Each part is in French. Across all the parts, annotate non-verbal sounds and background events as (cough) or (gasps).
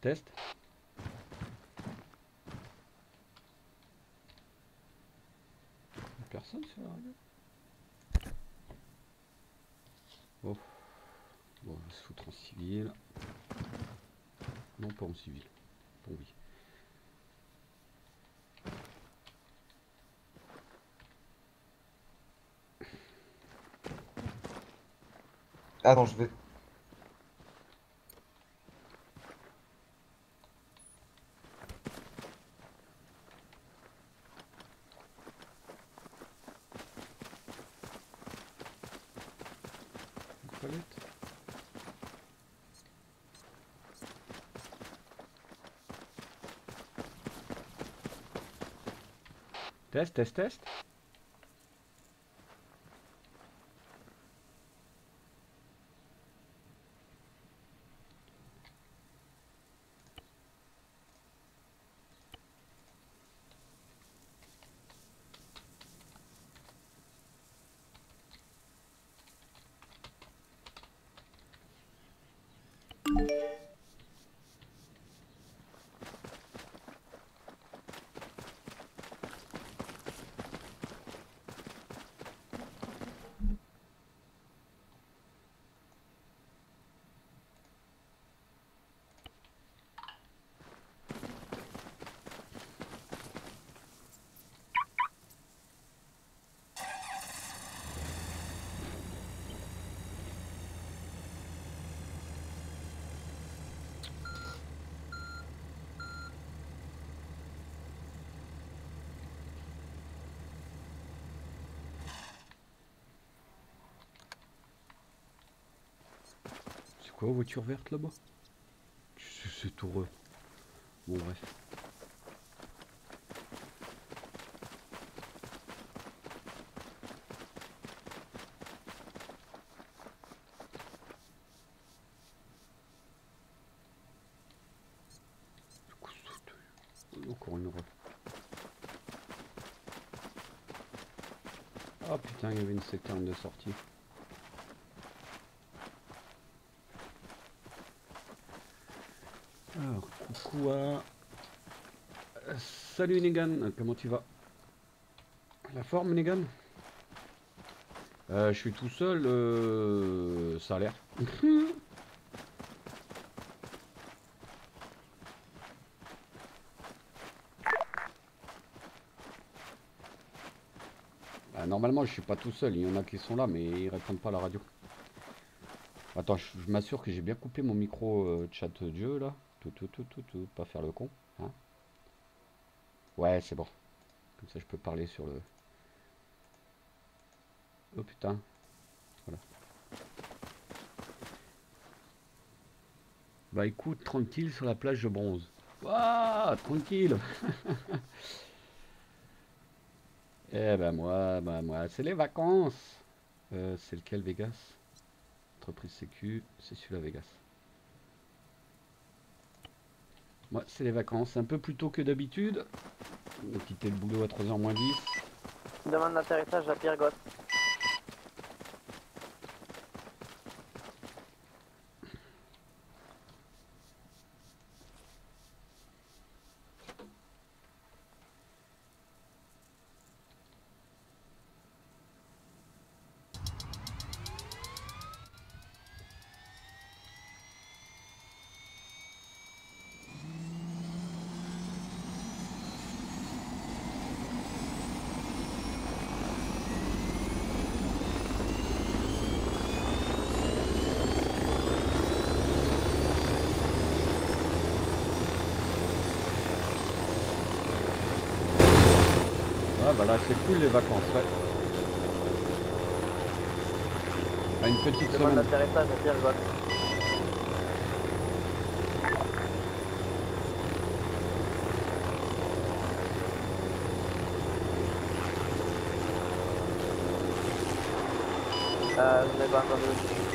Test. Personne sur la radio Oh. Bon, on va se foutre en civil. Non, pas en civil. Bon, oui. Attends, je vais. Test, test, test. Voiture verte là-bas C'est re. Bon, bref. Encore une re. Ah putain, il y avait une secteur de sortie. Alors, coucou à... Salut Negan, comment tu vas? La forme Negan? Euh, Je suis tout seul, euh, ça a l'air. (laughs) Bah, normalement je suis pas tout seul, il y en a qui sont là mais ils répondent pas à la radio. Attends, je, je m'assure que j'ai bien coupé mon micro euh, chat de jeu là. Tout, tout, tout, tout, tout, pas faire le con. Hein ouais, c'est bon. Comme ça, je peux parler sur le. Oh putain. Voilà. Bah écoute, tranquille sur la plage de bronze. Waouh, tranquille. (laughs) eh ben moi, bah moi, c'est les vacances. Euh, c'est lequel Vegas? Entreprise Sécu, c'est celui-là Vegas. Moi, c'est les vacances, un peu plus tôt que d'habitude. On a quitté le boulot à 3h moins 10. Demande d'atterrissage à Pierre Gosse. Ah bah là c'est cool les vacances, ouais. Ah, une petite semaine. à. Euh, je n'ai pas entendu.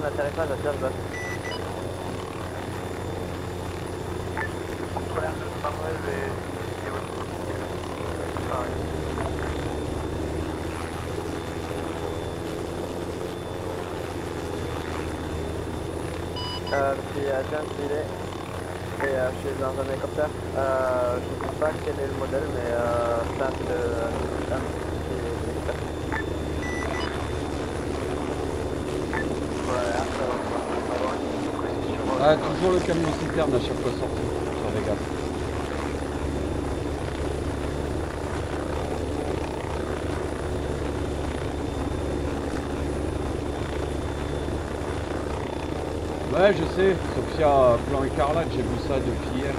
Demande d'atterrissage à Pierre Gosse. Euh, je suis à James Villet et euh, je suis dans un hélicoptère. Euh, je ne sais pas quel est le modèle, mais euh, c'est un de un petit hélicoptère. Ah, toujours le camion citerne à chaque fois sorti sur Vegas. Ouais, je sais, Sophia Plan Écarlate, j'ai vu ça depuis hier.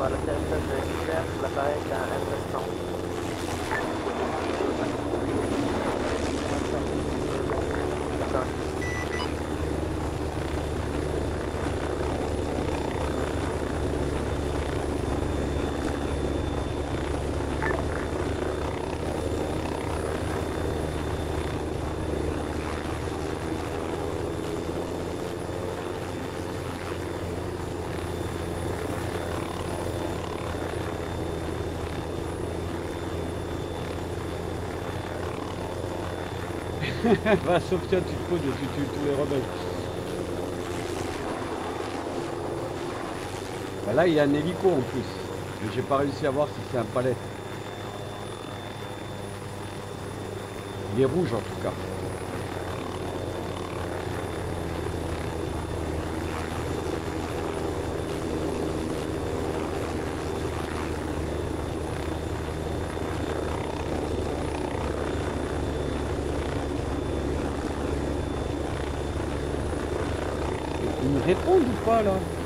Pour euh, l'atterrissage de l'expert, l'appareil est un M900. (laughs) Va Sophia, tu te poses et tu tues tous les rebelles. Bah là, il y a un hélico en plus. Mais j'ai pas réussi à voir si c'est un palais. Il est rouge en tout cas. Ils me répondent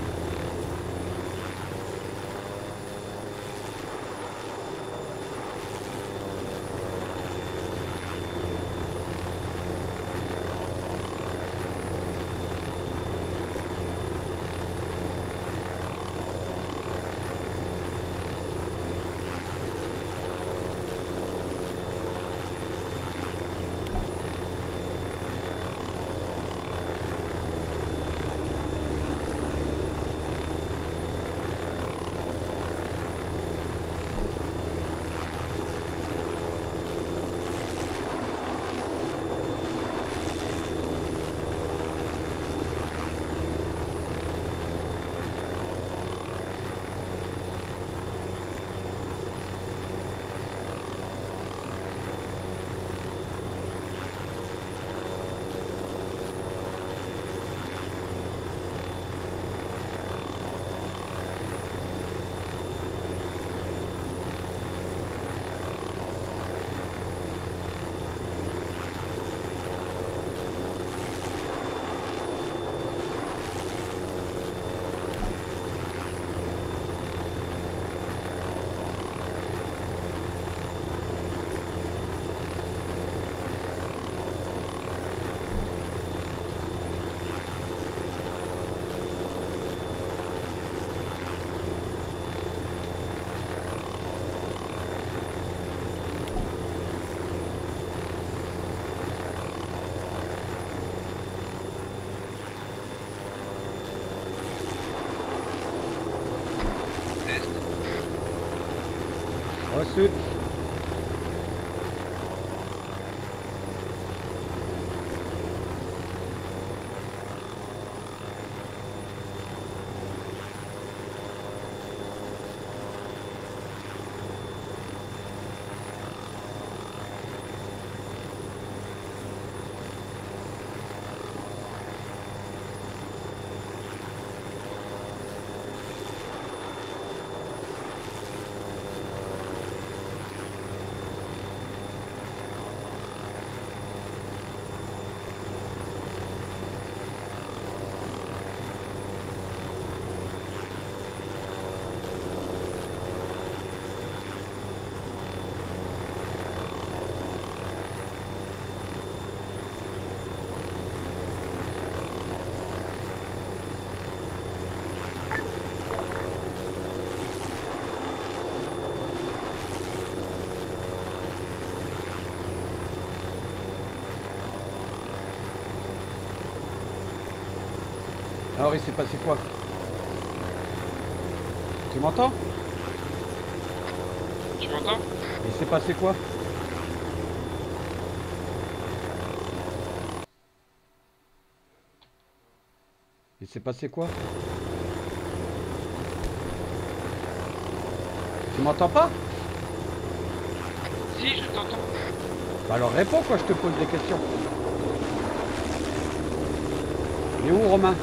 Alors il s'est passé quoi Tu m'entends Tu m'entends Il s'est passé quoi Il s'est passé quoi Tu m'entends pas Si, je t'entends. Bah alors réponds quand je te pose des questions. Il est où Romain?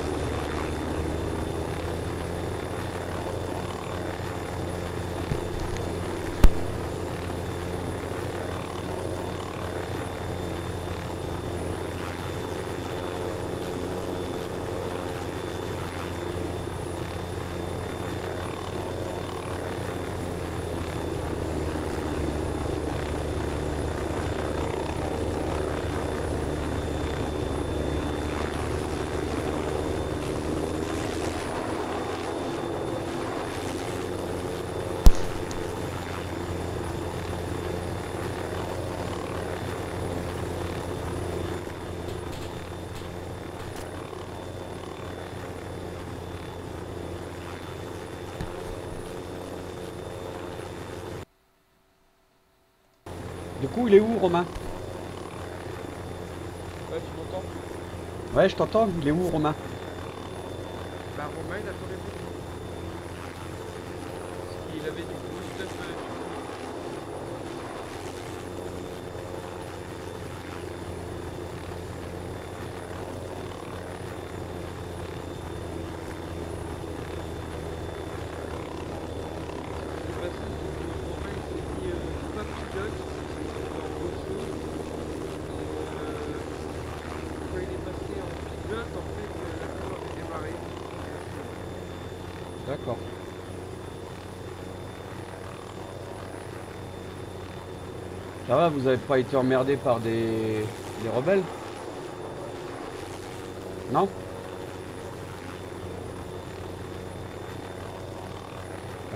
Coup il est où Romain Ouais, tu m'entends? Ouais je t'entends, il est où Romain Bah, Romain, il a ton réponse. Parce qu'il avait du coup stuff euh, sur lui. C'est parce que Romain, il s'est dit, euh, pas pilote, il s'est mis en autre chose. Et, euh, quand il est passé en pilote, en fait, euh, l'avion avait démarré. D'accord. Ça va, vous avez pas été emmerdé par des, des rebelles Non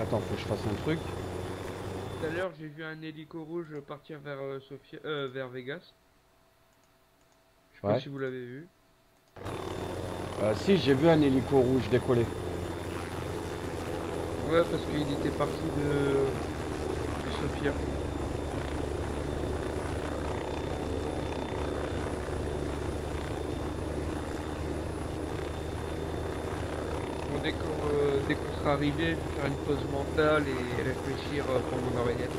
Attends, faut que je fasse un truc. Tout à l'heure, j'ai vu un hélico rouge partir vers euh, Sofia, euh, vers Vegas. Je sais pas si vous l'avez vu. Euh, si, j'ai vu un hélico rouge décoller. Ouais, parce qu'il était parti de, de Sofia. Dès qu'on euh, qu'on sera arrivé, faire une pause mentale et réfléchir pour mon oreillette.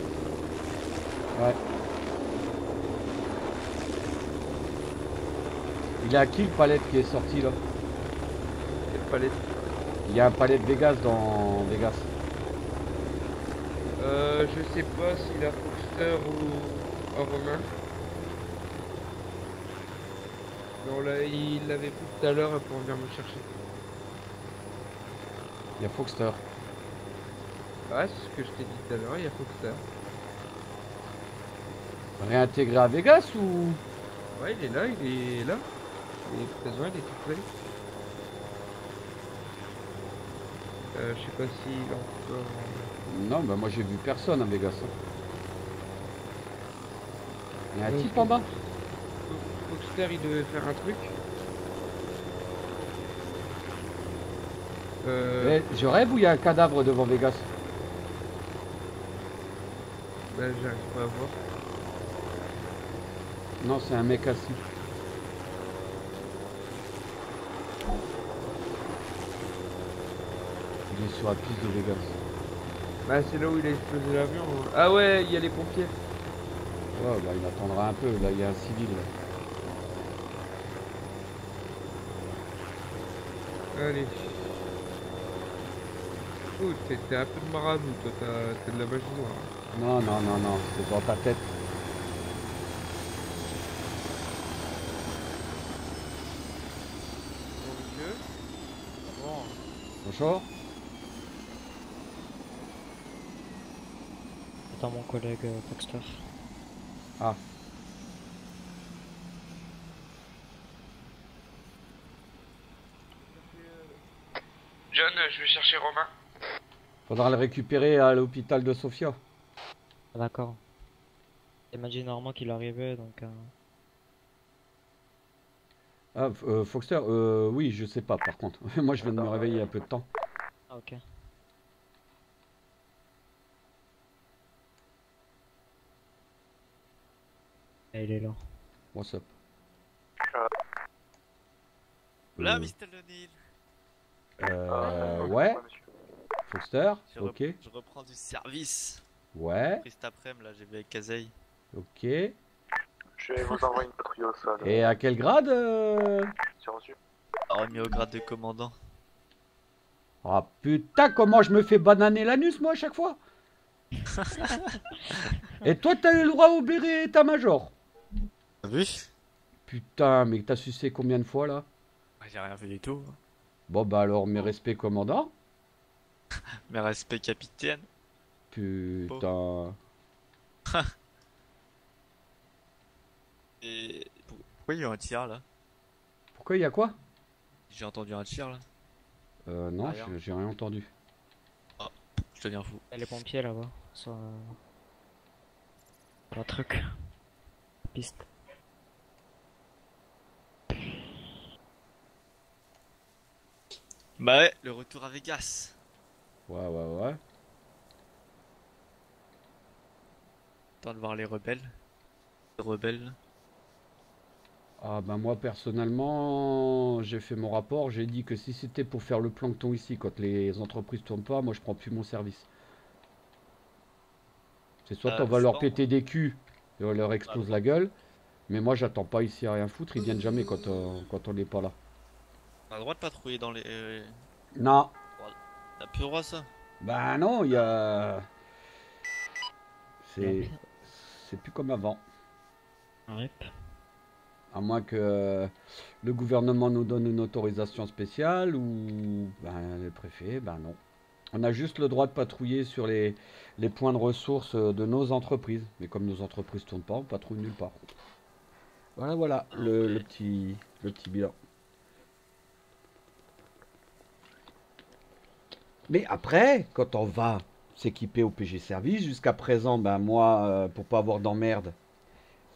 Ouais. Il est à qui le palette qui est sorti là? Quelle palette Il y a un palette Vegas dans Vegas. Euh, je sais pas s'il a Foxter ou un Romain. Non, là, il l'avait pris tout à l'heure pour venir me chercher. Il y a Foxter. Ah, c'est ce que je t'ai dit tout à l'heure, il y a Foxter. Réintégré à Vegas ou? Ouais, il est là, il est là. Il est présent, il est tout près. Euh, je sais pas s'il encore... Non, bah moi j'ai vu personne à Vegas. hein. Il y a un type en bas Fo- Foxter, il devait faire un truc. Euh, Eh, Je rêve ou il y a un cadavre devant Vegas bah, j'arrive pas à voir. Non, c'est un mec assis. Il est sur la piste de Vegas. Bah, c'est là où il a explosé l'avion. hein. Ah ouais, il y a les pompiers. Ouais, bah il attendra un peu. Là, il y a un civil. là. Allez. T'es t'es un peu de marabout, toi, t'as t'as de la magie noire. Non, non, non, non, c'est dans ta tête. Bon, Bonjour. Attends mon collègue euh, Baxter. Ah, John, je vais chercher Romain. Faudra le récupérer à l'hôpital de Sofia. Ah, D'accord. Dit normalement qu'il arrivait donc. euh, Ah, euh, Foxter, euh, oui, je sais pas par contre. (laughs) Moi, je viens de me réveiller il y a peu de temps. Ah, ok. Ah, il est là. What's up? Là, Euh, Mr. O'Neill. euh, ouais, Je, rep- ok. je reprends du service. Ouais, Pris cet après-midi, là, j'ai vu avec Kazeï. ok. Je vais vous envoyer une patrouille au sol. Et à quel grade euh C'est reçu. Remis au grade de commandant. Ah putain, comment je me fais bananer l'anus moi à chaque fois (laughs) Et toi, t'as eu le droit au béret état-major T'as vu? Putain, mais t'as sucé combien de fois là? J'ai rien vu du tout. Bon bah alors, mes respects commandant. (laughs) Mais respect capitaine. Putain. (laughs) Et pour- pourquoi il y a un tir là? Pourquoi il y a quoi? J'ai entendu un tir là. Euh, non, j'ai rien entendu. Je deviens fou. Il y a les pompiers là-bas. Sur euh, la truc. Piste. Bah ouais, le retour à Vegas. Ouais, ouais, ouais. Temps de voir les rebelles? Les rebelles. Ah bah moi personnellement, j'ai fait mon rapport, j'ai dit que si c'était pour faire le plancton ici, quand les entreprises tournent pas, moi je prends plus mon service. C'est soit Euh, on va leur bon. péter des culs et on leur explose la gueule, mais moi j'attends pas ici à rien foutre, ils viennent jamais quand, on- quand on n'est pas là. On a le droit de patrouiller dans les. euh, Non, T'as plus le droit ça bah non, il y a... C'est... C'est plus comme avant. Rip. À moins que le gouvernement nous donne une autorisation spéciale ou ben, le préfet, ben non. On a juste le droit de patrouiller sur les, les points de ressources de nos entreprises. Mais comme nos entreprises tournent pas, on patrouille nulle part. Voilà, voilà, le, le petit, le petit bilan. Mais après, quand on va s'équiper au PG Service, jusqu'à présent, ben moi, euh, pour pas avoir d'emmerde,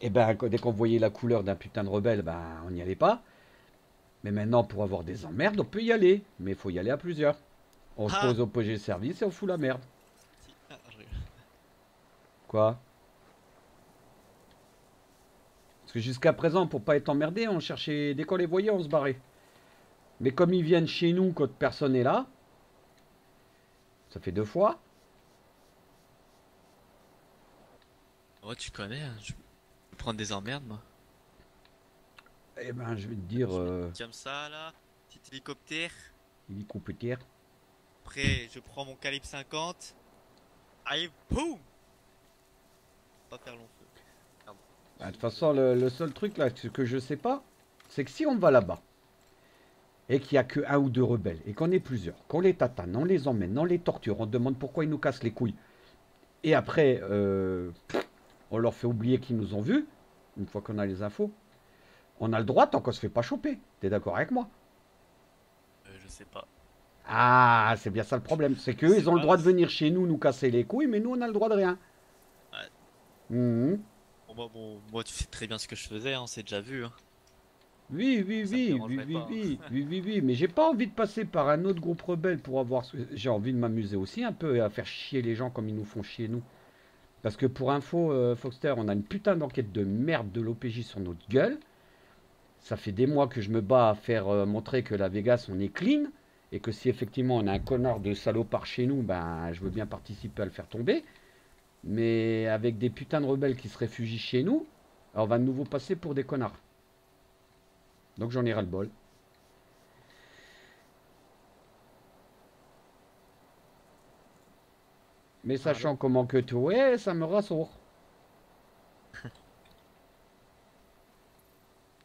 et ben dès qu'on voyait la couleur d'un putain de rebelle, ben on n'y allait pas. Mais maintenant, pour avoir des emmerdes, on peut y aller. Mais il faut y aller à plusieurs. On se Ah. pose au PG Service et on fout la merde. Ah. Quoi? Parce que jusqu'à présent, pour pas être emmerdé, on cherchait. Dès qu'on les voyait, on se barrait. Mais comme ils viennent chez nous quand personne n'est là, ça fait deux fois. Oh, tu connais, hein, je vais prendre des emmerdes moi. Eh ben, je vais te dire, euh, Comme ça là, petit hélicoptère. hélicoptère. Après, je prends mon calibre 50. Allez, boum Pas faire long feu. Bah, De toute façon, le, le seul truc là, ce que je sais pas, c'est que si on va là-bas et qu'il y a que un ou deux rebelles et qu'on est plusieurs, qu'on les tatane, on les emmène, on les torture, on demande pourquoi ils nous cassent les couilles, et après euh, on leur fait oublier qu'ils nous ont vus, une fois qu'on a les infos, on a le droit tant qu'on se fait pas choper. T'es d'accord avec moi? Euh, je sais pas. Ah, c'est bien ça le problème, c'est qu'eux ils ont le droit de venir chez nous nous casser les couilles, mais nous on a le droit de rien. Ouais. Mhm. Bon, moi, bon, moi, tu sais très bien ce que je faisais, hein, c'est déjà vu. Hein. Oui, oui, oui, oui, oui, oui, oui, oui, oui, mais j'ai pas envie de passer par un autre groupe rebelle pour avoir. J'ai envie de m'amuser aussi un peu et à faire chier les gens comme ils nous font chier nous. Parce que pour info, euh, Foxter, on a une putain d'enquête de merde de l'OPJ sur notre gueule. Ça fait des mois que je me bats à faire euh, montrer que la Vegas on est clean et que si effectivement on a un connard de salopard chez nous, ben je veux bien participer à le faire tomber. Mais avec des putains de rebelles qui se réfugient chez nous, on va de nouveau passer pour des connards. Donc j'en ai ras le bol. Mais sachant comment que tu es, ça me rassure. (laughs)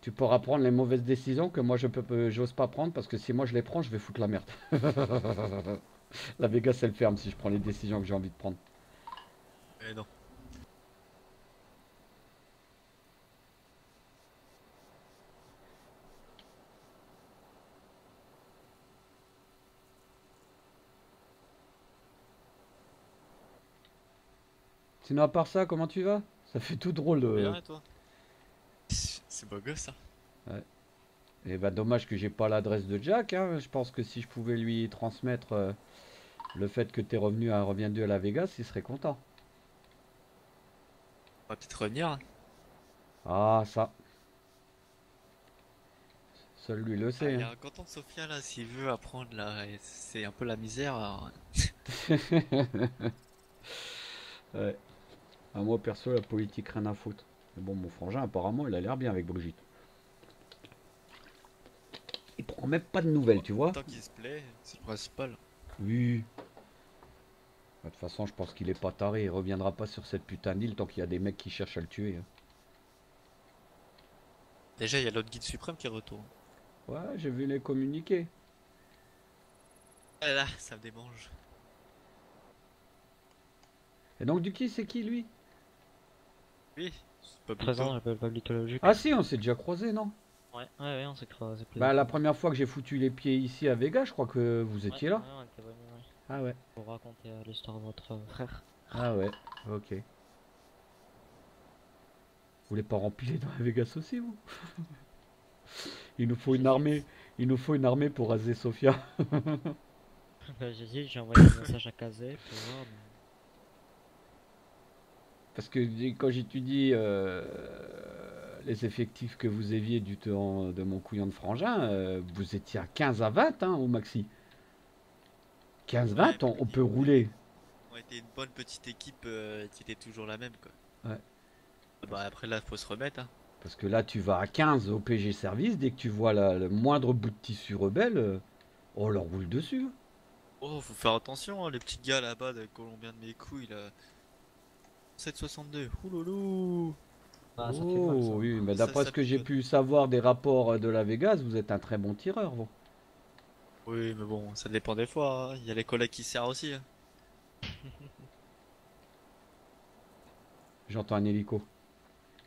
tu pourras prendre les mauvaises décisions que moi je peux, peux- j'ose pas prendre parce que si moi je les prends, je vais foutre la merde. (laughs) la Vegas elle ferme si je prends les décisions que j'ai envie de prendre. Sinon à part ça, comment tu vas? Ça fait tout drôle. euh. Bien, et toi? C'est beau gosse, ça. Et bah dommage que j'ai pas l'adresse de Jack. hein. Je pense que si je pouvais lui transmettre euh, le fait que t'es revenu à revient 2 à la Vegas, il serait content. On va peut-être revenir. Ah ça. Seul lui le Ah, sait. il est hein. content de Sofia là, s'il veut apprendre là, c'est un peu la misère. alors, (laughs) (laughs) Ouais. Ah, moi perso la politique rien à foutre. Mais bon mon frangin apparemment il a l'air bien avec Brigitte. Il prend même pas de nouvelles tu vois. Tant qu'il se plaît, c'est le principal. Oui. Bah, De toute façon je pense qu'il est pas taré. Il reviendra pas sur cette putain d'île tant qu'il y a des mecs qui cherchent à le tuer. hein. Déjà, il y a l'autre guide suprême qui retourne. Ouais j'ai vu les communiqués. Ah là, ça me démange. Et donc du qui c'est qui lui? Oui, pas Présent, j'appelle Pablito Logic. Ah si on s'est déjà croisé non Ouais, ouais, ouais, on s'est croisé. Bah la première fois que j'ai foutu les pieds ici à Vegas je crois que vous étiez là. Ouais, on était venus, ouais. Ah ouais. Pour raconter euh, l'histoire de votre euh, frère. Ah ouais, ok. Vous voulez pas remplir dans la Vegas aussi, vous? (laughs) Il nous faut une armée. Il nous faut une armée pour raser Sofia. (laughs) bah, j'ai dit, j'ai envoyé un message à Kazé pour voir. mais- Parce que quand j'étudie euh, les effectifs que vous aviez du temps de mon couillon de frangin, euh, vous étiez à 15 à 20 hein, au maxi. 15-20, on, on peut rouler. On était une bonne petite équipe euh, qui était toujours la même quoi. Ouais. Bah après là, faut se remettre. Hein. Parce que là, tu vas à 15 au PG Service, dès que tu vois la- le moindre bout de tissu rebelle, euh, on leur roule dessus. Oh, faut faire attention, hein, les petits gars là-bas, de Colombien de mes couilles là. 762, ouloulou Ah, ça oh, mal, ça. oui, mais d'après ce que j'ai pu savoir des rapports euh, de la Vegas, vous êtes un très bon tireur, vous. Oui, mais bon, ça dépend des fois. hein. Il y a les collègues qui servent aussi. hein. (laughs) J'entends un hélico.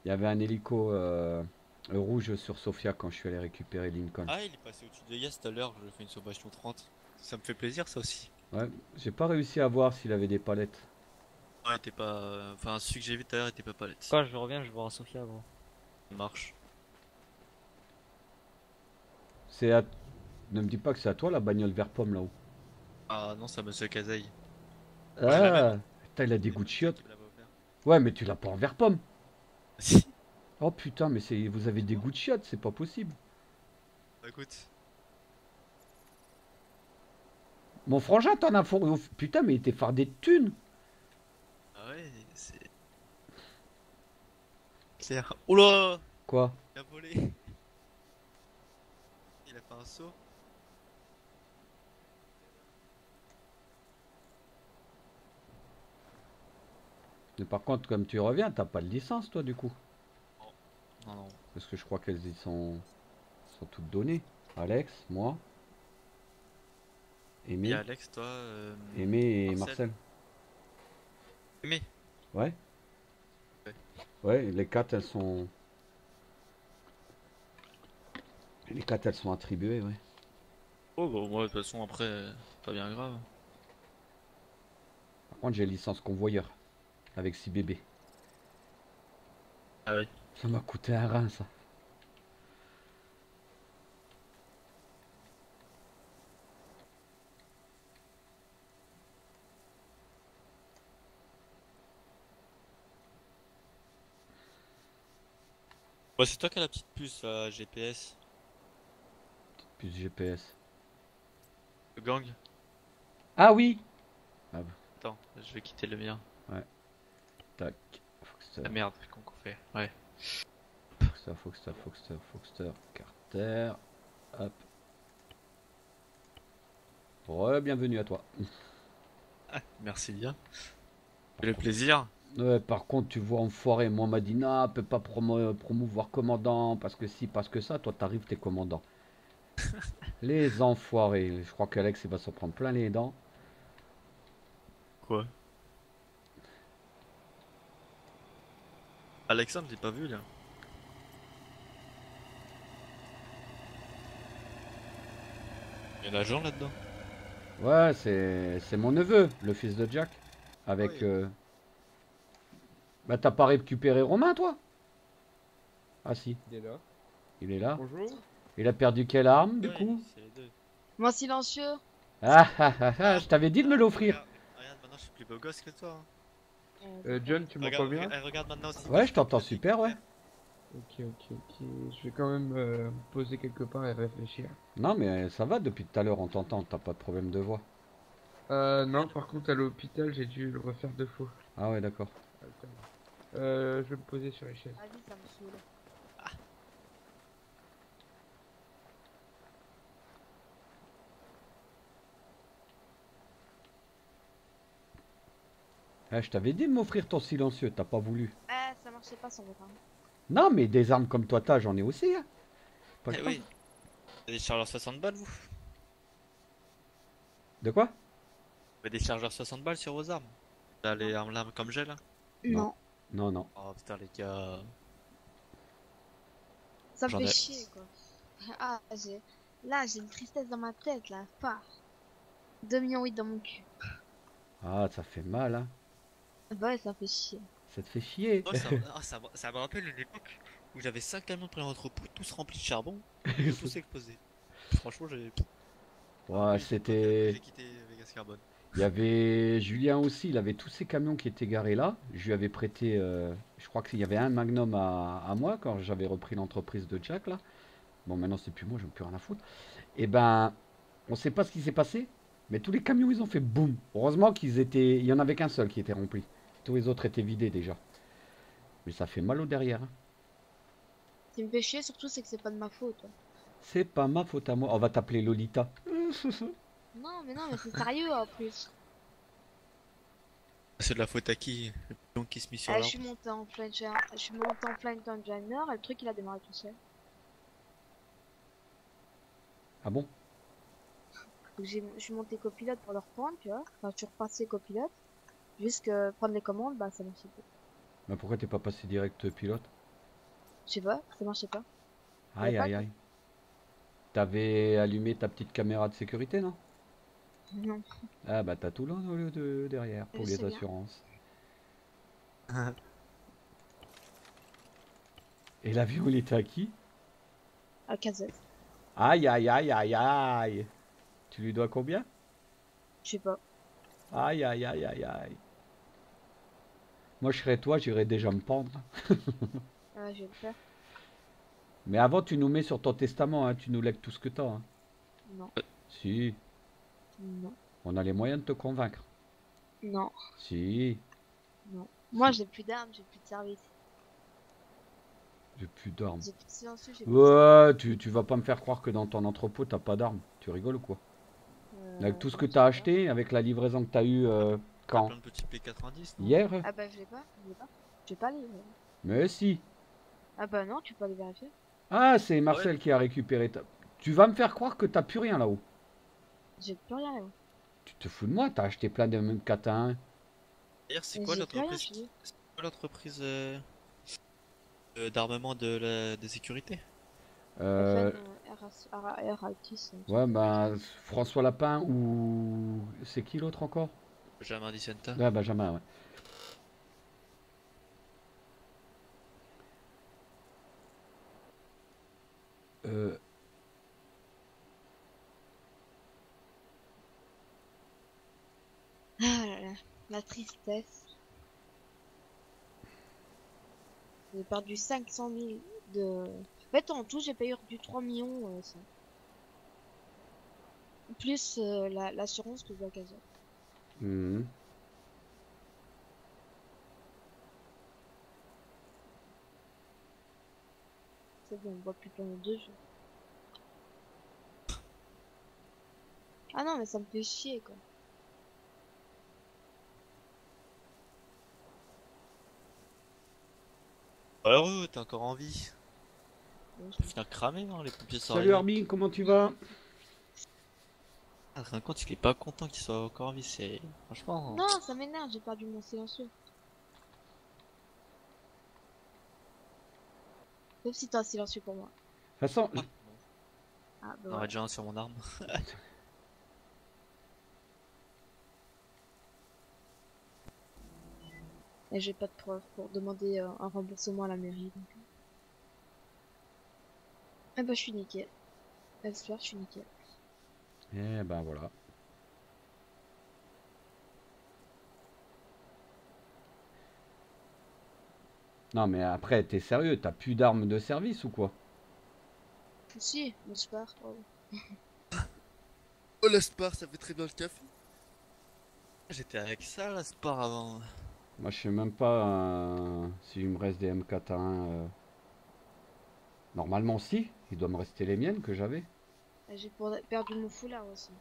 Il y avait un hélico euh, rouge sur Sofia quand je suis allé récupérer Lincoln. Ah, il est passé au-dessus de Vegas tout à l'heure, je fais une sommation 30. Ça me fait plaisir ça aussi. Ouais, j'ai pas réussi à voir s'il avait des palettes. Ouais, t'es pas. euh, Enfin, celui que j'ai vu tout à l'heure était pas palette. Quand je reviens, je vais voir Sofia. Ça marche. C'est à... Ne me dis pas que c'est à toi la bagnole vert pomme là-haut. Ah non, c'est à Monsieur Kazaï. Ah, putain, il a des goûts de chiottes. Ouais, mais tu l'as pas en vert pomme. (laughs) Si. Oh putain, mais c'est vous avez des goûts de chiottes, c'est pas possible. Bah écoute. Mon frangin, t'en as fourré. Putain, mais il était fardé de thunes. Ah ouais, c'est. Claire. Oh là Quoi Il a volé. Il a fait un saut. Mais par contre, comme tu reviens, t'as pas de licence, toi, du coup. Non, non. Parce que je crois qu'elles y sont, sont toutes données. Alex, moi, Et Aimé, Alex, toi. Euh... Aimé et Marcel. Marcel. Aimé. Ouais. Ouais. Les quatre, elles sont. Les quatre, elles sont attribuées, ouais. Oh bah moi de toute façon après, pas bien grave. Par contre, j'ai licence convoyeur. Avec 6 bébés. Ah ouais. Ça m'a coûté un rein, ça. Ouais, c'est toi qui as la petite puce là, GPS. Plus GPS. Le gang. Ah oui Attends, je vais quitter le mien. Tac. Foxter, Ah merde, qu'on qu'on fait. Ouais. Foxter, Foxter, Foxter, Foxter, Carter. Hop. Re-bienvenue à toi. Ah, merci bien. C'est le plaisir. Ouais, par contre, tu vois, enfoiré, moi, on m'a dit, non, peut pas promo- promouvoir commandant, parce que si, parce que ça, toi, t'arrives, t'es commandant. (laughs) les enfoirés, je crois qu'Alex, il va s'en prendre plein les dents. Quoi? Alexandre, j'ai pas vu là? Il y a un agent là-dedans? Ouais, c'est c'est mon neveu, le fils de Jack. Avec. Oui. euh, Bah, t'as pas récupéré Romain, toi? Ah, si, Il est là. il est là. Bonjour. Il a perdu quelle arme, du Ouais, coup? Mon silencieux. Ah ah ah ah, je t'avais dit de me l'offrir. Regarde, regarde, maintenant je suis plus beau gosse que toi. hein. Euh, Euh, John, tu m'entends bien? regarde, regarde maintenant aussi. Ouais, je t'entends super, ouais. Ok, ok, ok. Je vais quand même euh, me poser quelque part et réfléchir. Non, mais ça va, depuis tout à l'heure, on t'entend, t'as pas de problème de voix. Euh, non, par contre, à l'hôpital, j'ai dû le refaire deux fois. Ah ouais, d'accord. Euh, je vais me poser sur les chaises. Vas-y, ça me saoule. Eh, je t'avais dit de m'offrir ton silencieux, t'as pas voulu. Eh, ça marchait pas sans votre arme. Non, mais des armes comme toi t'as, j'en ai aussi. Hein. Pas Eh oui. avez des chargeurs 60 balles, vous De quoi? Avez des chargeurs 60 balles sur vos armes Là, les armes comme j'ai là Non. Non, non. Oh putain, les gars. Ça me fait ai- chier, quoi. Ah, j'ai... Là, j'ai une tristesse dans ma tête, là. Pas. 2 millions 8 dans mon cul. Ah, ça fait mal, hein. Bah ouais, ça me fait chier. Ça te fait chier. Oh, ça, ah, ça, me- ça me rappelle une époque où j'avais 5 camions de pré-entrepôt, tous remplis de charbon, ils (laughs) ont tous explosé. Franchement, j'ai. Ouais, j'ai- c'était. J'ai quitté Vegas Carbone. Il y avait Julien aussi, il avait tous ces camions qui étaient garés là. Je lui avais prêté, euh, je crois qu'il y avait un Magnum à, à moi quand j'avais repris l'entreprise de Jack là. Bon, maintenant c'est plus moi, j'en ai plus rien à foutre. Et ben, on sait pas ce qui s'est passé, mais tous les camions ils ont fait boum. Heureusement qu'ils étaient, il y en avait qu'un seul qui était rempli. Tous les autres étaient vidés déjà. Mais ça fait mal au derrière. hein. Ce qui me fait chier, surtout, c'est que c'est pas de ma faute. hein. C'est pas ma faute à moi. On va t'appeler Lolita. (laughs) Non, mais non, mais c'est sérieux, en plus. C'est de la faute à qui Le pion qui se mit sur Eh, je suis monté en plein, je suis monté en plein container et le truc il a démarré tout seul. Ah bon? Donc j'ai- je suis monté copilote pour le reprendre, tu vois. Enfin, je suis repassé copilote. Juste que prendre les commandes, bah ça marchait pas. Mais pourquoi t'es pas passé direct pilote? Je sais pas, ça marchait pas. Aïe aïe aïe. T'avais allumé ta petite caméra de sécurité, non? Non. Ah bah t'as tout là au lieu de derrière pour Je les assurances. Et l'avion il était à qui? À casette. Aïe aïe aïe aïe aïe. Tu lui dois combien? Je sais pas. Aïe aïe aïe aïe aïe. Moi je serais toi, j'irais déjà me pendre. (laughs) Ah, je vais le faire. Mais avant tu nous mets sur ton testament, hein, tu nous lègues tout ce que t'as. Hein. Non. Si, Non. on a les moyens de te convaincre. Non. Si, Moi j'ai plus d'armes, j'ai plus de service. j'ai plus d'armes. J'ai plus de silencieux, j'ai plus de service. Ouais, tu, tu vas pas me faire croire que dans ton entrepôt t'as pas d'armes. Tu rigoles ou quoi? Euh, Avec tout ce non, que t'as pas. acheté, avec la livraison que t'as eu euh, quand? Plein de petits P90, non? Hier Ah bah je l'ai pas, je l'ai pas. Je vais pas les. Mais si. Ah bah non, tu peux aller vérifier. Ah, c'est Marcel qui a récupéré ta... Tu vas me faire croire que t'as plus rien là-haut. J'ai plus rien là-haut. Tu te fous de moi, t'as acheté plein de M4 D'ailleurs, c'est quoi l'entreprise c'est quoi l'entreprise euh, euh, d'armement de la de sécurité? Euh, euh, ouais, bah, François Lapin ou... C'est qui l'autre encore? Benjamin Dicenta. Benjamin, ouais. Euh, Ah là là, la tristesse. J'ai perdu 500 000 de... En fait, en tout, j'ai payé du 3 millions. euh, ça. Plus euh, la- l'assurance que je dois caser. mhm. C'est bon, on boit plus pendant deux jours. Ah non, mais ça me fait chier, quoi. Heureux, t'es encore en vie. Tu vas finir cramé, hein, les pompiers sont Salut. Armin, comment tu vas? Ah, rien compte, il est pas content qu'il soit encore en vie, c'est. Franchement. Non, ça m'énerve, j'ai perdu mon silencieux. Sauf si t'as un silencieux pour moi. De toute façon, Ah, bon. Ah, bah aurais voilà. déjà un sur mon arme. (laughs) Et j'ai pas de preuve pour demander euh, un remboursement à la mairie. Donc... Ah bah je suis. J'espère, je suis nickel. Eh ben voilà. Non mais après, t'es sérieux, t'as plus d'armes de service ou quoi? Si. Oh. Oh, la Spar, ça fait très bien le café. J'étais avec ça, la Spar, avant. Moi je sais même pas euh, s'il me reste des M4A1. euh. Normalement si, il doit me rester les miennes que j'avais. Et J'ai pour- perdu mon foulard aussi.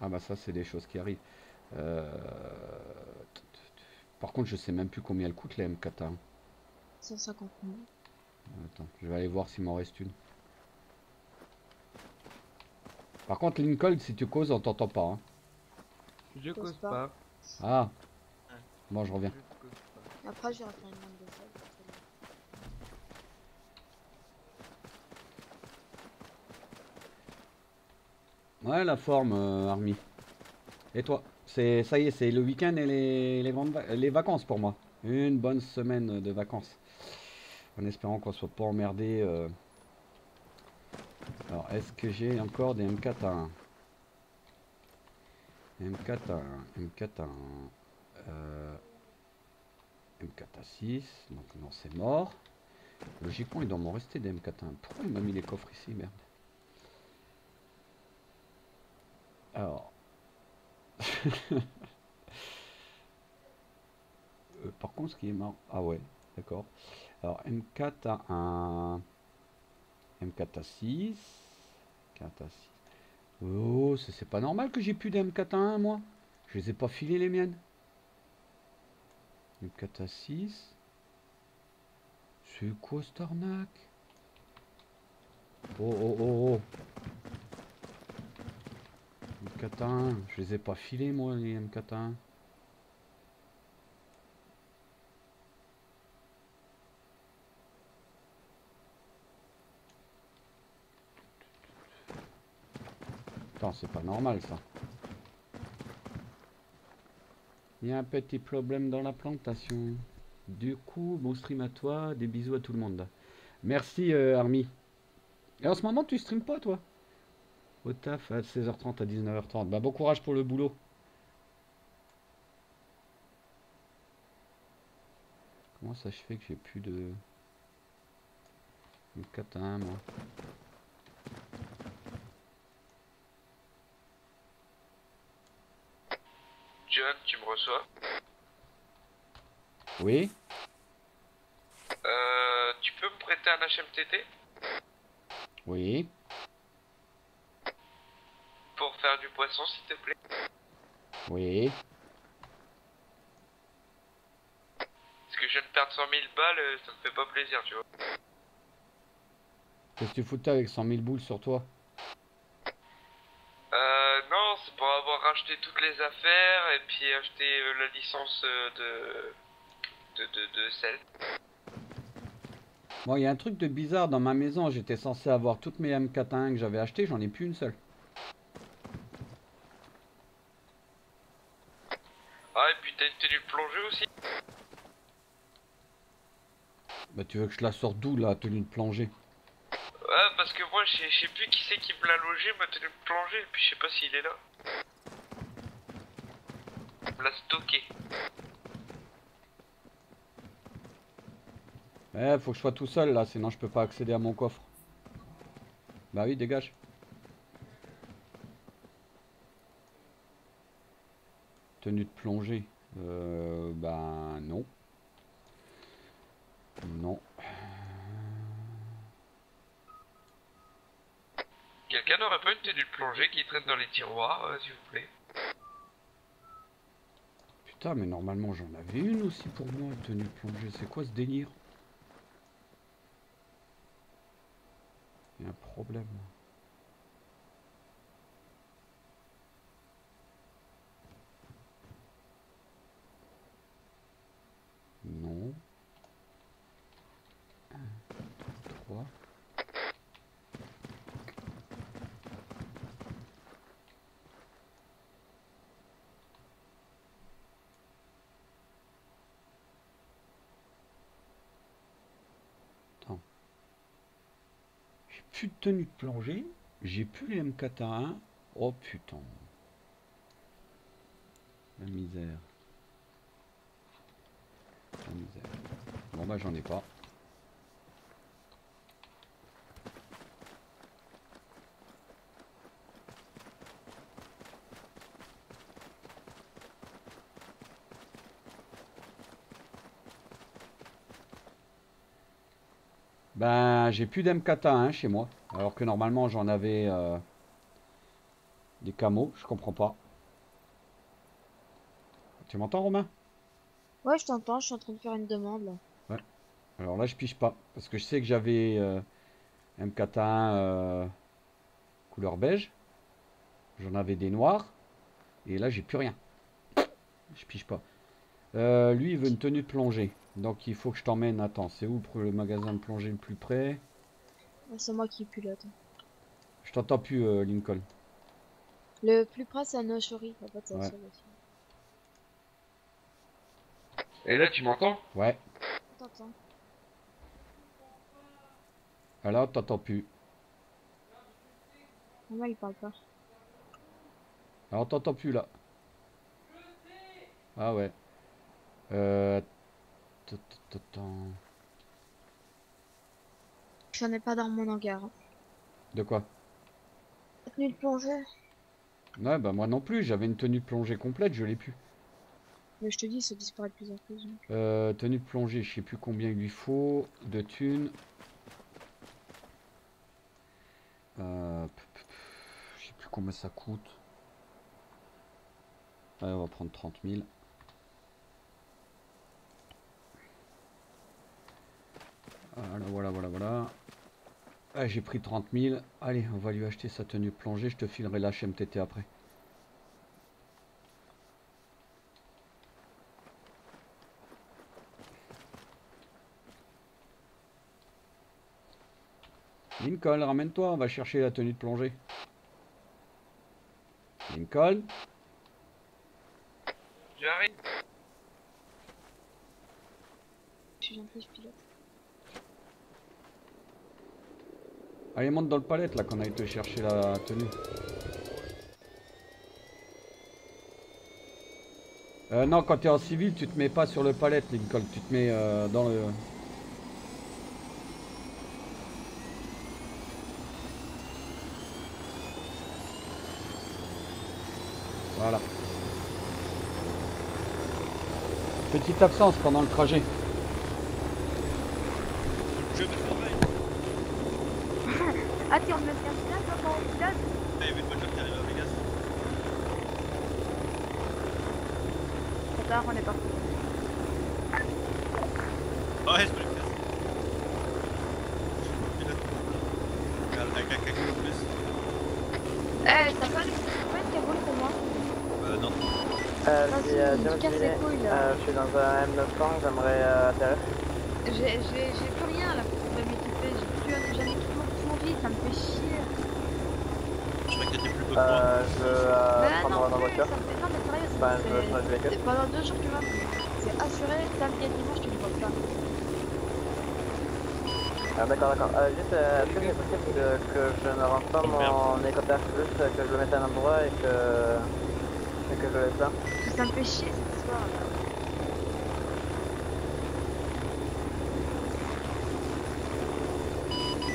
Ah bah ça c'est des choses qui arrivent. Euh, Par contre je sais même plus combien elle coûte les M4A1. 150 000. Attends, je vais aller voir s'il m'en reste une. Par contre Lincoln si tu causes on t'entend pas. hein. Je Cause cause pas. pas. Ah Bon je reviens. Après, j'irai faire une bande de sel. Ouais la forme euh, Army. Et toi? C'est ça y est, c'est le week-end et les, les, les vacances pour moi. Une bonne semaine de vacances. En espérant qu'on soit pas emmerdé. euh. Alors est-ce que j'ai encore des M4A1 M4A1, M4A1, euh, M4A6, donc non c'est mort. Logiquement il doit m'en rester des M4A1. Pourquoi il m'a mis les coffres ici, merde? Alors. (laughs) Euh, par contre, ce qui est marrant. Ah ouais, d'accord. Alors, M4 a un. M4 a 6. 4 à 6. Oh, c'est pas normal que j'ai plus de M4 a 1, moi. Je les ai pas filés, les miennes. M4 a 6. C'est quoi cette arnaque? Oh, oh, oh, oh. M4A1, je les ai pas filés moi les M4A1. Attends, c'est pas normal ça. Il y a un petit problème dans la plantation. Du coup, bon stream à toi, des bisous à tout le monde. Merci euh. Et en ce moment, tu streames pas toi? Au taf à 16h30 à 19h30. Bah bon courage pour le boulot. Comment ça je fais que j'ai plus de... Une 4 à 1 moi John, tu me reçois Oui. Euh, tu peux me prêter un HMTT Oui. Pour faire du poisson, s'il te plaît? Oui. Parce que je viens de perdre 100 000 balles, euh, ça me fait pas plaisir, tu vois. Qu'est-ce que tu foutais avec 100 000 boules sur toi Euh, non, c'est racheté toutes les affaires et puis acheter euh, la licence euh, de... de... de... de sel. Bon, il y a un truc de bizarre dans ma maison. J'étais censé avoir toutes mes M4A1 que j'avais achetées. J'en ai plus une seule. Ah, et puis t'as une tenue de plongée aussi Bah, tu veux que je la sorte d'où la tenue de plongée? Ouais, parce que moi, je sais- je sais plus qui c'est qui me l'a logé, ma tenue de plongée, et puis je sais pas s'il est là. L'a stocké. Eh, faut que je sois tout seul là, sinon je peux pas accéder à mon coffre. Bah oui, dégage. Tenue de plongée. Euh, bah non. Non. Quelqu'un n'aurait pas une tenue de plongée qui traîne dans les tiroirs, euh, s'il vous plaît? Putain, mais normalement j'en avais une aussi pour moi, tenue plongée. C'est quoi ce délire? Il y a un problème. Non. Un, deux, trois. J'ai plus de tenue de plongée. J'ai plus les M4A1. Oh putain. La misère. La misère. Bon bah j'en ai pas. Ben, j'ai plus d'M4A1 chez moi. Alors que normalement, j'en avais euh, des camos. Je comprends pas. Tu m'entends, Romain? Ouais, je t'entends, je suis en train de faire une demande là. Alors là, je pige pas. Parce que je sais que j'avais euh, M4A1 euh, couleur beige. J'en avais des noirs. Et là, j'ai plus rien. Je pige pas. Euh, lui, il veut une tenue de plongée. Donc, il faut que je t'emmène. Attends, c'est où pour le magasin de plongée le plus près? C'est moi qui pilote. Je t'entends plus, euh, Lincoln. Le plus près, c'est à Ouais. aussi. Et là, tu m'entends? Ouais. T'entends Alors, t'entends plus. Moi, il parle pas. Alors, t'entends plus là. Ah ouais. Euh. J'en ai pas dans mon hangar. De quoi? Tenue de plongée. Ouais, bah moi non plus. J'avais une tenue de plongée complète, je l'ai plus. Mais je te dis, ça disparaît de plus en plus. donc. Euh, tenue de plongée, je sais plus combien il lui faut de thunes. Euh, je sais plus combien ça coûte. On va prendre 30 000. Voilà, voilà, voilà, voilà. Ah, j'ai pris 30 000. Allez, on va lui acheter sa tenue plongée. Je te filerai la HMTT après. Lincoln, ramène-toi, on va chercher la tenue de plongée. Lincoln J'arrive. Je suis gentil, je pilote. Allez, monte dans le palette là qu'on aille te chercher la tenue. Euh, non, quand t'es en civil, tu te mets pas sur le palette, Lincoln. Tu te mets euh, dans le. Voilà. Petite absence pendant le trajet. Je me surveille. Ah, t'es en même temps, toi, quand on pilote Il y avait une voiture qui arrive à Vegas. Trop tard, on est parti. Ouais, je peux le faire. Je pilote. Avec caca en plus. Eh, t'as pas, une cagoule pour moi Euh, non. Euh, Ah, si, euh, là. euh, je suis dans un M900, j'aimerais euh, atterrir. J'ai j'ai- j'ai plus rien là pour m'équiper, j'ai plus un, j'ai un équipement Je crois que t'étais plus peu que moi. Euh, je veux euh, prendre non, dans plus, voiture. ça me fait... Non mais sérieux, Bah, c'est- je changer de c'est pendant deux jours tu vas C'est assuré, samedi et dimanche tu ne vois pas. Ah, d'accord, d'accord. Euh, juste, euh, est-ce que c'est possible que, que je ne rentre pas mon hélicoptère juste que je le mette à un endroit et que, et que je le laisse là? Ça me fait chier cette histoire là.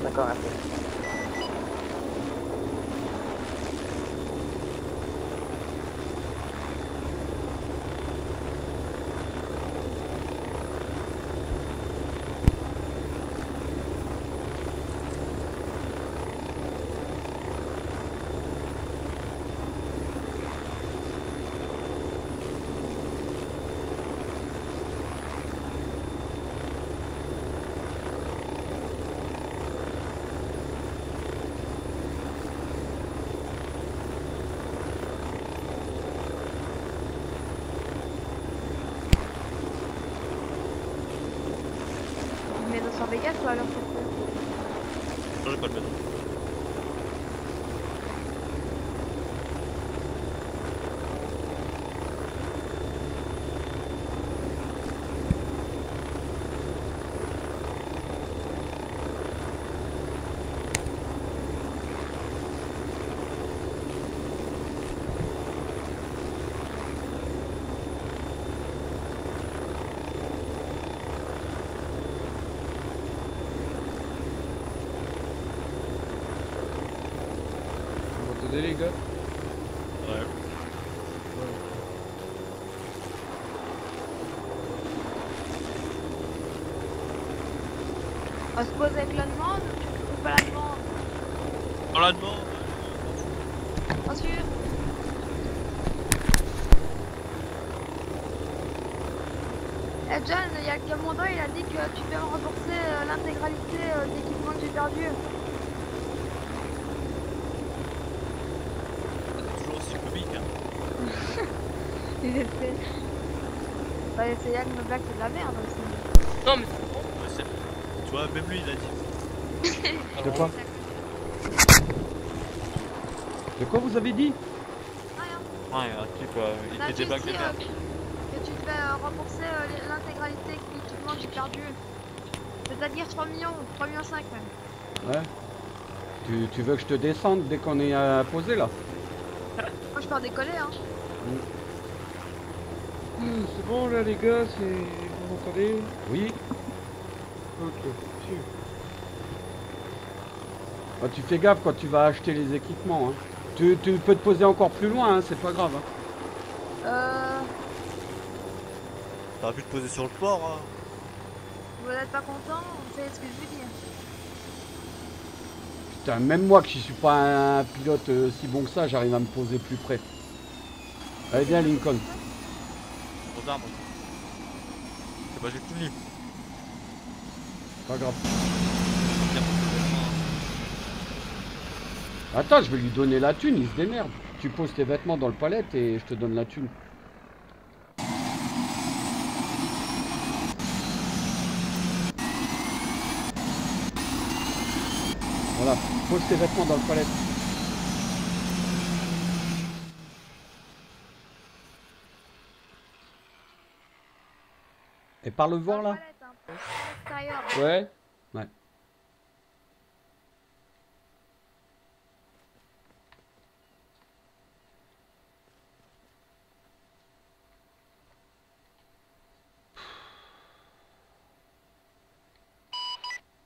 D'accord, merci. Mais dans sur Vegas ou alors c'est Non, j'ai pas le mettre. Posez les gars. Ouais. On se pose avec la demande ou pas la demande On la demande. Bien sûr. Eh John, il y a le commandant, il a dit que tu peux me rembourser euh, l'intégralité euh, de l'équipement que j'ai perdu. C'est toujours aussi comique, hein. Il essaie. Bah, c'est Yann me blague, c'est de la merde aussi. Non mais c'est- Tu vois, même lui, il a dit. (laughs) De quoi De quoi vous avez dit Rien. Ouais, un type, euh, il fait des dit, de euh, merde. que tu devais euh, rembourser euh, l'intégralité de l'équipement que j'ai perdu. C'est-à-dire 3 millions, 3 millions 5 même. Ouais. Tu, tu veux que je te descende dès qu'on est à poser là Moi je peux en décoller hein. C'est bon là les gars, c'est. Vous m'entendez Oui Ok. Si. Ah, Tu fais gaffe quand tu vas acheter les équipements. Hein. Tu, tu peux te poser encore plus loin, hein, c'est pas grave. hein. Euh. T'aurais pu te poser sur le port, hein. Vous n'êtes pas content Vous savez ce que je veux dire. Putain, même moi qui suis pas un pilote euh, si bon que ça, j'arrive à me poser plus près. Allez viens Lincoln. Arbres. C'est pas j'ai tout nu. Pas grave. Attends, je vais lui donner la thune, il se démerde. Tu poses tes vêtements dans le palette et je te donne la thune. Voilà, pose tes vêtements dans le palette. Et par le voir là. Ouais. Ouais.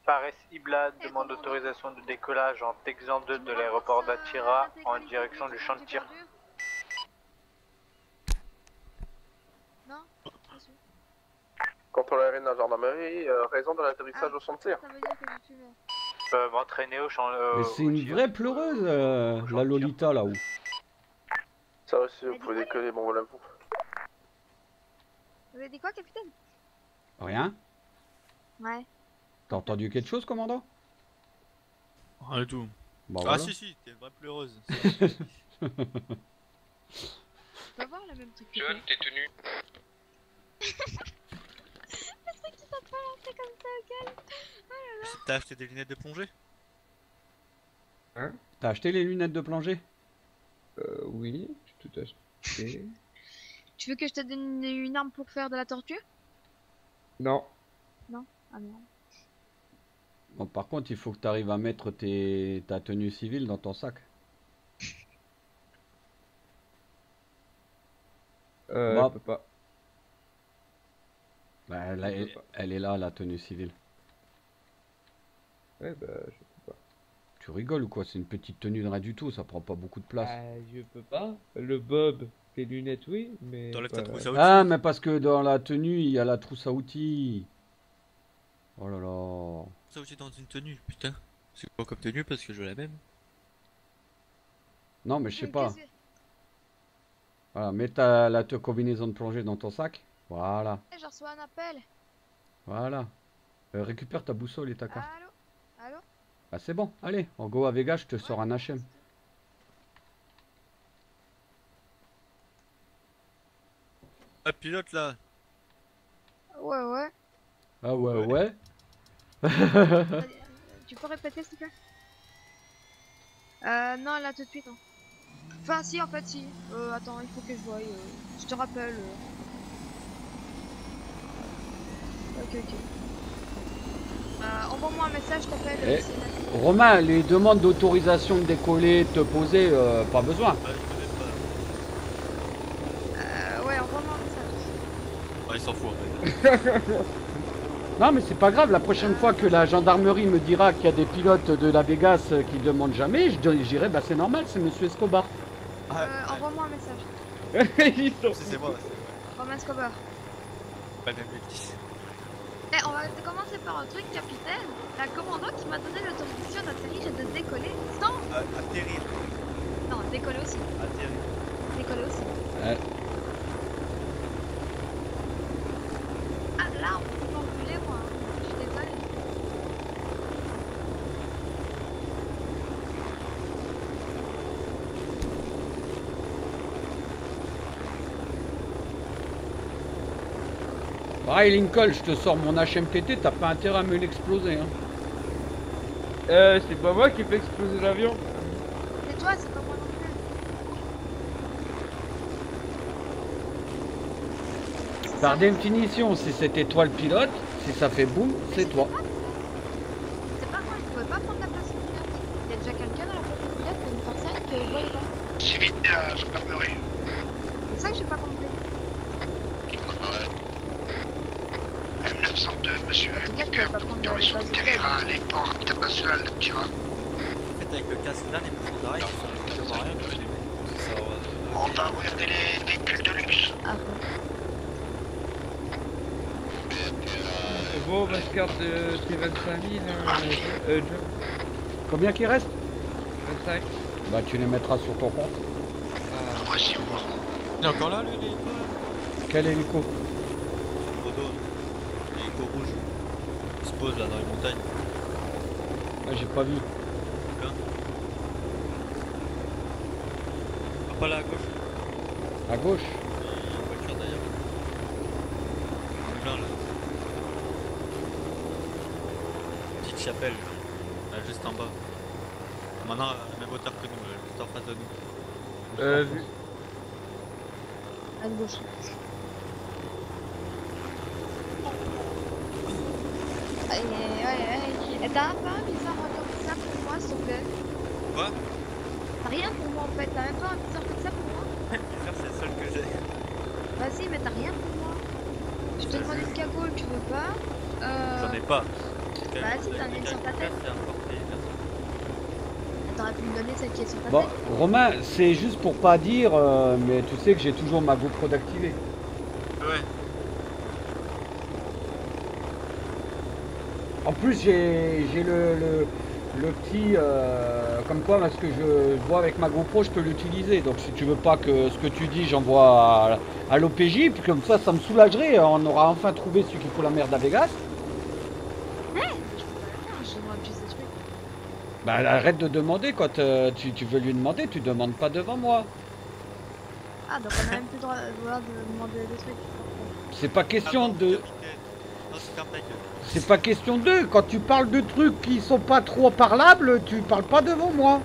Fares Ibla demande autorisation de décollage en Texan 2 de l'aéroport d'Atira en direction du champ de tir. Non Bien sûr. Contrôle aérien de la gendarmerie, euh, raison de l'atterrissage au champ de tir. Ça veut dire que je fumais. Peuvent m'entraîner au champ. euh, Mais c'est une tir. vraie pleureuse, euh, la Lolita là-haut. Ça aussi, vous pouvez décoller, bon voilà vous. Vous avez dit quoi, capitaine? Rien Ouais. T'as entendu quelque chose, commandant? Rien du tout. Bah ah voilà. si si, t'es une vraie pleureuse. (laughs) On va voir le même truc. John, t'es tenu. (laughs) Le truc qui va pas lancer comme ça, ok T'as acheté des lunettes de plongée T'as acheté les lunettes de plongée? Euh, oui, j'ai tout acheté. (laughs) Tu veux que je te donne une, arme pour faire de la torture non. Ah merde. Bon, par contre, il faut que tu arrives à mettre tes, ta tenue civile dans ton sac. Euh, Bah. je peux pas. Bah, elle, elle- elle est là, la tenue civile. Ouais, bah, je peux pas. Tu rigoles ou quoi? C'est une petite tenue de rien du tout, ça prend pas beaucoup de place. Ah, je peux pas. Le bob, les lunettes, oui, mais. T'enlèves ta pas- trousse à outils. Ah, mais parce que dans la tenue, il y a la trousse à outils. Oh là là. Ça aussi dans une tenue, putain. C'est quoi comme tenue? Parce que je veux la même Non, mais je sais pas. Voilà, mets ta, la te- combinaison de plongée dans ton sac. Voilà, Eh, J'ai reçu un appel. voilà. Euh, récupère ta boussole et ta carte. Allô? Allô? Ah, c'est bon, allez, on go à Vegas, je te sors un HM. Ah pilote là Ouais, ouais. Ah ouais, ouais. Tu peux répéter, s'il te plaît? Euh, non, là, tout de suite. hein. Enfin, si, en fait, si. Euh, attends, il faut que je voie. euh, je te rappelle. euh. Ok, ok. Euh, Envoie-moi un message, je t'appelle. Eh. Romain, les demandes d'autorisation de décoller, de te poser, euh, pas besoin. Ah je pas. Euh, ouais, envoie-moi un message. Ah il s'en fout en fait. (laughs) Non, mais c'est pas grave. La prochaine fois que la gendarmerie me dira qu'il y a des pilotes de la Vegas euh, qui demandent jamais, je dirai, bah c'est normal, c'est Monsieur Escobar. Ah, Euh, envoie-moi un message. (laughs) Ils sont- si c'est moi, c'est Romain Escobar. pas même multi. Eh, on va commencer par un truc, capitaine. La commandant qui m'a donné l'autorisation d'atterrir et de décoller. Non, Ah, atterrir, non, décoller aussi. atterrir. Décoller aussi. Ouais. Ah, là, on peut pas enculer, moi. Je suis désolée. Pareil, Lincoln, je te sors mon HMTT, t'as pas intérêt à me l'exploser. Hein. Euh, c'est pas moi qui fais exploser l'avion. C'est toi, c'est pas moi non plus. Par définition, si c'était toi le pilote, si ça fait boum, c'est toi. C'est pas moi, je pouvais pas prendre la place du pilote. Il y a déjà quelqu'un dans la place du pilote, une personne que je voyais pas. C'est vite à gendarmerie. C'est ça que j'ai pas compris. M902, monsieur. En tout cas, je pouvais pas prendre la Direction place de du pilote. Téléra, les ports internationales de Tira. En fait, avec le casque là, les bouchons d'arrêt, ils sont rien. On va regarder les véhicules de luxe. Ah, bon. Bon, ma carte de T25 000, hein, euh, Joe. Combien qu'il reste 25. Bah tu les mettras sur ton compte. Ah, Voici moi. Il est encore là, lui, les Quel hélico Rodon, l'hélico rouge. Il se pose là dans les montagnes. Ah, J'ai pas vu. Pas là à gauche. À gauche Il y a une voiture d'ailleurs. Là. Petite chapelle. Là, juste en bas. Maintenant, à la même hauteur que nous, juste en face de nous. Euh, vu. À gauche. Aïe, aïe, aïe, aïe. Et t'as pas un bizarre comme ça pour moi, s'il te plaît Quoi T'as rien pour moi en fait, t'as même pas un bizarre comme ça pour moi Faire, c'est le seul que j'ai. Vas-y, mais t'as rien pour moi. Je te demande une cagoule, tu veux pas euh... J'en ai pas. Bah, si, t'en as une sur ta tête. T'aurais pu me donner celle qui est sur ta Bon, tête. Romain, c'est juste pour pas dire, euh, mais tu sais que j'ai toujours ma GoPro d'activer. Ouais. En plus, j'ai le, le, le petit. euh, comme quoi, parce que je vois avec ma GoPro, je peux l'utiliser. Donc, si tu veux pas que ce que tu dis, j'envoie à, à l'OPJ, puis comme ça, ça me soulagerait. On aura enfin trouvé celui qui fout la merde à Vegas. Ouais, je peux pas le faire, je vois plus ces trucs. Bah, arrête de demander quand euh, tu, tu veux lui demander, tu demandes pas devant moi. Ah, donc on a même plus le droit, le droit de demander des trucs. C'est pas question Attends, de. c'est pas question d'eux. Quand tu parles de trucs qui sont pas trop parlables, tu parles pas devant moi.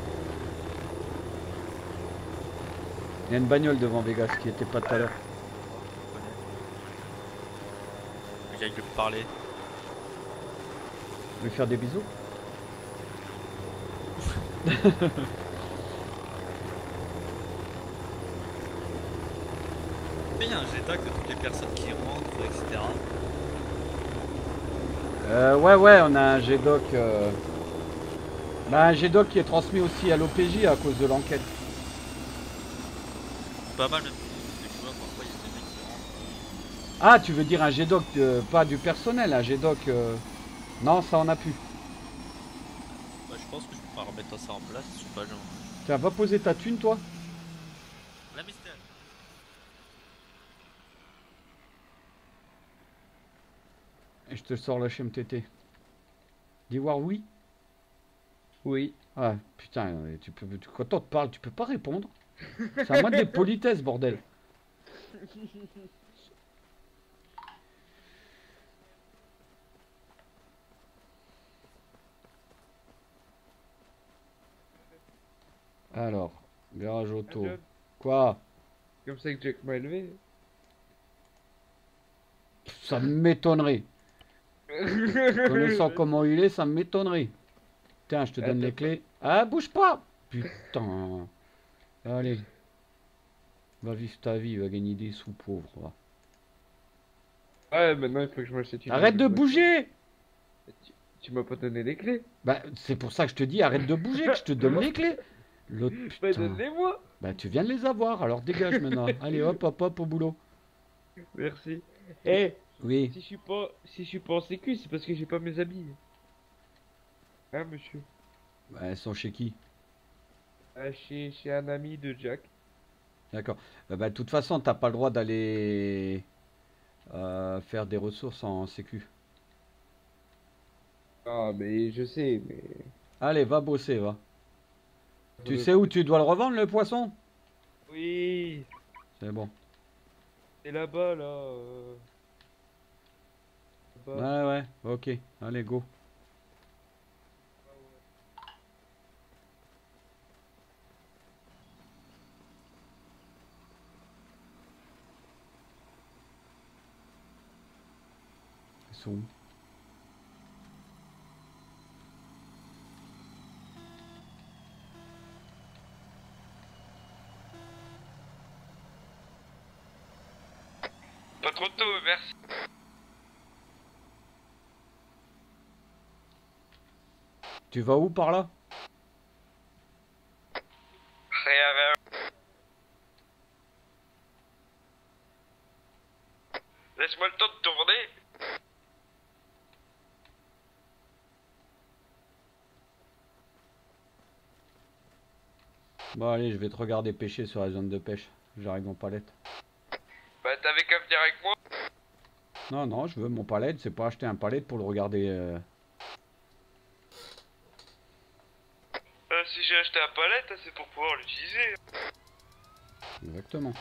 Il y a une bagnole devant Vegas qui était pas tout à l'heure. J'aille lui parler. Lui faire des bisous. (laughs) Il y a un GTAC de toutes les personnes qui rentrent, etc. Euh, ouais, ouais, on a un GDoc. euh, Bah, un GDoc qui est transmis aussi à l'OPJ à cause de l'enquête. Pas mal même. Ah, tu veux dire un GDoc, euh, pas du personnel, un GDoc. euh, Non, ça on a plus. Remettre ça en place, je suis pas genre. Tiens, va poser ta thune, toi. La mystère. Et je te sors la HMTT. Dis voir oui? Oui. Ah, putain, tu peux, tu- quand on te parle, tu peux pas répondre. C'est à moi des (laughs) politesses, bordel. (laughs) Alors, garage auto. Quoi? Comme ça que Jack m'a élevé. Ça m'étonnerait. Connaissant (laughs) comment il est, ça m'étonnerait. Tiens, je te donne les clés. Ah, bouge pas Putain. Allez. Va vivre ta vie, va gagner des sous pauvres. va. Ouais, maintenant il faut que je m'achète une. Arrête de bouger Tu, tu m'as pas donné les clés? Bah, c'est pour ça que je te dis, arrête de bouger, que je te donne (laughs) les clés. L'autre, Bah, donne-les-moi Bah, tu viens de les avoir, alors dégage maintenant. (laughs) Allez, hop, hop, hop, au boulot. Merci. Eh, Oui. si je suis pas, si je suis pas en sécu, c'est parce que j'ai pas mes habits. Hein, monsieur? Bah, elles sont chez qui? Ah, chez, chez un ami de Jack. D'accord. Bah, bah, de toute façon, t'as pas le droit d'aller euh, faire des ressources en sécu. Ah, mais je sais, mais. Allez, va bosser, va. Tu sais où tu dois le revendre, le poisson? Oui, C'est bon. c'est là-bas, là. euh. Ouais, ouais, ok. Allez, go. Ils sont où? Trop tôt, merci. Tu vas où par là? Laisse-moi le temps de tourner. Bon, allez, je vais te regarder pêcher sur la zone de pêche. J'arrive mon palette. Bah t'avais qu'à venir avec moi. Non, non, je veux mon palette. C'est pas acheter un palette pour le regarder. euh, Euh, si j'ai acheté un palette, c'est pour pouvoir l'utiliser. Exactement.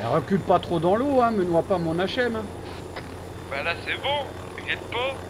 Eh, recule pas trop dans l'eau, hein, me noie pas mon HM. Bah là c'est bon, t'inquiète pas.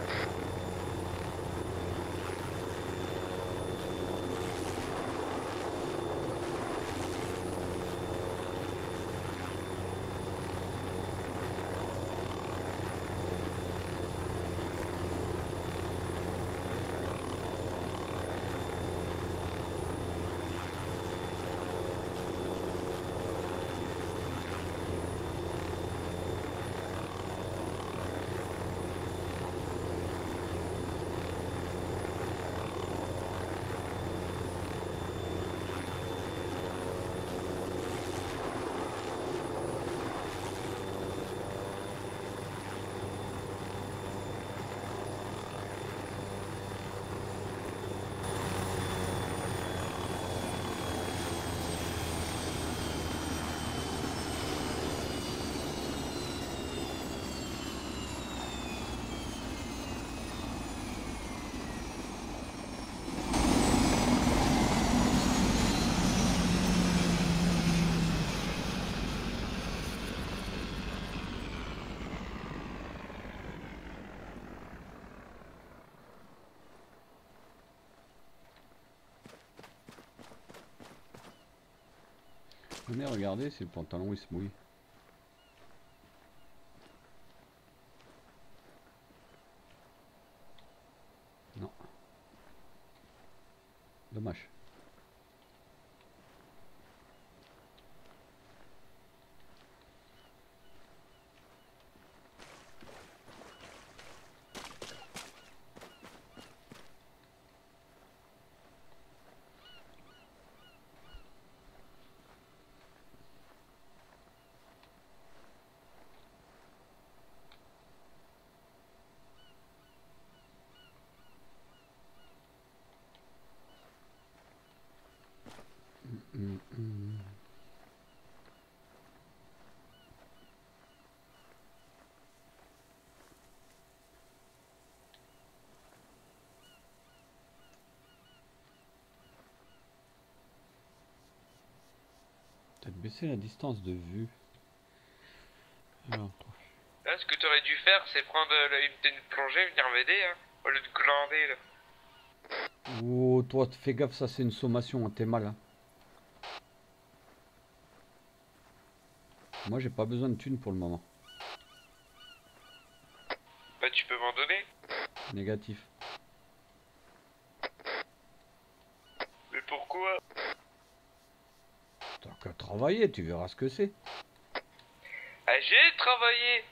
Si le pantalon il se mouille. Non. Dommage. hum, hum. Peut-être baisser la distance de vue. Alors, Là, ce que tu aurais dû faire, c'est prendre euh, une de plongée, venir m'aider, hein, au lieu de glander, là. Oh, toi, fais gaffe, ça c'est une sommation, hein, t'es mal. hein. Moi, j'ai pas besoin de thunes pour le moment. Bah, tu peux m'en donner. Négatif. Mais pourquoi? T'as qu'à travailler, tu verras ce que c'est. Ah, j'ai travaillé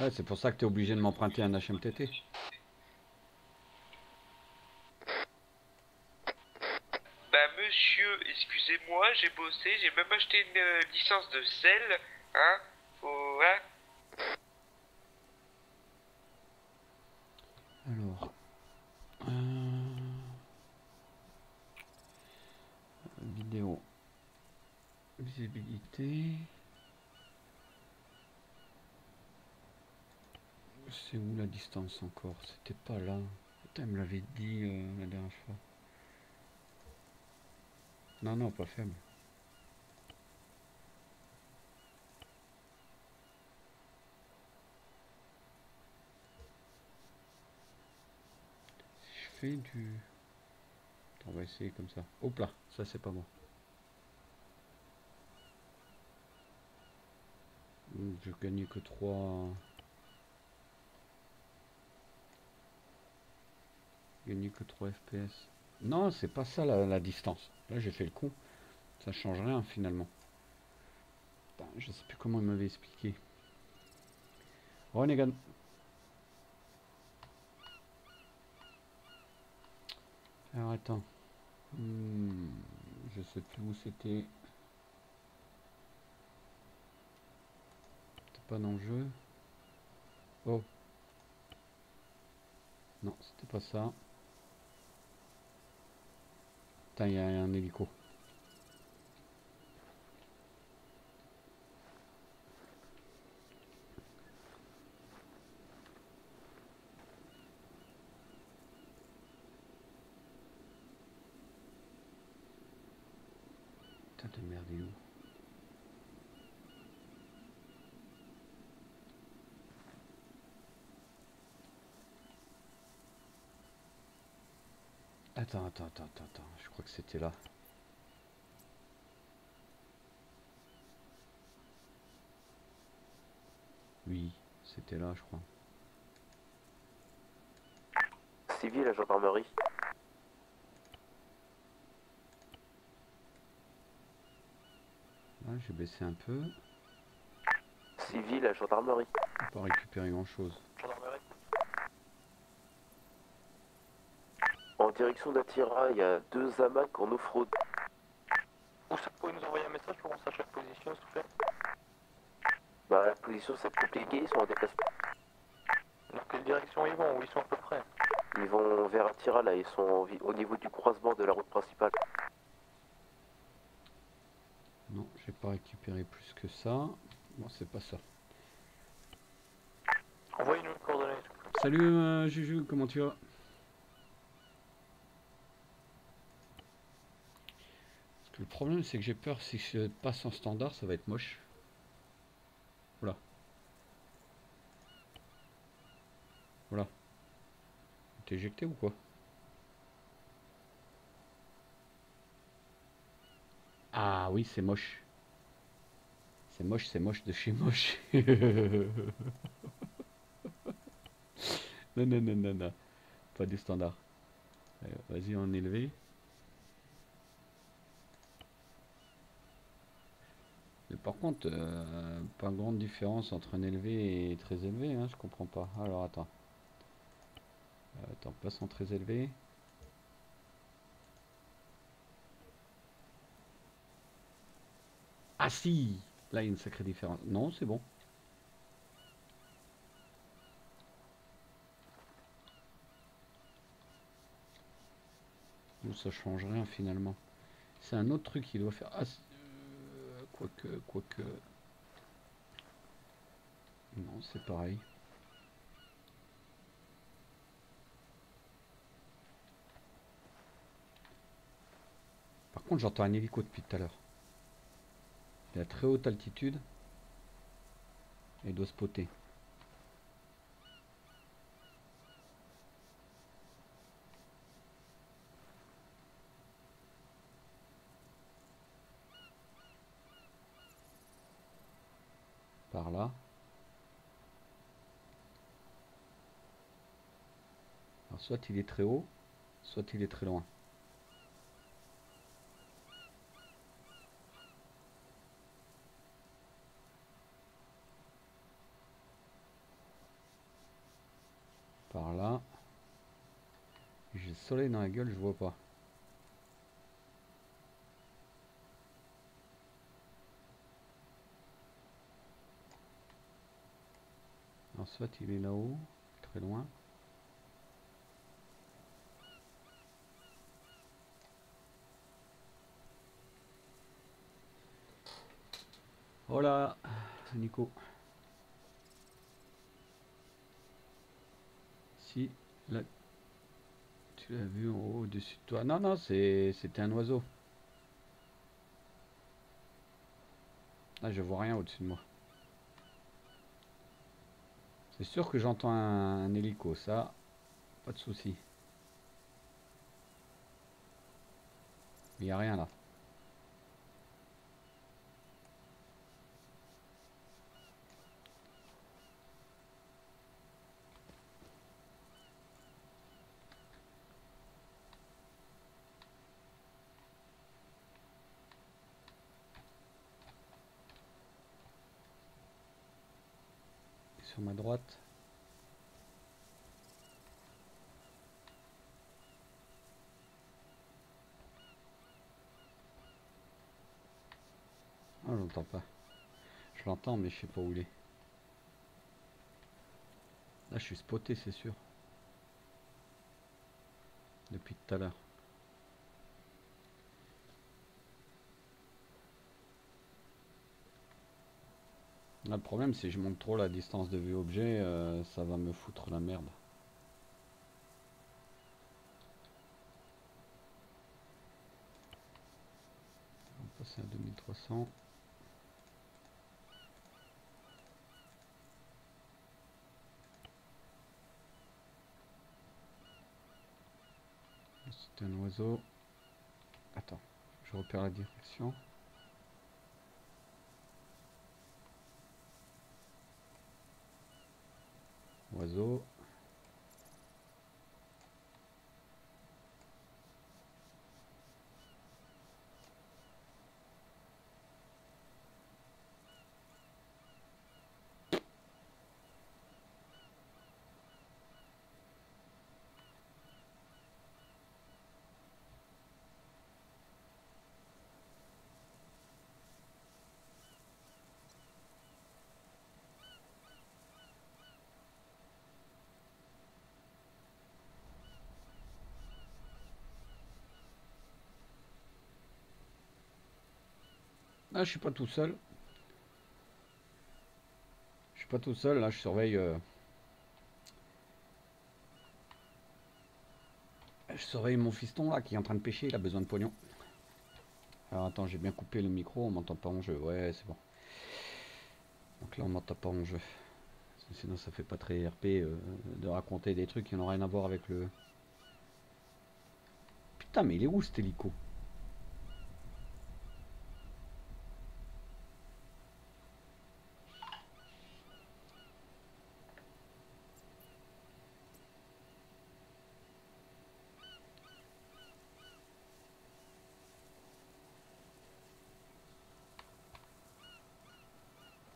Ouais, c'est pour ça que t'es obligé de m'emprunter un HMTT. Bah, monsieur, excusez-moi, j'ai bossé, j'ai même acheté une euh, licence de sel, hein Faut, hein Alors. euh, Vidéo. C'est où la distance encore? C'était pas là. Putain, me l'avait dit euh, la dernière fois. Non, non, pas faible. Je fais du... On va essayer comme ça. Hop là, ça c'est pas bon. Je gagnais que 3... Gagner que 3 FPS. Non, c'est pas ça la, distance. Là, j'ai fait le con. Ça change rien finalement. Je sais plus comment il m'avait expliqué. Renegan. Alors attends. Hmm, je sais plus où c'était. Pas dans le jeu. Oh. Non, c'était pas ça. Putain, il y a un hélico. Putain de merde, il est où Attends, attends, attends, attends, attends, je crois que c'était là. Oui, c'était là, je crois. Civil, la gendarmerie. Là, j'ai baissé un peu. Civil, la gendarmerie. On peut pas récupérer grand chose. Gendarmerie. En direction d'Atira, il y a deux hamacs en off-road. Vous pouvez nous envoyer un message pour qu'on sache la position, s'il vous plaît Bah, la position c'est compliqué, ils sont en déplacement. Dans quelle direction ils vont Où ils sont à peu près Ils vont vers Atira, là, ils sont au niveau du croisement de la route principale. Non, j'ai pas récupéré plus que ça. Bon, c'est pas ça. Envoyez-nous les coordonnées. Salut euh, Juju, comment tu vas Parce que le problème, c'est que j'ai peur si je passe en standard, ça va être moche. Voilà. Voilà. T'es éjecté ou quoi? Ah oui, c'est moche. C'est moche, c'est moche de chez moche. (laughs) non, non, non, non, non. Pas du standard. Euh, Vas-y, en élevé. Par contre, euh, pas grande différence entre un élevé et très élevé, hein, je comprends pas. Alors attends. Euh, attends, passe en très élevé. Ah si Là, il y a une sacrée différence. Non, c'est bon. Ou ça change rien finalement. C'est un autre truc qu'il doit faire. Ah, quoique, quoique. Non, c'est pareil. Par contre, j'entends un hélico depuis tout à l'heure. Il est à très haute altitude. Et il doit spotter. Par là. Alors soit il est très haut, soit il est très loin. Par là. J'ai le soleil dans la gueule, je vois pas. Alors soit il est là-haut, très loin. C'est Nico. Si, là, tu l'as vu en haut au-dessus de toi. Non, non, c'était un oiseau. Là, je vois rien au-dessus de moi. C'est sûr que j'entends un, un hélico, ça, pas de souci. Il n'y a rien là. Sur ma droite. Ah, j'entends pas. Je l'entends, mais je sais pas où il est. Là, je suis spoté, c'est sûr. Depuis tout à l'heure. Là, le problème, que je monte trop la distance de vue objet, euh, ça va me foutre la merde. On va passer à 2300. C'est un oiseau. Attends, je repère la direction. Oiseau. Ah, je suis pas tout seul. Je suis pas tout seul, là, je surveille. euh, Je surveille mon fiston là qui est en train de pêcher, il a besoin de pognon. Alors attends, j'ai bien coupé le micro, on m'entend pas en jeu. Ouais, c'est bon. Donc là, on m'entend pas en jeu. Sinon, ça fait pas très RP euh, de raconter des trucs qui n'ont rien à voir avec le. Putain, mais il est où cet hélico?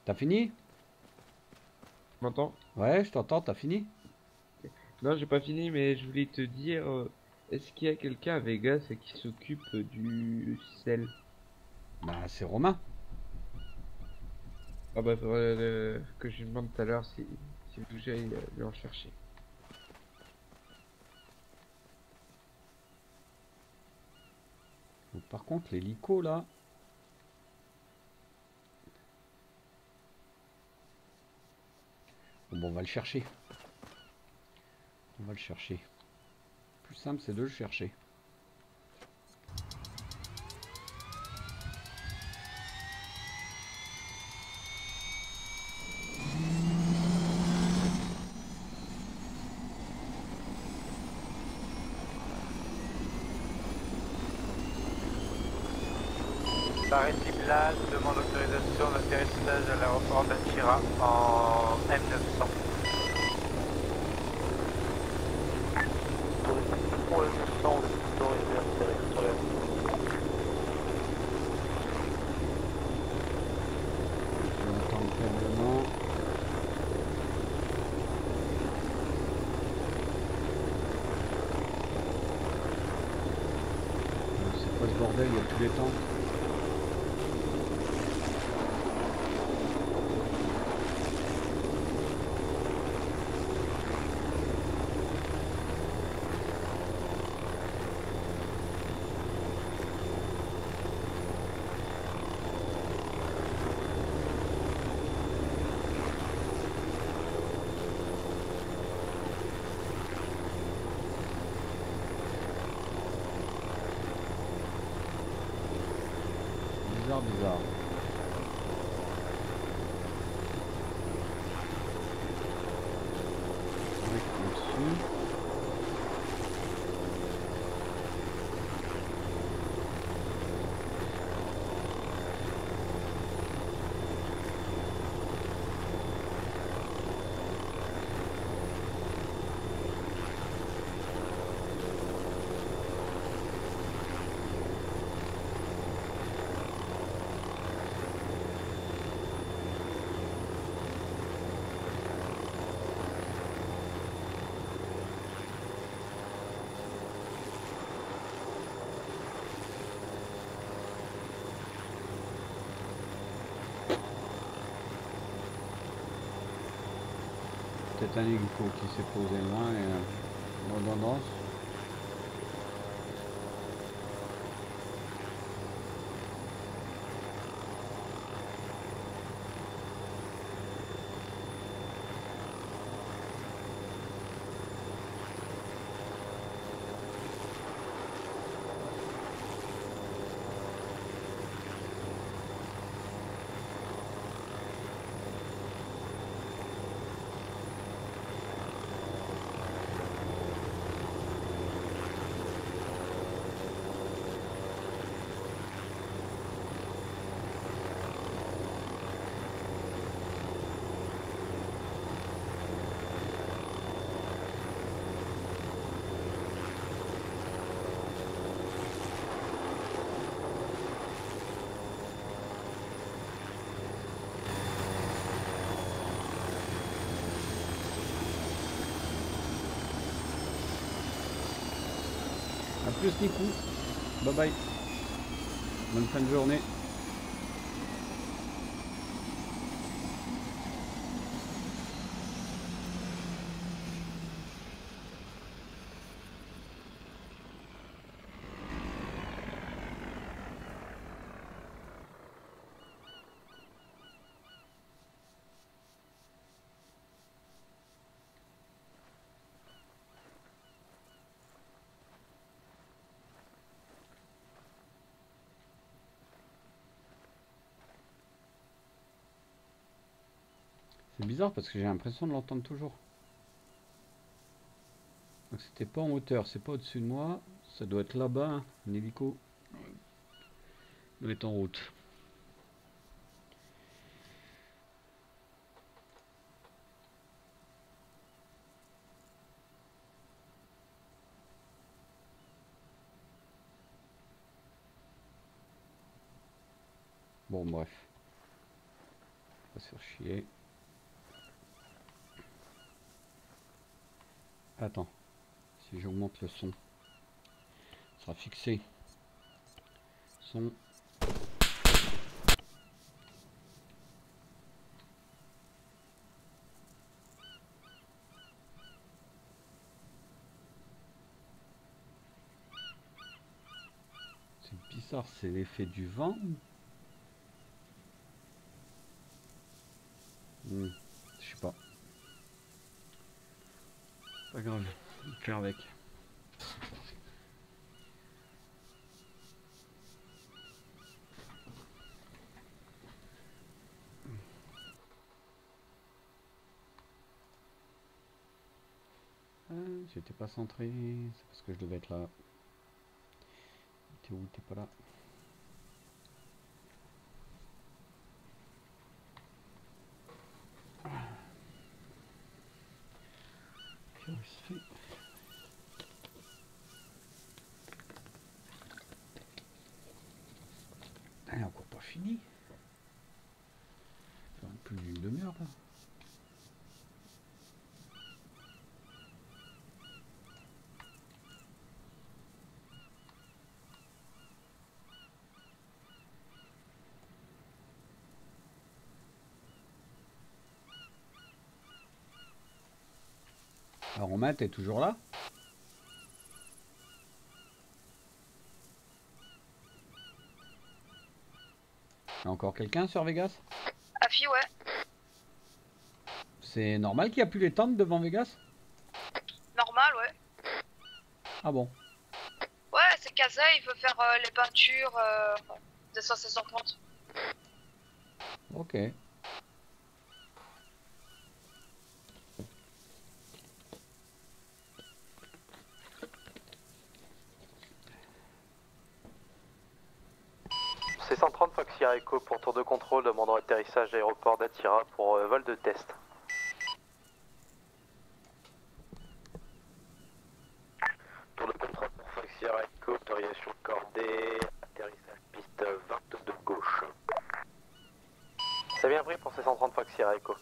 T'as fini? Tu m'entends? Ouais, je t'entends, t'as fini? Non, j'ai pas fini, mais je voulais te dire, euh, est-ce qu'il y a quelqu'un à Vegas qui s'occupe du sel? Bah, c'est Romain. Ah bah, faudrait que je lui demande tout à l'heure si, si vous j'aille euh, lui en chercher. Ok. Par contre, l'hélico là. Bon, on va le chercher. On va le chercher. Le plus simple, c'est de le chercher. Peut-être un hélico qui s'est posé loin et euh, Nico. Bye bye. Bonne fin de journée. C'est bizarre parce que j'ai l'impression de l'entendre toujours. Donc c'était pas en hauteur, c'est pas au-dessus de moi. Ça doit être là-bas, un hélico. Il être en route. Bon bref. On va se faire chier. Attends. Si j'augmente le son. Ça sera fixé. Son. C'est bizarre, c'est l'effet du vent. Hmm, Je sais pas. Grave. Ah, J'étais pas centré, c'est parce que je devais être là. T'es où? T'es pas là Qu'est-ce que c'est Ah, Elle est encore pas fini. Ça fait plus d'une demi-heure là. Romain, t'es toujours là Y a encore quelqu'un sur Vegas? Afi, ouais. C'est normal qu'il n'y a plus les tentes devant Vegas? Normal, ouais. Ah bon? Ouais, c'est casé, il veut faire euh, les peintures euh, de 1630. Ok. C130 Fox Sierra Echo pour tour de contrôle demandant atterrissage aéroport d'Atira pour euh, vol de test. Tour de contrôle pour Fox Sierra Echo, autorisation accordée, atterrissage piste 22 gauche. C'est bien pris pour C130 Fox Sierra Echo.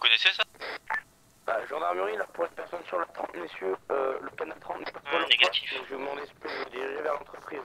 Vous connaissez ça Bah, gendarmerie, là, pour une personne sur la 30, messieurs, euh, le canal 30 n'est pas leur négatif. donc je vous demande de vous diriger vers l'entreprise.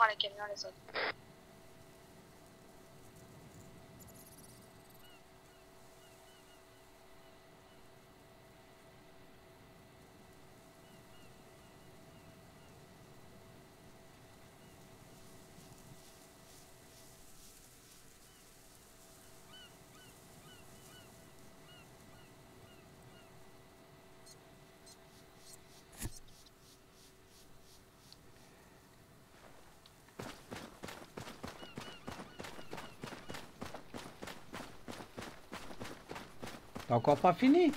կարող արեք նոր էպիզոդ։ T'as encore pas fini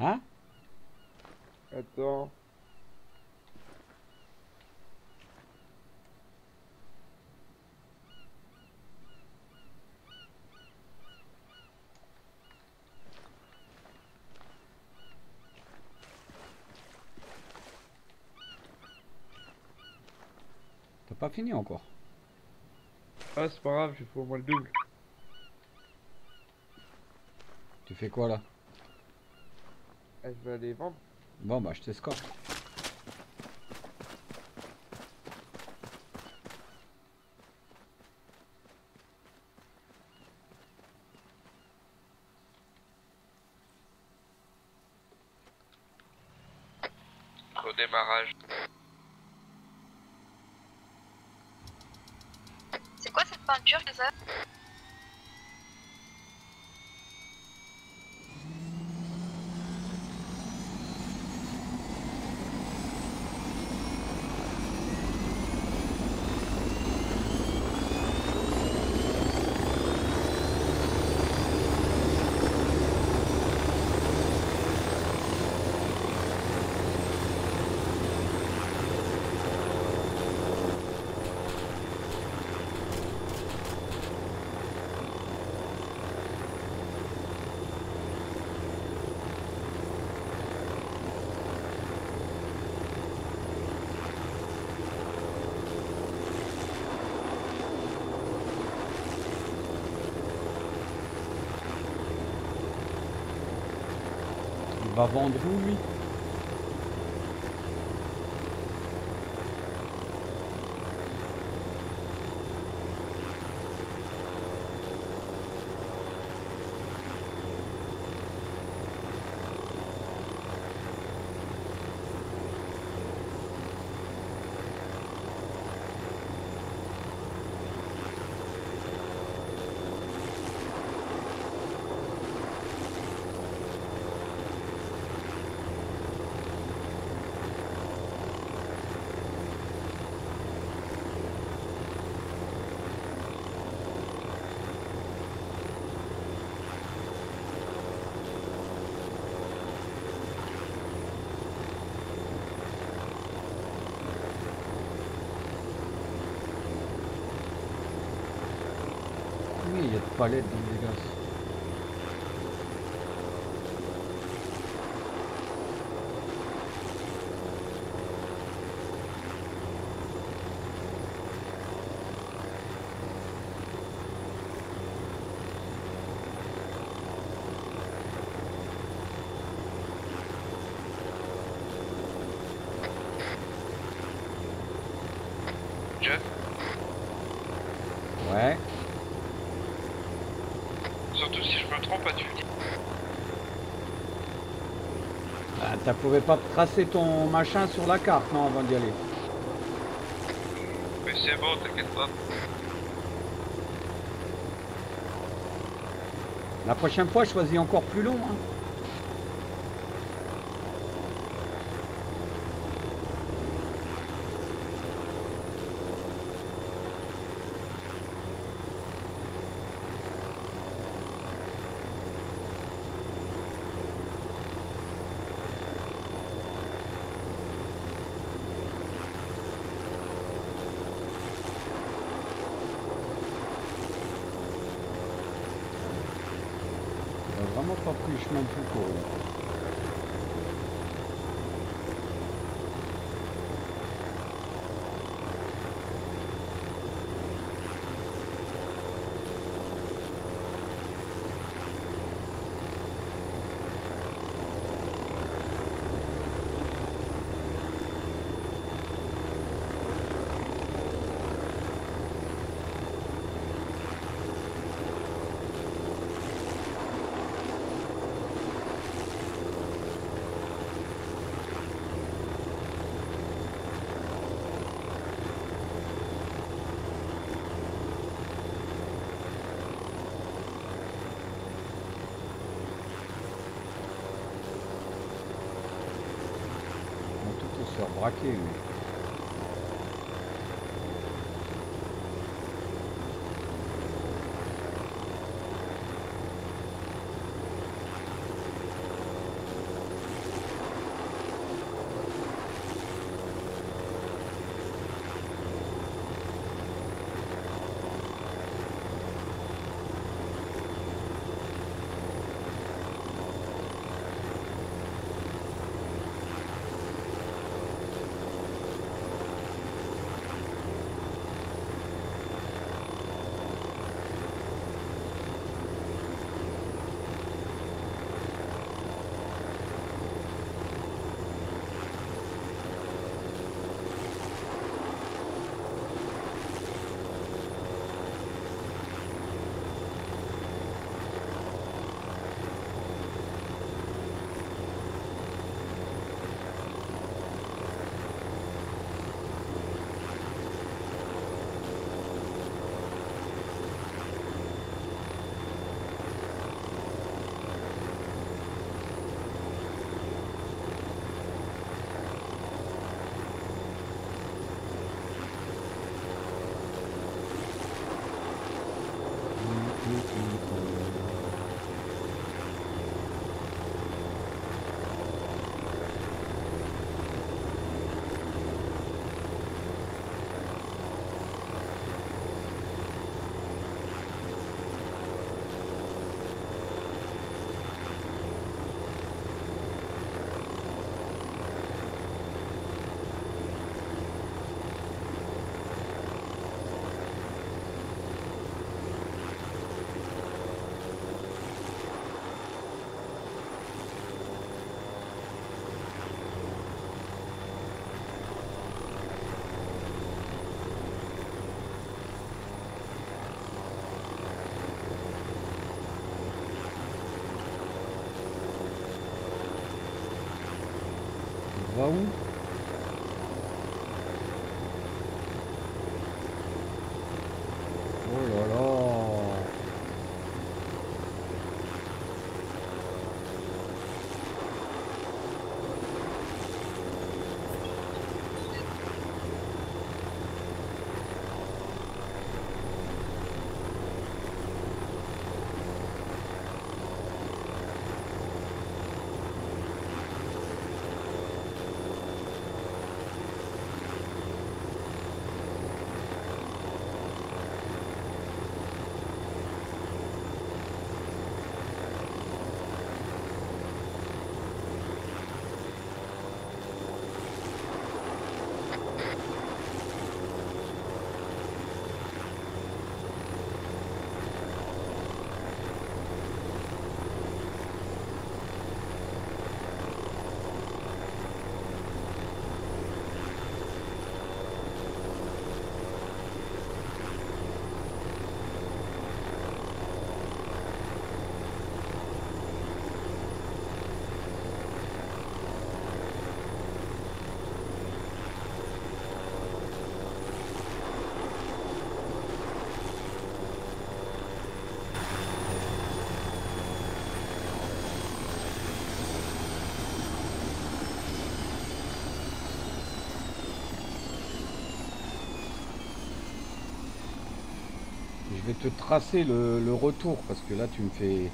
Hein? Attends. T'as pas fini encore. Ah, c'est pas grave, j'ai fait au moins le double. Tu fais quoi là? Ah, je vais aller vendre. Bon bah je t'escorte. Va vendre. Où lui Oui, il y a de palettes dans les gars. Jeff, Ouais. surtout si je me trompe, as-tu dit Ah, T'as pouvais pas tracer ton machin sur la carte, non, avant d'y aller. Mais c'est bon, t'inquiète pas. La prochaine fois, choisis encore plus long. hein. On a vraiment pas pris le chemin le plus court. là. On va tout où? Oh là là Je vais tracer le retour parce que là tu me fais...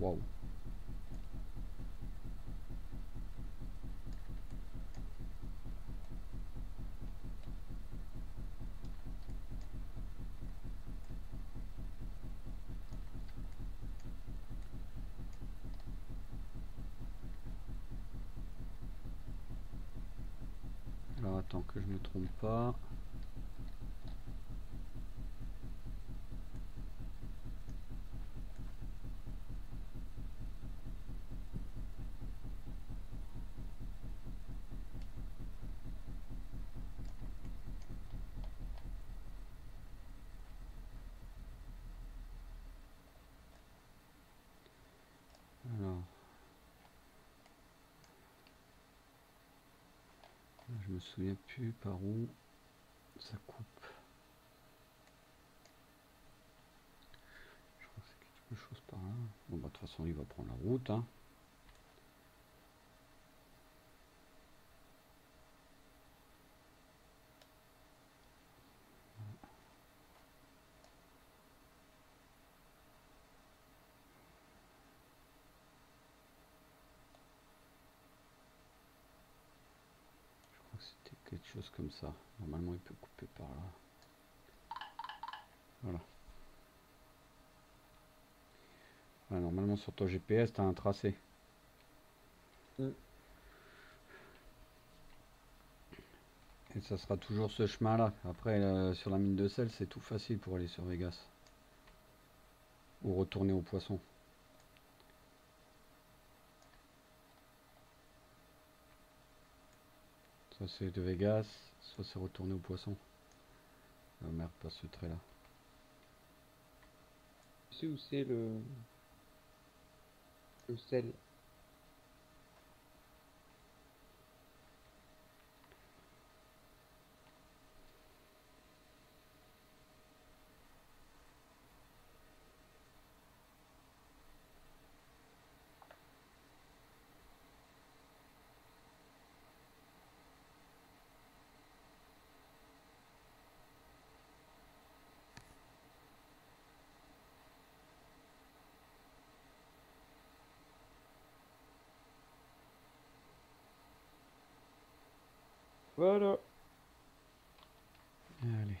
Waouh. Attends que je me trompe pas. Alors. Je me souviens plus par où ça coupe. Je crois que c'est quelque chose par là. Bon bah de toute façon il va prendre la route. Hein. Je crois que c'était quelque chose comme ça. Normalement il peut couper par là. Voilà. Normalement sur ton GPS tu as un tracé. Et ça sera toujours ce chemin là. Après euh, sur la mine de sel c'est tout facile pour aller sur Vegas. Ou retourner au poisson. Soit c'est de Vegas, soit c'est retourner au poisson. Ah merde, pas ce trait là. Tu sais où c'est le. le sel? Voilà. Allez.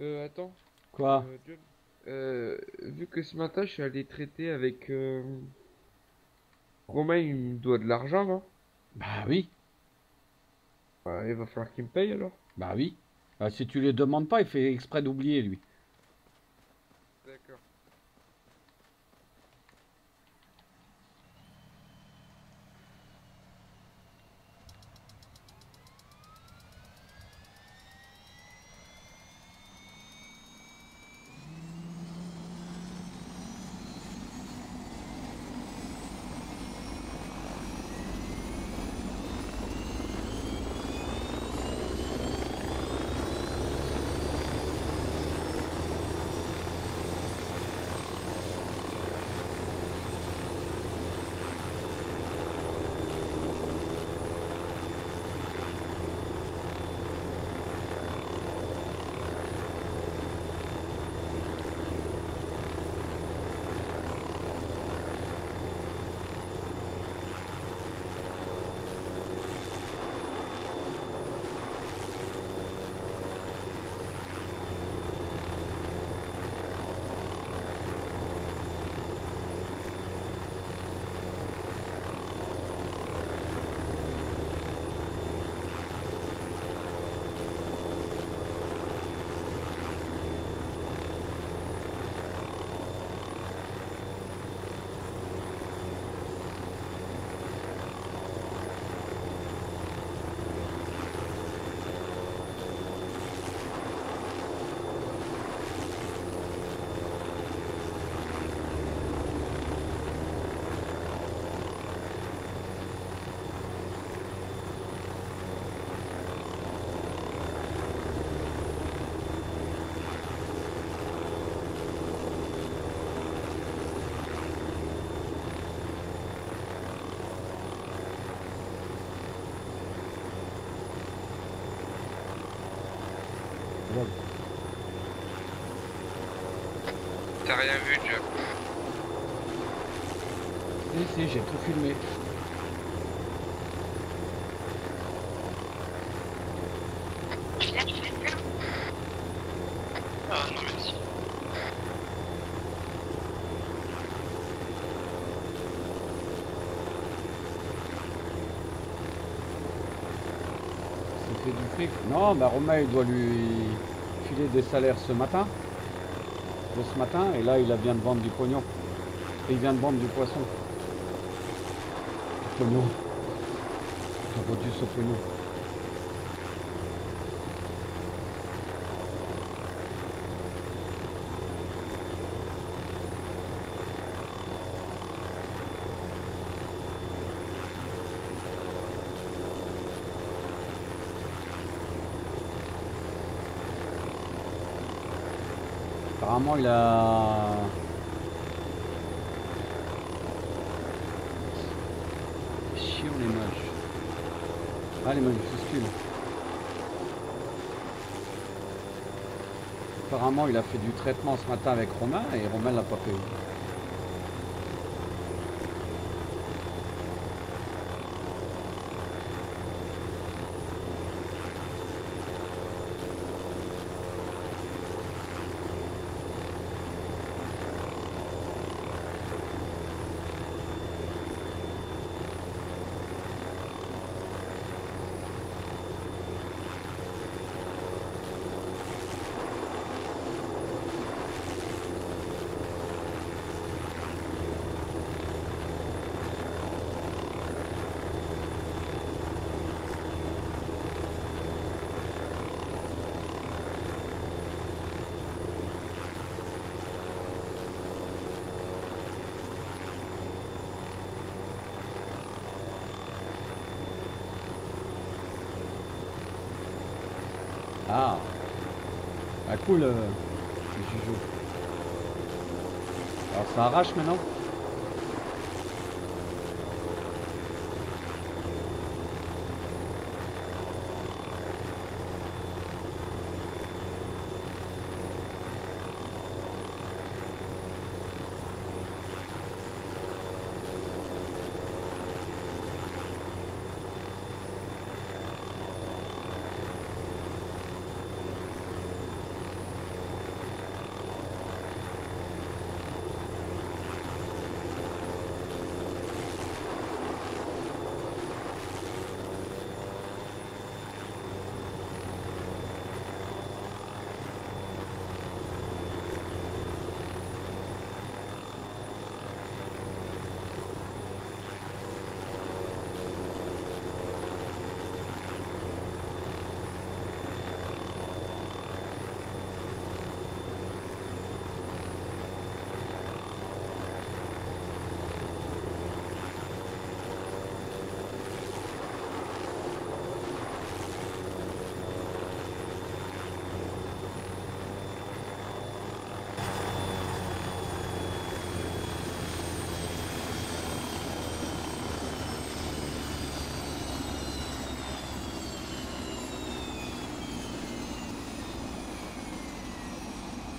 Euh, attends. Quoi Euh, euh, vu que ce matin je suis allé traiter avec euh... Romain, il me doit de l'argent, non? Bah oui. Bah, il va falloir qu'il me paye alors. Bah oui. Bah, si tu les demandes pas, il fait exprès d'oublier lui. Non, bah Romain, il doit lui filer des salaires ce matin. De ce matin, et là, il a vient de vendre du pognon. Il vient de vendre du poisson. Du pognon. A vendu ce pognon. Apparemment, il a. Chiant les moches. Ah, les majuscules. Apparemment, il a fait du traitement ce matin avec Romain et Romain l'a pas fait. Ah. Ah cool, euh. Alors ça arrache maintenant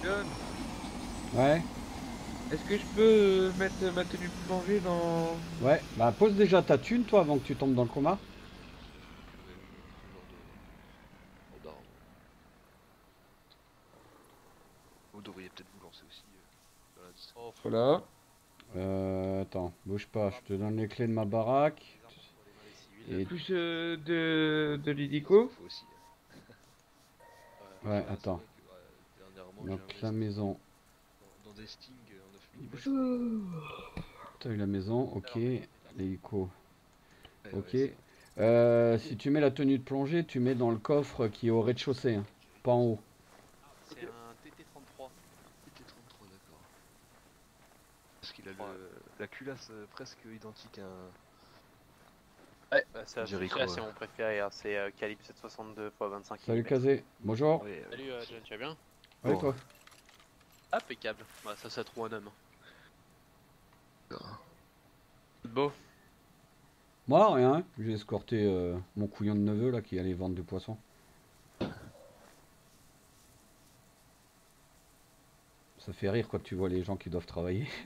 John, Ouais. est-ce que je peux euh, mettre ma tenue plongée dans... Ouais, bah pose déjà ta thune toi avant que tu tombes dans le coma. Vous devriez peut-être vous lancer aussi euh, dans la distance. Voilà. Euh, attends, bouge pas, je te donne les clés de ma baraque. Et Plus euh, de, de l'hélico ouais, attends. Donc la maison. Des stings, on a fait T'as eu la maison, ok. L'hélico. Ok. Euh, si tu mets la tenue de plongée, tu mets dans le coffre qui est au rez-de-chaussée, hein, pas en haut. C'est un TT33. TT33, d'accord. Parce qu'il a le, la culasse euh, presque identique à un. Ouais, bah, c'est c'est ouais. mon préféré, hein, c'est euh, calibre 762 x 25 Salut mm. Kazé, bonjour. Salut euh, John, tu vas bien? Ouais, toi? Impeccable. Bah, ça, ça trouve un homme. Beau. Moi, rien. J'ai escorté euh, mon couillon de neveu là qui allait vendre du poisson. Ça fait rire quand tu vois les gens qui doivent travailler. (laughs)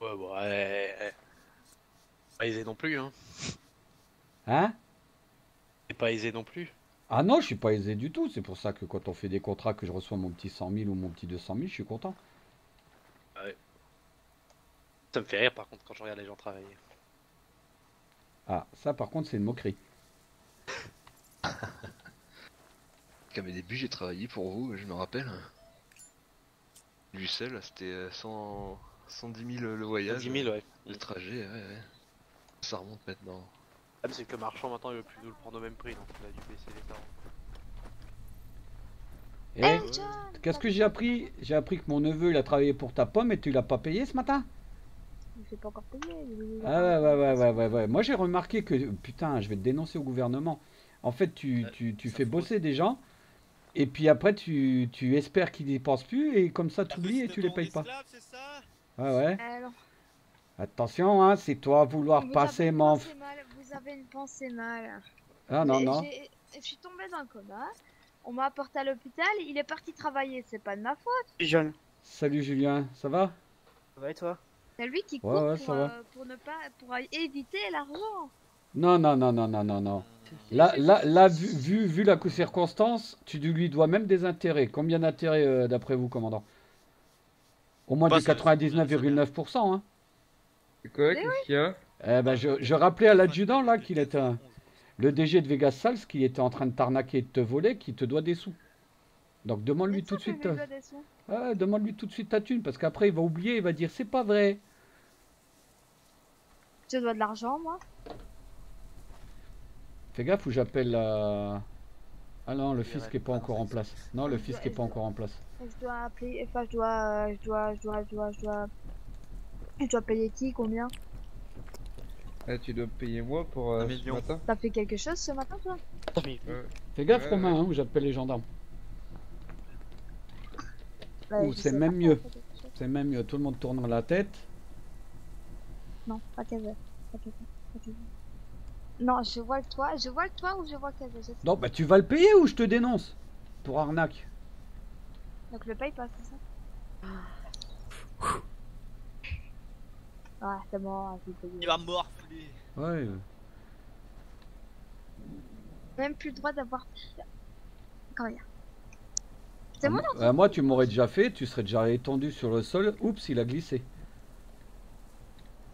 Ouais, bon, ouais, ouais. Pas aisé non plus, hein. Hein? C'est pas aisé non plus. Ah non, je suis pas aisé du tout. C'est pour ça que quand on fait des contrats, que je reçois mon petit 100 000 ou mon petit 200 000, je suis content. Ouais. Ça me fait rire par contre quand je regarde les gens travailler. Ah, ça par contre, c'est une moquerie. Qu'à mes débuts, j'ai travaillé pour vous, je me rappelle. Bruxelles, c'était euh, 100... 110 000 le voyage. 110 000, ouais. Le trajet, ouais, ouais. Ça remonte maintenant. Ah, mais c'est que marchand maintenant il veut plus nous le prendre au même prix donc il a dû baisser les tarifs. Eh, qu'est-ce que j'ai appris? J'ai appris que mon neveu, il a travaillé pour ta pomme et tu l'as pas payé ce matin? Pas encore il- Ah ouais, ouais, ouais, ouais, ouais, ouais. Moi j'ai remarqué que, putain, je vais te dénoncer au gouvernement. En fait, tu, tu, tu fais bosser des gens et puis après tu, tu espères qu'ils n'y pensent plus et comme ça tu oublies et tu les payes pas. Ouais, ouais. Alors, Attention, hein, c'est toi à vouloir passer mon... avez une pensée mal. Ah non, non. Je suis tombée dans le coma. On m'a apporté à l'hôpital. Il est parti travailler. C'est pas de ma faute. Jeune. Salut Julien, ça va? Ça va et toi? C'est lui qui Ouais, court ouais, pour, euh, pour ne pas pour éviter l'argent. Non, non, non, non, non, non, non. Là, là, là vu, vu, vu la circonstance, tu lui dois même des intérêts. Combien d'intérêts euh, d'après vous, commandant? Au moins du ça, 99,9%, hein C'est quoi Qu'est-ce qu'il y a Eh ben, je, je rappelais à l'adjudant là qu'il était un- le DG de Vegas Sals qui était en train de t'arnaquer et de te voler, qui te doit des sous. Donc demande-lui tout de suite. Euh, ouais, demande-lui tout de suite ta thune parce qu'après il va oublier, il va dire c'est pas vrai. Je dois de l'argent, moi. Fais gaffe ou j'appelle la. Ah non, le fisc est pas encore en place. Non, le fisc est pas encore en place. Je dois appeler. Enfin, je dois, euh, je dois, je dois, je dois, je dois. Je dois payer qui Combien? Ah, tu dois payer moi pour euh, ce matin T'as fait quelque chose ce matin, toi? Ouais. Fais gaffe Ouais, Romain, ouais. hein, ou j'appelle les gendarmes. Bah, Ou je c'est sais même pas, mieux. t'as fait quelque chose. C'est même mieux. Tout le monde tourne la tête. Non, pas Kaza. Pas Kaza. Pas Kaza. Non, je vois le toit. Je vois le toit ou je vois Kaza. je sais Non, bah tu vas le payer ou je te dénonce pour arnaque. pas. Donc je le paye pas, c'est ça? Ah, c'est bon. Il va morfler. Ouais. Même plus le droit d'avoir. Quand il y a. C'est mon ordi. Euh, moi, tu m'aurais déjà fait, tu serais déjà étendu sur le sol. Oups, il a glissé.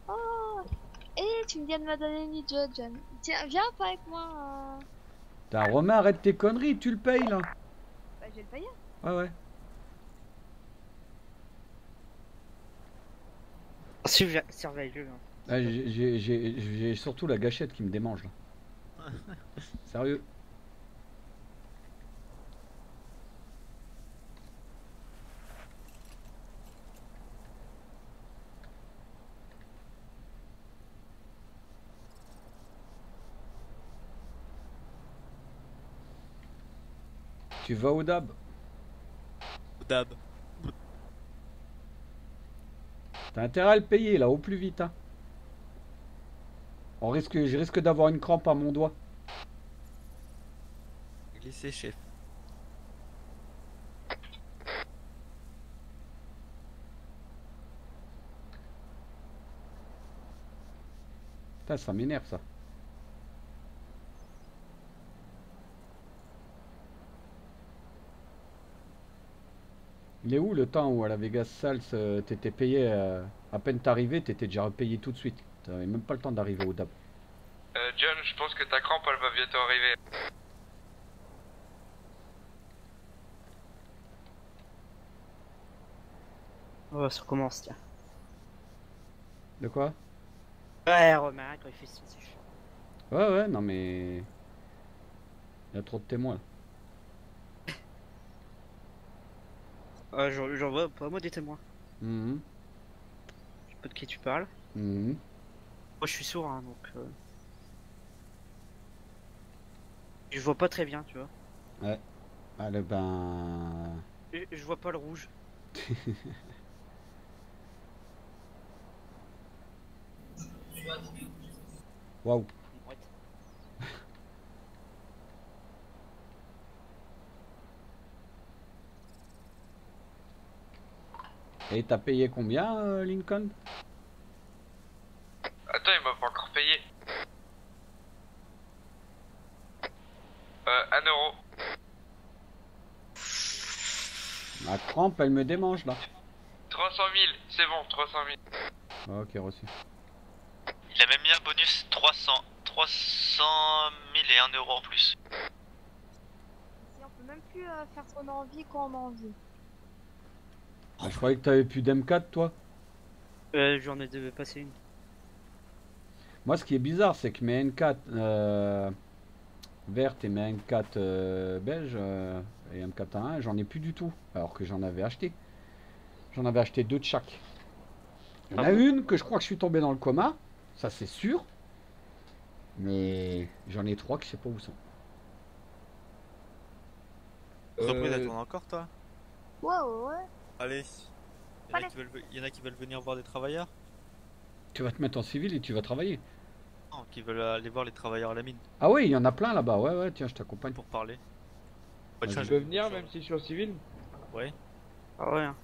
Oh Eh, tu viens de me donner une idée, John. Tiens, viens pas avec moi. euh. T'as Romain, arrête tes conneries, tu le payes là. Bah, je vais le payer. Ouais, ouais. Surveille-le. Ah, j'ai- surtout la gâchette qui me démange là. (laughs) Sérieux. Tu vas au DAB? Dab. T'as intérêt à le payer là, au plus vite. Hein. On risque, je risque d'avoir une crampe à mon doigt. Glissé, chef. Putain, ça m'énerve ça. Il est où le temps où à la Vegas Sals euh, t'étais payé euh, à peine t'arrivais, t'étais déjà repayé tout de suite? T'avais même pas le temps d'arriver au DAB. Euh, John, je pense que ta crampe, elle va bientôt arriver. Oh, ça recommence, tiens. De quoi? Ouais, Romain, quand il fait son c'est chaud. Ouais, ouais, non mais. Il y a trop de témoins Euh, j'en vois pas moi des témoins. Mhm, Je sais pas de qui tu parles. mhm. Moi je suis sourd, hein, donc. Euh... Je vois pas très bien, tu vois. Ouais. Allez ben. Je, je vois pas le rouge. (laughs) Waouh. Et t'as payé combien, euh, Lincoln? Attends, il m'a pas encore payé. Euh, 1 euro. Ma crampe, elle me démange là. 300 000, c'est bon, 300 000. Ok, reçu. Il a même mis un bonus 300. 300 000 et 1 euro en plus. Si on peut même plus euh, faire ce qu'on a envie quand on a envie. Ah, je croyais que t'avais plus d'M4 toi. Euh, j'en ai passé une. Moi, ce qui est bizarre, c'est que mes N4 euh, vertes et mes N4 euh, belges euh, et M4A1, j'en ai plus du tout. Alors que j'en avais acheté. J'en avais acheté deux de chaque. Il y en a Ah bon une que je crois que je suis tombé dans le coma, ça c'est sûr. Mais j'en ai trois qui je sais pas où sont. Entreprise, Euh, encore, toi? Ouais, ouais, ouais. Allez. Il y, en a Allez. qui veulent, il y en a qui veulent venir voir des travailleurs Tu vas te mettre en civil et tu vas travailler. Non, qui veulent aller voir les travailleurs à la mine Ah oui, il y en a plein là-bas. Ouais, ouais, tiens, je t'accompagne. pour parler. Vas-y. tiens, Je peux venir même si je suis en civil Ouais. Ah ouais. hein.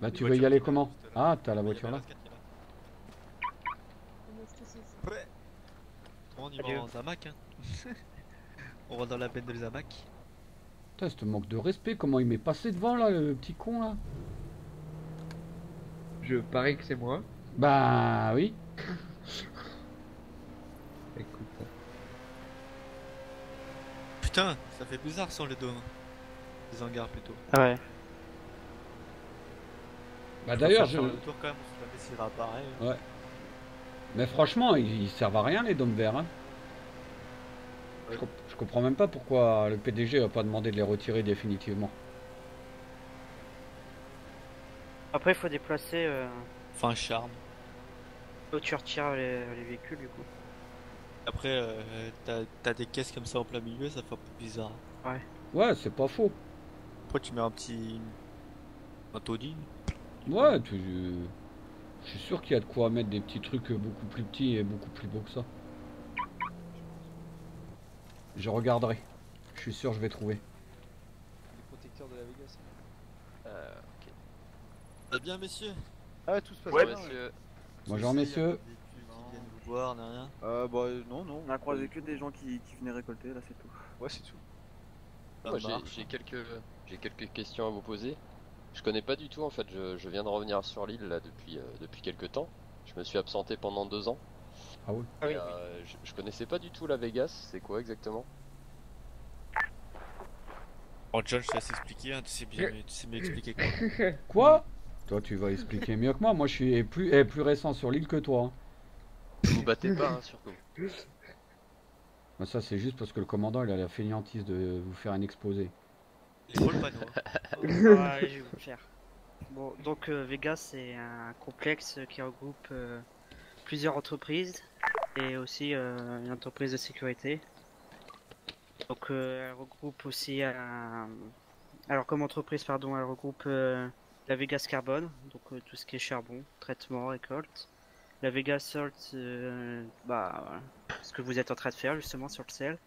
Bah, tu veux y aller comment Ah, t'as la voiture là monde y va en Zamac. Hein. (laughs) On va dans la benne de Zamac. Putain, ce manque de respect, comment il m'est passé devant là, le petit con là Je parie que c'est moi. Bah oui. Écoute. Putain, ça fait bizarre sans les dômes. Les hangars plutôt. Ah ouais. Bah d'ailleurs, je... Faire le tour quand même, on s'il réapparaît. Ouais. Mais franchement, ils, ils servent à rien les dômes verts. hein. Je, comp- je comprends même pas pourquoi le PDG a pas demandé de les retirer définitivement. Après, il faut déplacer. Euh... Enfin, charme. Où tu retires les, les véhicules du coup. Après, euh, t'as t'as des caisses comme ça en plein milieu, ça fait un peu bizarre. Ouais. Ouais, c'est pas faux. Après, tu mets un petit. un taudis? Ouais, tu... je suis sûr qu'il y a de quoi mettre des petits trucs beaucoup plus petits et beaucoup plus beaux que ça. Je regarderai. Je suis sûr que je vais trouver. Les protecteurs de la Vegas. Euh, ok. Eh bien, messieurs? Ah ouais, tout se passe Ouais, bien. messieurs. Bonjour messieurs. Qui viennent vous voir, ni rien. Euh, bah non, non. On a croisé que des gens qui, qui venaient récolter, là c'est tout. Ouais, c'est tout. Ça Moi, j'ai quelques, j'ai quelques questions à vous poser. Je connais pas du tout en fait. Je, je viens de revenir sur l'île là depuis euh, depuis quelques temps. Je me suis absenté pendant deux ans. Ah oui. Et, euh, je, je connaissais pas du tout la Vegas. C'est quoi exactement? Oh, John, je te laisse expliquer, hein, tu sais bien, tu sais mieux expliquer (laughs) quoi. Quoi? Toi, tu vas expliquer mieux que moi. Moi, je suis plus, eh, plus récent sur l'île que toi. hein. Vous battez pas, hein, surtout. Ça, c'est juste parce que le commandant, il a la fainéantise de vous faire un exposé. Il faut le panneau. Ouais, je vais vous le faire. Bon, donc euh, Vegas c'est un complexe qui regroupe euh, plusieurs entreprises et aussi euh, une entreprise de sécurité. Donc euh, elle regroupe aussi un... Alors comme entreprise, pardon, elle regroupe euh, la Vegas Carbone, donc euh, tout ce qui est charbon, traitement, récolte. La Vegas Salt, euh, bah, ce que vous êtes en train de faire justement sur le sel.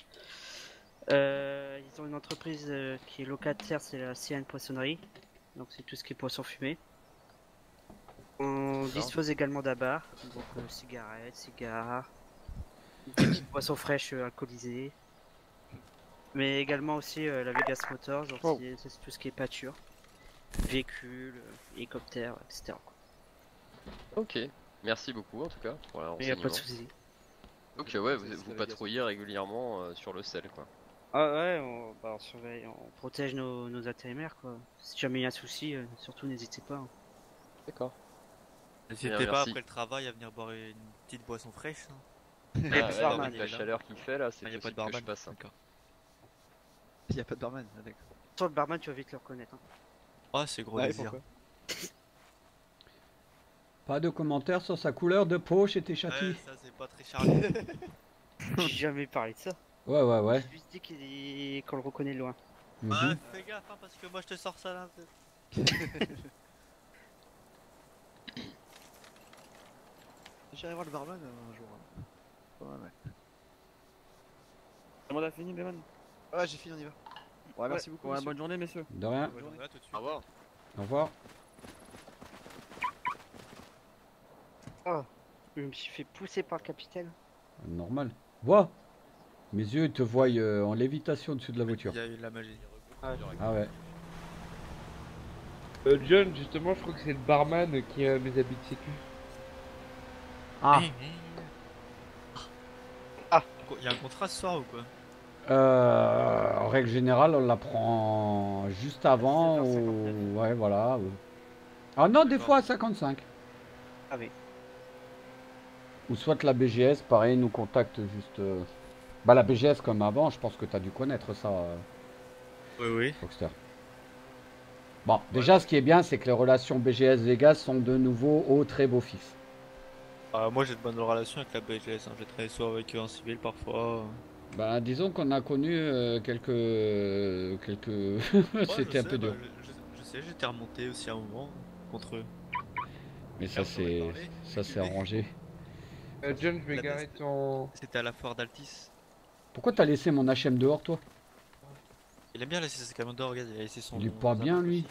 Euh, ils ont une entreprise euh, qui est locataire, c'est la CN Poissonnerie. Donc c'est tout ce qui est poisson fumé. On dispose également d'un bar, donc euh, cigarettes, cigares, des boissons fraîches euh, alcoolisées. Mais également aussi euh, la Vegas Motors, donc Oh. c'est tout ce qui est pâture, véhicules, euh, hélicoptères, etc. Ok. Merci beaucoup en tout cas pour la Il y a pas de renseignement. souci. Ok, ouais, vous, vous patrouillez régulièrement euh, sur le sel quoi. Ah ouais, on, bah, on surveille, on protège nos, nos intérimaires quoi. Si jamais il y a un souci, euh, surtout n'hésitez pas. hein. D'accord. N'hésitez pas après le travail à venir boire une petite boisson fraîche. hein. Ah, Il y a ouais, pas de barman, avec la chaleur qu'il fait là, c'est Ah, pas de possible que je barman. passe. hein. Il y a pas de barman, ah, d'accord. Toi le barman tu vas vite le reconnaître. hein. Ouais, c'est gros Ouais, désir. (laughs) Pas de commentaires sur sa couleur de peau chez tes châtis. Ouais, ça c'est pas très charmant. (laughs) J'ai jamais parlé de ça. Ouais, ouais, ouais. J'ai juste dit qu'il est- qu'on le reconnaît de loin. Mhm. Ouais, fais gaffe hein, parce que moi je te sors ça là. (laughs) J'irai voir le barman euh, un jour. hein. Pas mal, ouais. On a fini, Béman Ouais, j'ai fini, on y va. Ouais, merci beaucoup. Ouais, bonne journée, messieurs. De rien. Bonne journée à tout de suite. Au revoir. Au revoir. Oh, je me suis fait pousser par le capitaine. Normal. Vois Mes yeux te voient euh, en lévitation au-dessus de la voiture. Il y a eu de la magie. Ah ouais. Euh, John, justement, je crois que c'est le barman qui a mes habits de sécu. Ah Quoi, Il y a un contrat ce soir ou quoi? Euh, en règle générale, on la prend juste avant ou... Ouais, voilà. ou- Ah non, des fois à 55. Ah oui. Ou soit la BGS, pareil, nous contacte juste... euh, Bah la BGS comme avant, je pense que tu as dû connaître ça, euh, Oui, oui. Foxter. Bon, déjà ce qui est bien, c'est que les relations BGS Vegas sont de nouveau au très beau fixe. Ah, moi j'ai de bonnes relations avec la BGS, hein. j'ai travaillé soit avec eux en civil parfois. Bah disons qu'on a connu euh, quelques... quelques... (laughs) Ouais, (laughs) C'était un peu bah, dur. je, je- sais, j'étais remonté aussi à un moment contre eux. Mais ça c'est... ça s'est arrangé. Euh, John, je vais La garer ton. C'était à la foire d'Altis. Pourquoi t'as laissé mon HM dehors toi? Il aime bien laisser ses camions dehors, regarde, il a laissé son. Il est pas bien lui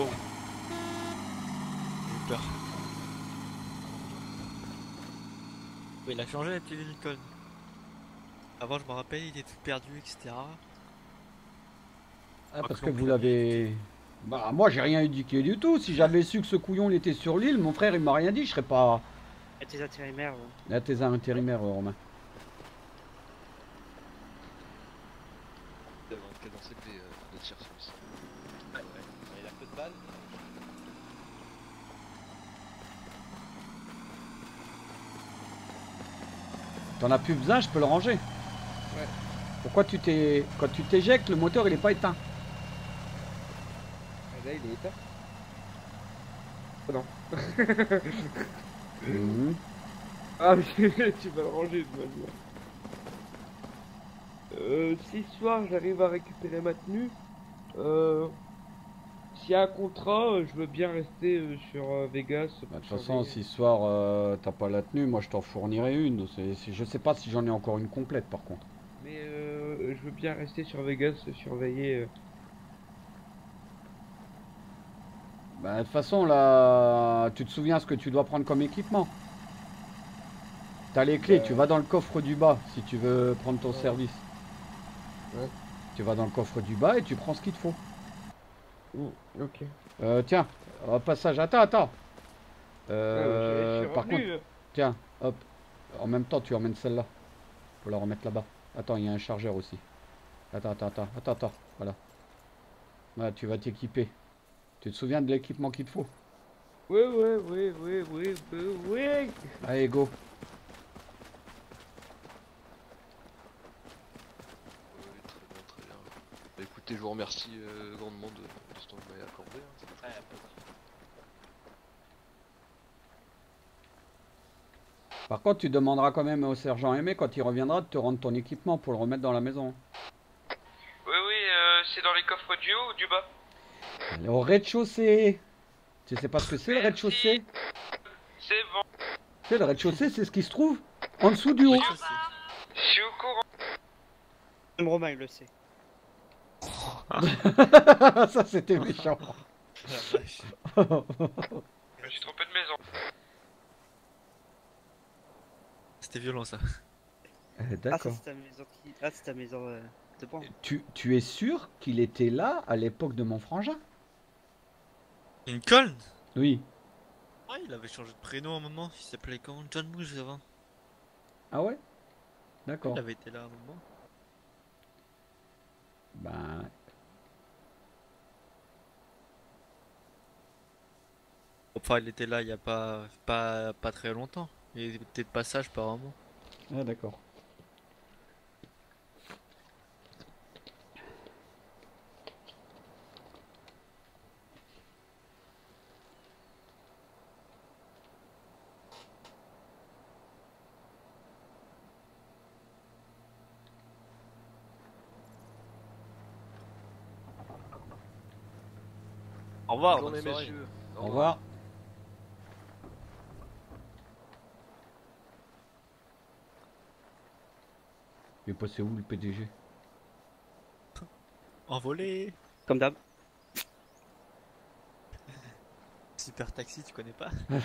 Oh. J'ai eu peur. Oui, il a changé la petite Lincoln. Avant, je me rappelle, il était tout perdu, etc. Ah, parce que vous la l'avez. Bah, moi j'ai rien indiqué du tout. Si j'avais su que ce couillon il était sur l'île, mon frère il m'a rien dit, je serais pas. Et tes intérimaires. ouais. Là, t'es un intérimaire, euh, Romain. Il y avait un cadencé de, euh, de tir celui-ci. Ouais, ouais. Il a peu de balles. T'en as plus besoin, je peux le ranger. Ouais. Pourquoi tu t'es. Quand tu t'éjectes, le moteur il est pas éteint? Ah, Là, il est éteint. Oh non. (laughs) Mhm. Ah, mais (laughs) tu vas le ranger de manière. Euh, si ce soir j'arrive à récupérer ma tenue, euh, s'il y a un contrat, euh, je veux bien rester euh, sur euh, Vegas. Bah, De toute façon, si ce soir t'as pas la tenue, moi je t'en fournirai une. Je sais pas si j'en ai encore une complète par contre. Mais euh, je veux bien rester sur Vegas, surveiller. Bah, de toute façon, là, tu te souviens ce que tu dois prendre comme équipement? T'as les clés, tu vas dans le coffre du bas si tu veux prendre ton service. Ouais. Tu vas dans le coffre du bas et tu prends ce qu'il te faut. Ok. Euh, tiens, au passage, attends, attends. Euh, suis par revenu, contre, euh. tiens, hop. En même temps, tu emmènes celle-là. Faut la remettre là-bas. Attends, il y a un chargeur aussi. Attends, attends, attends, attends, attends. Voilà. Voilà, tu vas t'équiper. Tu te souviens de l'équipement qu'il te faut? Ouais, ouais, ouais, ouais, ouais, ouais, ouais. Allez, go. Oui. Bah, écoutez, je vous remercie euh, grandement de, de ce temps que vous m'avez accordé. hein, c'était très sympa. Par contre, tu demanderas quand même au sergent Aimé quand il reviendra de te rendre ton équipement pour le remettre dans la maison. Oui, oui, euh, c'est dans les coffres du haut ou du bas? Au rez-de-chaussée. Tu sais pas ce que c'est le rez-de-chaussée? C'est bon, Tu sais, le rez-de-chaussée, c'est ce qui se trouve en dessous du haut. je suis au courant. Même Romain, il le sait. (laughs) Ça, c'était méchant. Je me suis trompé de maison. C'était violent ça. Eh, Ah, ça, D'accord. c'est ta maison qui. Ah, c'est ta maison euh, de banque. Tu, tu es sûr qu'il était là à l'époque de mon frangin? Lincoln Oui. Ouais, il avait changé de prénom à un moment, il s'appelait comment? John Bush avant. Ah ouais? D'accord. Il avait été là à un moment. Ben, Enfin, il était là il y a pas, pas, pas très longtemps. Il était de passage par un moment. ah d'accord. Au revoir, Bonne bonne journée, soirée. messieurs. Au revoir. Il est passé où le PDG Envolé Comme d'hab. (laughs) Super taxi, tu connais pas? (laughs)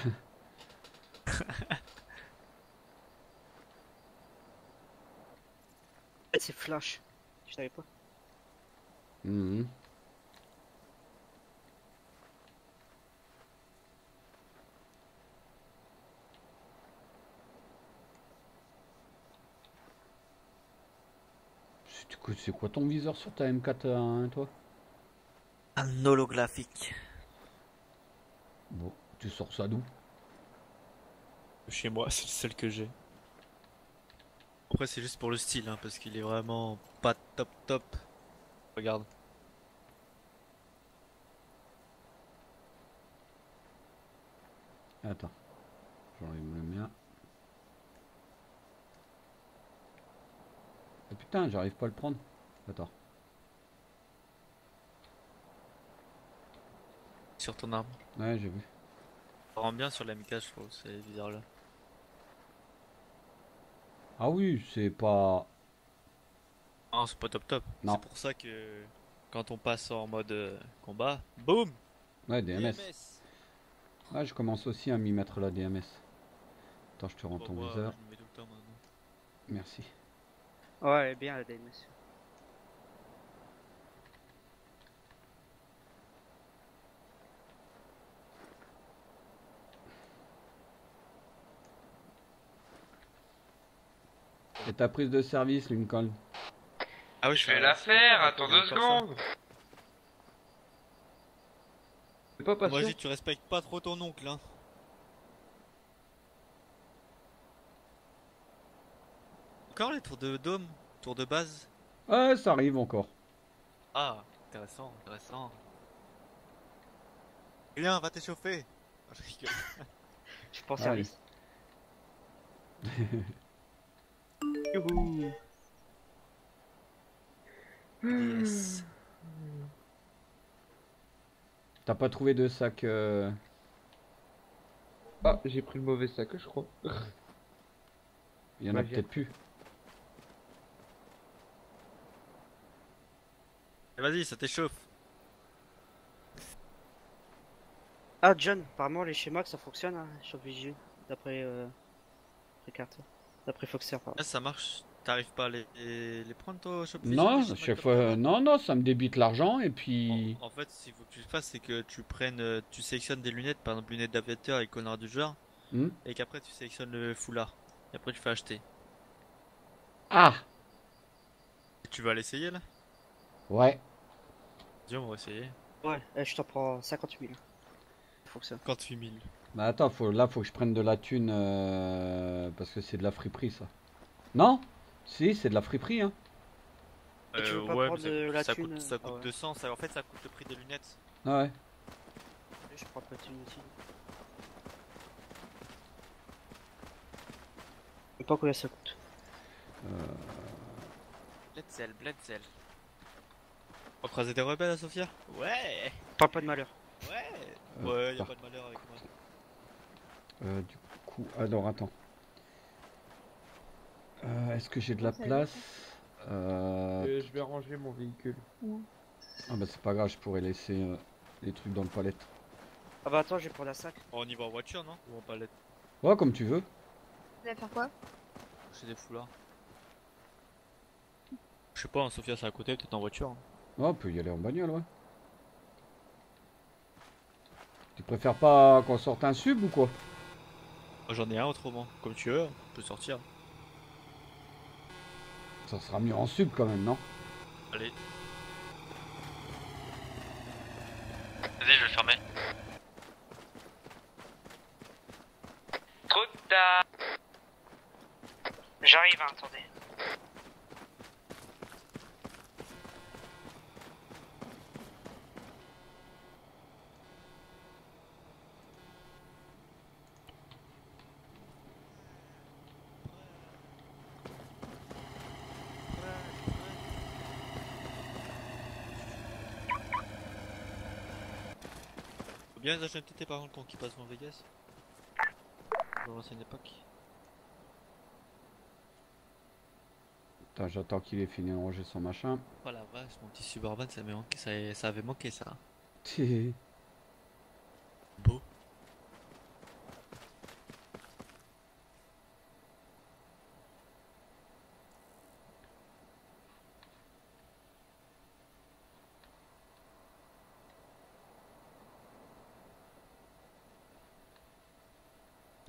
C'est Flash. Je savais pas. Mhm. C'est quoi- ton viseur sur ta M4 hein, toi? Un holographique. Bon, tu sors ça d'où? Chez moi, (laughs) c'est le seul que j'ai. Après, c'est juste pour le style, hein, parce qu'il est vraiment pas top top. Regarde. Attends, j'enlève le mien. Putain, j'arrive pas à le prendre. Attends. Sur ton arme. Ouais, j'ai vu. Ça rend bien sur la MK, je trouve, ces viseurs-là. Ah oui, c'est pas... Ah, c'est pas top top. Non. C'est pour ça que quand on passe en mode euh, combat, boum Ouais, DMS. Ah, je commence aussi à m'y mettre la DMS. Attends, je te rends Bon, ton moi, viseur. je me mets tout le temps maintenant. Merci. Ouais, elle est bien la DMS. Et ta prise de service, Lincoln Ah oui, Je vais la faire, attends deux secondes. Pas Moi, dis, tu respectes pas trop ton oncle, hein. Encore les tours de dôme Tours de base Ah, ça arrive encore. Ah, intéressant, intéressant. Julien, va t'échauffer Ah, Je rigole. (laughs) Je pense Allez. service. (laughs) Youhou. Yes. T'as pas trouvé de sac euh, Ah, j'ai pris le mauvais sac, je crois. Il y en a peut-être plus. Vas-y, ça t'échauffe. Ah, John, apparemment les schémas que ça fonctionne, hein, sur Visu, d'après euh, d'après Foxer, pardon. Là, ça marche. T'arrives pas à les, les, les prendre, toi, shop Non, Vision, chaque fois, non, non, ça me débite l'argent et puis. En fait, ce qu'il faut que tu fasses, c'est que tu prennes, euh, tu sélectionnes des lunettes, par exemple lunettes d'aviateur et connard du genre, Hmm. et qu'après tu sélectionnes le foulard. Et après tu fais acheter. Ah Tu vas l'essayer là? Ouais. Dis, on va essayer. Ouais, eh, je t'en prends 58 000. Ça fonctionne. 58 000. Bah attends, faut, là faut que je prenne de la thune euh, parce que c'est de la friperie ça. Non? Si, c'est de la friperie hein. Et tu veux pas ouais, prendre mais ça, de la ça thune, coûte, ça ah coûte ouais. 200, ça, en fait ça coûte le prix des lunettes. Ah ouais. Je prends pas de thune aussi. Je sais pas combien ça coûte? Bletzel, Bletzel. On croiser des rebelles à Sofia Ouais Parle pas de malheur. Ouais Euh, Ouais, y'a par- pas de malheur avec moi. Euh, du coup, alors attends. Euh, Est-ce que j'ai de la place? Euh, Euh, je vais ranger mon véhicule. Ah bah c'est pas grave, je pourrais laisser euh, les trucs dans le palette. Ah bah attends, je vais prendre la sac. On y va en voiture, non? Ou en palette Ouais, comme tu veux. Vous allez faire quoi? J'ai des foulards. Je sais pas, hein, Sofia, c'est à côté, peut-être en voiture. hein. Ouais, on peut y aller en bagnole, ouais. Tu préfères pas qu'on sorte un sub ou quoi? J'en ai un autrement, comme tu veux, on peut sortir. Ça sera mieux en sub quand même, non? Allez. Vas-y, je vais le fermer. Trop tard. J'arrive, hein, attendez. Bien les acheter par contre quand ils passent dans Vegas. Dans l'ancienne époque. Attends, j'attends qu'il ait fini de ranger son machin. Oh la vache, mon petit Suburban, ça, m'avait manqué, ça, ça avait manqué ça. (laughs) Beau.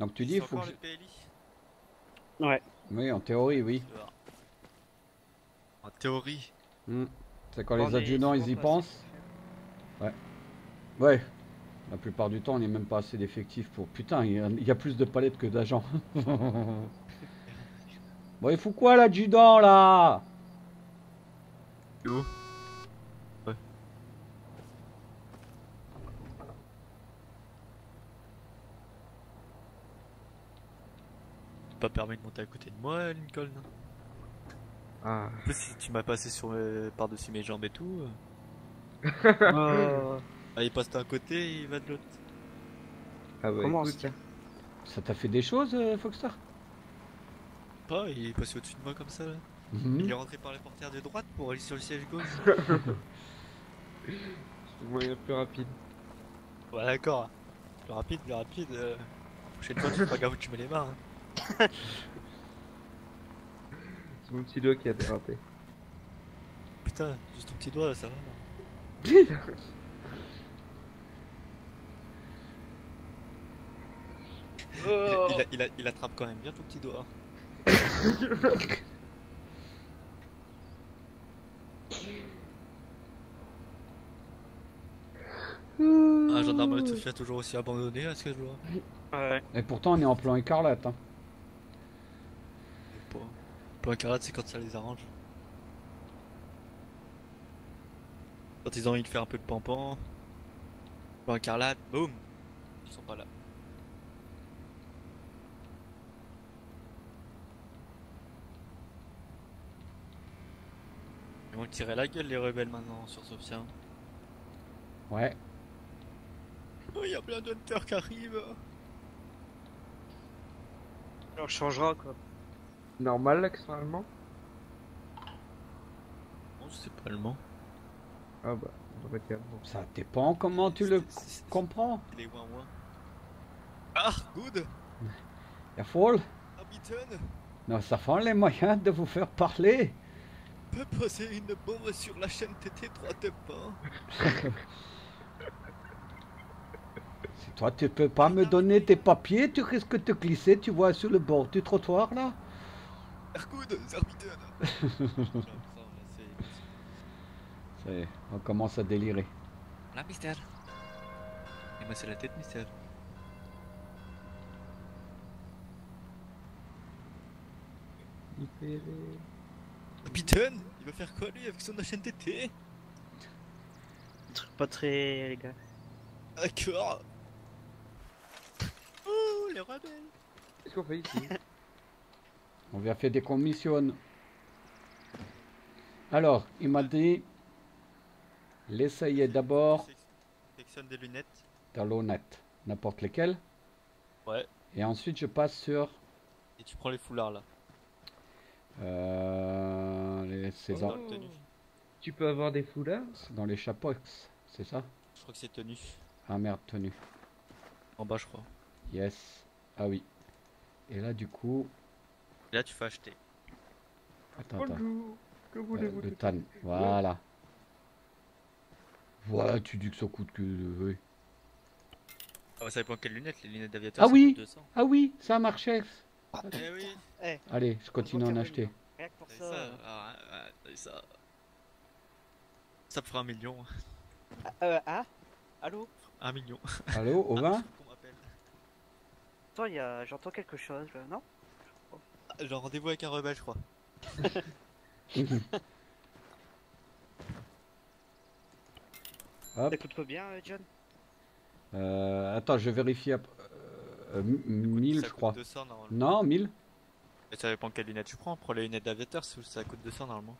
Donc tu dis, il faut que le PLI je- Ouais. Oui, en théorie, oui. En théorie. Hmm. C'est quand On les adjudants, ils y pensent. Ouais. Ouais. La plupart du temps, on n'est même pas assez d'effectifs pour... Putain, il y, a- il y a plus de palettes que d'agents. (laughs) bon, il faut quoi, l'adjudant, là? Où Pas permis de monter à côté de moi, Lincoln. Ah. En plus, si tu m'as passé sur mes- par-dessus mes jambes et tout. euh. (laughs) Oh. Ah, il passe d'un côté, il va de l'autre. Ah bah Comment écoute. Ça t'a fait des choses, euh, Foxstar Pas, il est passé au-dessus de moi comme ça là. Mhm. Il est rentré par la portière de droite pour aller sur le siège gauche. C'est le moyen plus rapide. ouais, d'accord. Plus rapide, plus rapide. Euh... Prochaine fois, tu feras gaffe où tu mets les mains. hein. C'est mon petit doigt qui a dérapé. Putain, juste ton petit doigt, ça va. (laughs) Il, il a- il a- il attrape quand même bien ton petit doigt. (laughs) Un gendarme de Sofia toujours aussi abandonné à ce que je vois. Ouais. Et pourtant, on est en plan écarlate. Hein. Un carade, c'est quand ça les arrange. Quand ils ont envie de faire un peu de pampan. Un carlate, boum Ils sont pas là. Ils vont tirer la gueule les rebelles maintenant sur Sofia. Ouais. Oh, il y a plein d'hunters qui arrivent. On changera quoi. Normal l'accent allemand Oh, c'est pas allemand. Ah bah, on été allemand. Ça dépend comment tu le comprends. Les ouin ouin. Ah, good La folle Habiton Nos enfants les moyens de vous faire parler. peut poser une bombe sur la chaîne TT 3 de pain. Si toi tu peux pas me donner tes papiers, tu risques de glisser, tu vois, sur le bord du trottoir là. Zarbiton C'est- On commence à délirer. La mystère. Et moi c'est la tête mystère. Habiton Il va faire quoi lui avec son chaîne TT Truc pas très les gars. D'accord. Oh, les rebelles Qu'est-ce qu'on fait ici? On vient faire des commissions. Alors, il m'a dit, l'essayer d'abord Sélectionne des lunettes. dans l'honnête, n'importe lesquelles. Ouais. Et ensuite, je passe sur Et tu prends les foulards là. euh, les, le tenue. Tu peux avoir des foulards? C'est dans les chapeaux, c'est ça? Je crois que c'est tenue. Ah merde, tenue. En bas je crois. Yes. Ah oui. Et là, du coup, Et là tu fais acheter. attends, attends. Bonjour, que Euh, voulez-vous le de tan. plus? Voilà. Voilà, tu dis que ça coûte que. oui. Ah, ça dépend quelles lunettes, les lunettes d'aviateur. Ah oui coûte 200. Ah oui, ça marchait. Eh oui. Eh, Allez, je continue à en acheter. rien que pour ça. ça. Ah. Ça me fera un million. Euh, hein Allô? Un million. Allô, (laughs) au vin Qu'on m'appelle. Attends, il y a... j'entends quelque chose là, non? Ah, J'ai un rendez-vous avec un rebelle, je crois. (laughs) Hop. Ça coûte combien, euh, John Euh, attends, je vérifie. ap- Euh, m- 1000, ça je coûte crois. 200 normalement. Non, 1000 Et ça dépend quelles lunettes tu prends. Prends les lunettes d'aviateur, ça ça coûte 200 normalement.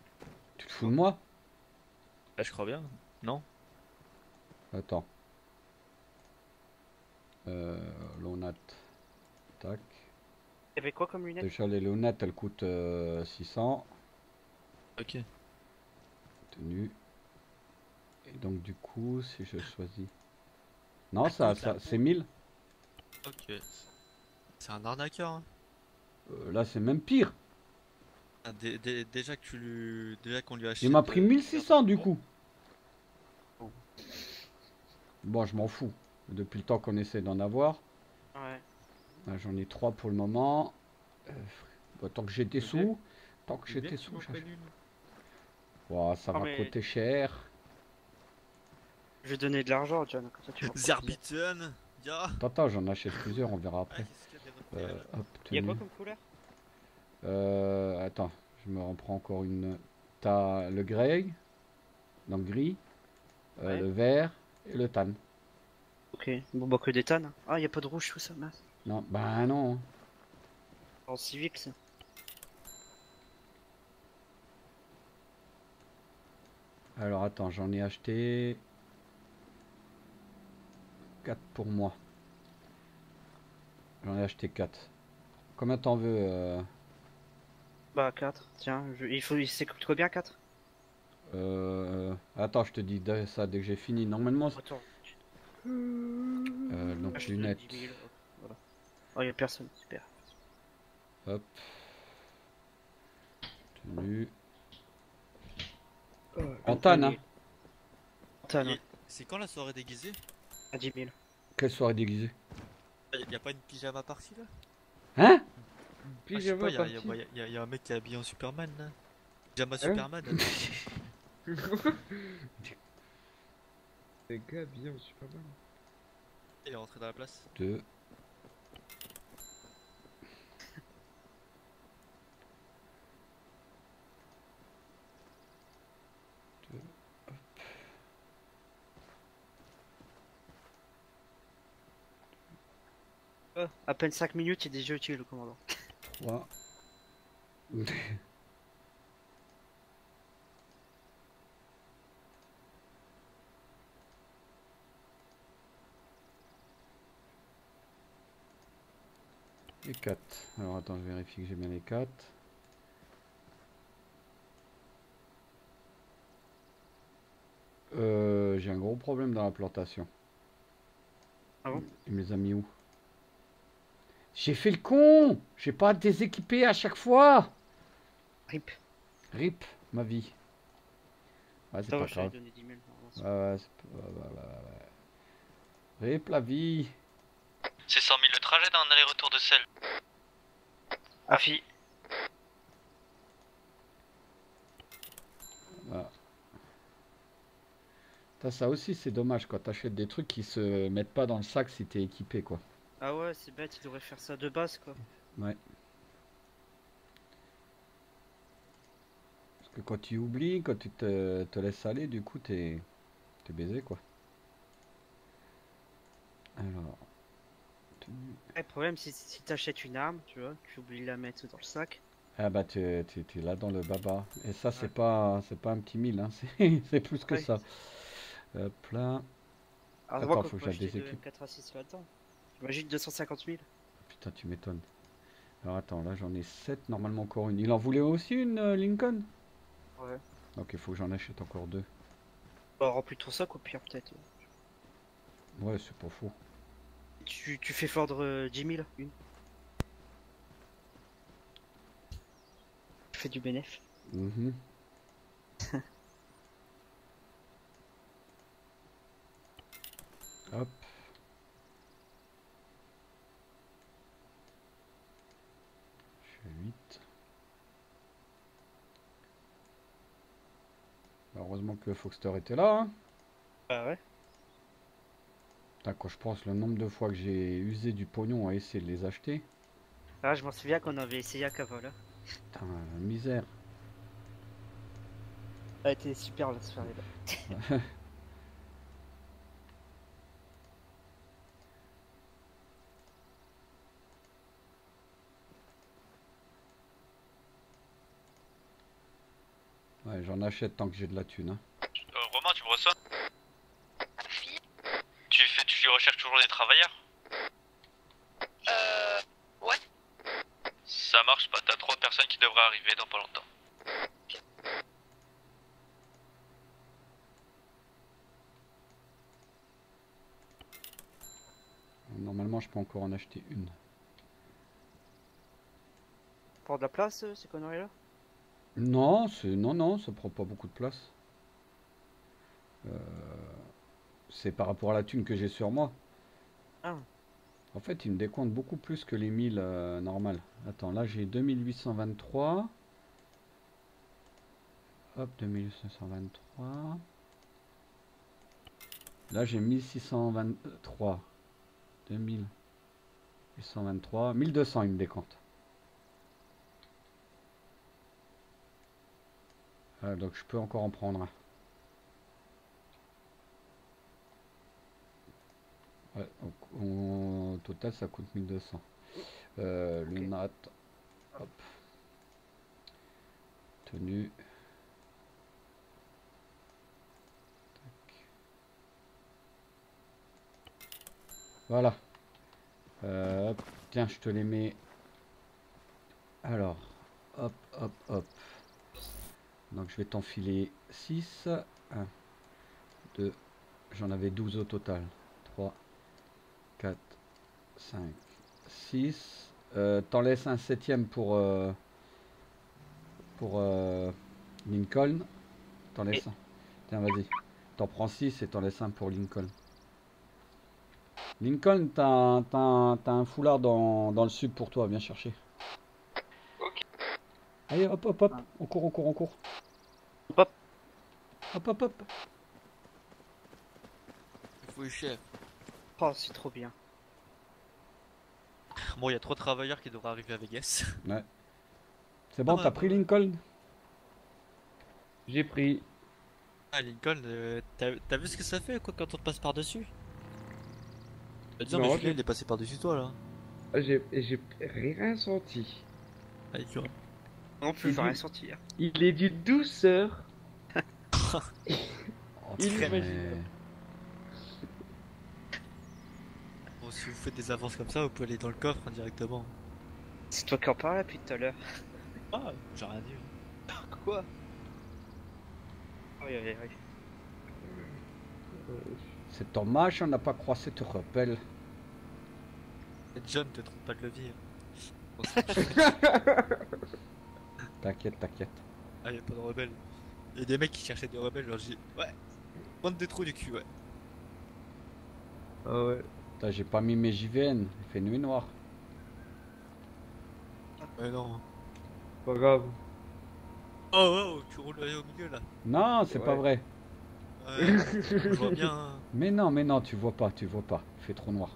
Tu te fous de moi? Là, je crois bien. Non Attends. Euh, Lonat. Tac. Il y avait quoi comme lunette Déjà, les lunettes, elles coûtent euh, 600. Ok. Tenue. Et donc du coup, si je choisis... Non, ça, ça c'est 1000. Ok. C'est un arnaqueur. Hein. Euh, là, c'est même pire. Ah, dé- dé- déjà que tu lui... déjà qu'on lui achète. Il m'a pris euh, 1600 du coup. Bon, je m'en fous. Depuis le temps qu'on essaie d'en avoir. Ouais. Là, J'en ai 3 pour le moment. Euh, bon, tant que j'ai des sous. Tant que j'ai des sous, ça Ah, va mais- coûter cher. Je vais donner de l'argent, John, comme ça tu vas pas Zerbitten, ya. Attends, attends, j'en achète plusieurs, on verra après. Euh, hop, Il y a quoi comme couleur? Euh, attends, je me reprends encore une. T'as le grey, donc gris, euh, Ouais. le vert et le tan. Ok, bon bah que des tannes. Ah, y a pas de rouge tout ça, mince. Non, bah non. En civique ça. Alors attends, j'en ai acheté 4 pour moi. J'en ai acheté 4. Combien t'en veux euh, Bah 4, tiens, je... il faut... C'est coûte bien 4 euh, Attends, je te dis ça dès que j'ai fini. Normalement, euh, donc lunettes. 10 000, Voilà. Oh, y a personne, super. Hop. Tenue. En tan, hein. Tan, Et C'est quand la soirée déguisée? À 10 000. Quelle soirée déguisée? Y'a y a pas une pyjama party là? Hein? Ah, je sais pas, y a, y, a, y a- y a- y a un mec qui est habillé en Superman là. Pyjama Superman. (laughs) Les gars, bien au Superman. Il est rentré dans la place. 2. Oh, à peine 5 minutes, il est déjà utile le commandant. 3. Et 4. Alors attends, je vérifie que j'ai bien les 4. Euh, j'ai un gros problème dans la plantation. Ah bon? Il me les a mis où? J'ai fait le con J'ai pas déséquipé à chaque fois Rip. Rip, ma vie. Ouais, c'est pas grave. donné 10 000. Ouais, ouais, c'est pas- ouais, ouais, ouais, ouais. Rip, la vie. C'est 100 000 le trajet d'un aller-retour de sel. Afi. Voilà. Putain, ça aussi, c'est dommage quand t'achètes des trucs qui se mettent pas dans le sac si t'es équipé, quoi. Ah ouais, c'est bête, il devrait faire ça de base quoi. Ouais. Parce que quand tu oublies, quand tu te, te laisses aller, du coup, t'es t'es baisé, quoi. Alors. Le problème, c'est si t'achètes une arme, tu vois, tu oublies de la mettre dans le sac. Ah bah t'es t'es- t'es là dans le baba. Et ça c'est pas c'est pas un petit mille hein. (laughs) c'est plus que Ouais. ça. Hop là. Alors, Attends, faut que je la déséquipe. le M4 A6 là-dedans, j'imagine 250 000. Putain tu m'étonnes. Alors attends là j'en ai 7 normalement encore une. Il en voulait aussi une euh, Lincoln? Ouais. Donc il faut que j'en achète encore deux. Bah, remplis ton sac au pire, peut-être. Ouais c'est pas faux. Tu, tu fais fordre euh, 10 000, une. Tu fais du bénéf. Mhm. (laughs) Hop. Je fais 8. Heureusement que le Foxter était là. Hein. Bah ouais. Putain, quand je pense le nombre de fois que j'ai usé du pognon à essayer de les acheter. Ah, je m'en souviens qu'on avait essayé à Cavola. Putain, la misère. A été super la soirée là. (laughs) J'en achète tant que j'ai de la thune. Hein. Euh, Romain, tu me reçois Tu, fais, tu recherches toujours des travailleurs? Euh. Ouais. Ça marche pas, t'as trois personnes qui devraient arriver dans pas longtemps. Normalement, je peux encore en acheter une. Pour de la place, euh, ces conneries là non, non, non, ça prend pas beaucoup de place. Euh, c'est par rapport à la thune que j'ai sur moi. Ah. En fait, il me décompte beaucoup plus que les 1000 euh, normales. Attends, là j'ai 2823. Hop, 2523. Là j'ai 1623. 2823. 1200 il me décompte. Ah, donc je peux encore en prendre un. Ouais, donc, au total ça coûte 1200. Euh, Lunat, hop. Tenue. Voilà. Euh, tiens, je te les mets. Alors, hop, hop, hop. Donc je vais t'enfiler 6. 1, 2, j'en avais 12 au total. 3, 4, 5, 6. Euh, T'en laisses un septième pour, euh, pour euh, Lincoln. T'en laisses un. Tiens, vas-y. T'en prends 6 et t'en laisses un pour Lincoln. Lincoln, t'as un, foulard dans, dans le sud pour toi. Viens chercher. Allez, hop, hop, hop. On court, on court, on court. Hop. Hop, hop. Oui, chef. Oh, c'est trop bien. Bon, il y a trois travailleurs qui devraient arriver à Vegas. (laughs) Ouais. C'est bon, Ah, t'as bah, pris Lincoln? J'ai pris. Ah, Lincoln, euh, t'as vu ce que ça fait quoi quand on te passe par-dessus? Bah, Disons, Non, mais Julien, il est passé par-dessus toi là. Ah, J'ai j'ai rien senti. Allez, tu vois. Non plus, Il j'ai est- rien senti. hein. Il est d'une douceur. (laughs) Inimaginable. Bon, si vous faites des avances comme ça, vous pouvez aller dans le coffre hein, directement. C'est toi qui en parles depuis tout à l'heure. Ah, j'ai rien dit. (laughs) Quoi? Oui, oui, oui. C'est dommage, on n'a pas croisé te rappel. Et John, te trompe pas de levier. (laughs) T'inquiète, t'inquiète. Ah, y'a pas de rebelles. Il y a des mecs qui cherchaient des rebelles, genre j'ai. Ouais. Bande de trous du cul, ouais. Ah ouais. Putain, j'ai pas mis mes JVN, il fait nuit noire. Ouais, non. Pas grave. Oh, oh, tu roules au milieu là. Non, c'est pas vrai. Ouais, je vois bien. hein. (laughs) Mais non, mais non, tu vois pas, tu vois pas. Il fait trop noir.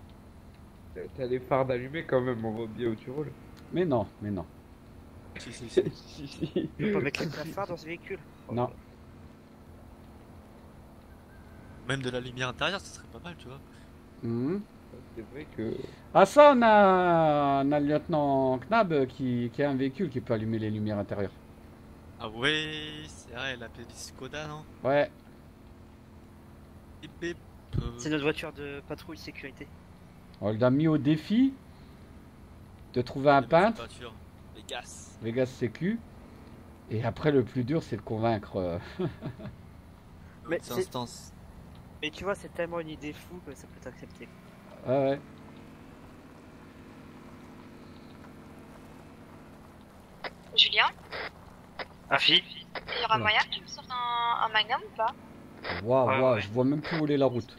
T'as les phares d'allumés quand même, on voit bien où tu roules. Mais non, mais non. Si, si, si. si, si. Tu peux pas mettre la (laughs) phare dans ce véhicule Non. Même de la lumière intérieure, ça serait pas mal, tu vois. Mhm. C'est vrai que. Ah ça, on a, on a le lieutenant Knab qui, qui a un véhicule qui peut allumer les lumières intérieures. Ah ouais, c'est vrai, la police Skoda, non? Ouais. Euh, C'est notre voiture de patrouille sécurité. On l'a mis au défi de trouver un peintre, voiture. Vegas. Vegas Sécu. Et après, le plus dur, c'est de convaincre. euh, (laughs) Mais instance. Mais tu vois, c'est tellement une idée fou que ça peut t'accepter. Ah ouais. Julien, Ah, fille il y aura Oula. moyen que tu me sortes un, un magnum ou pas? Waouh, Ouais, waouh, ouais. je vois même plus où est la route.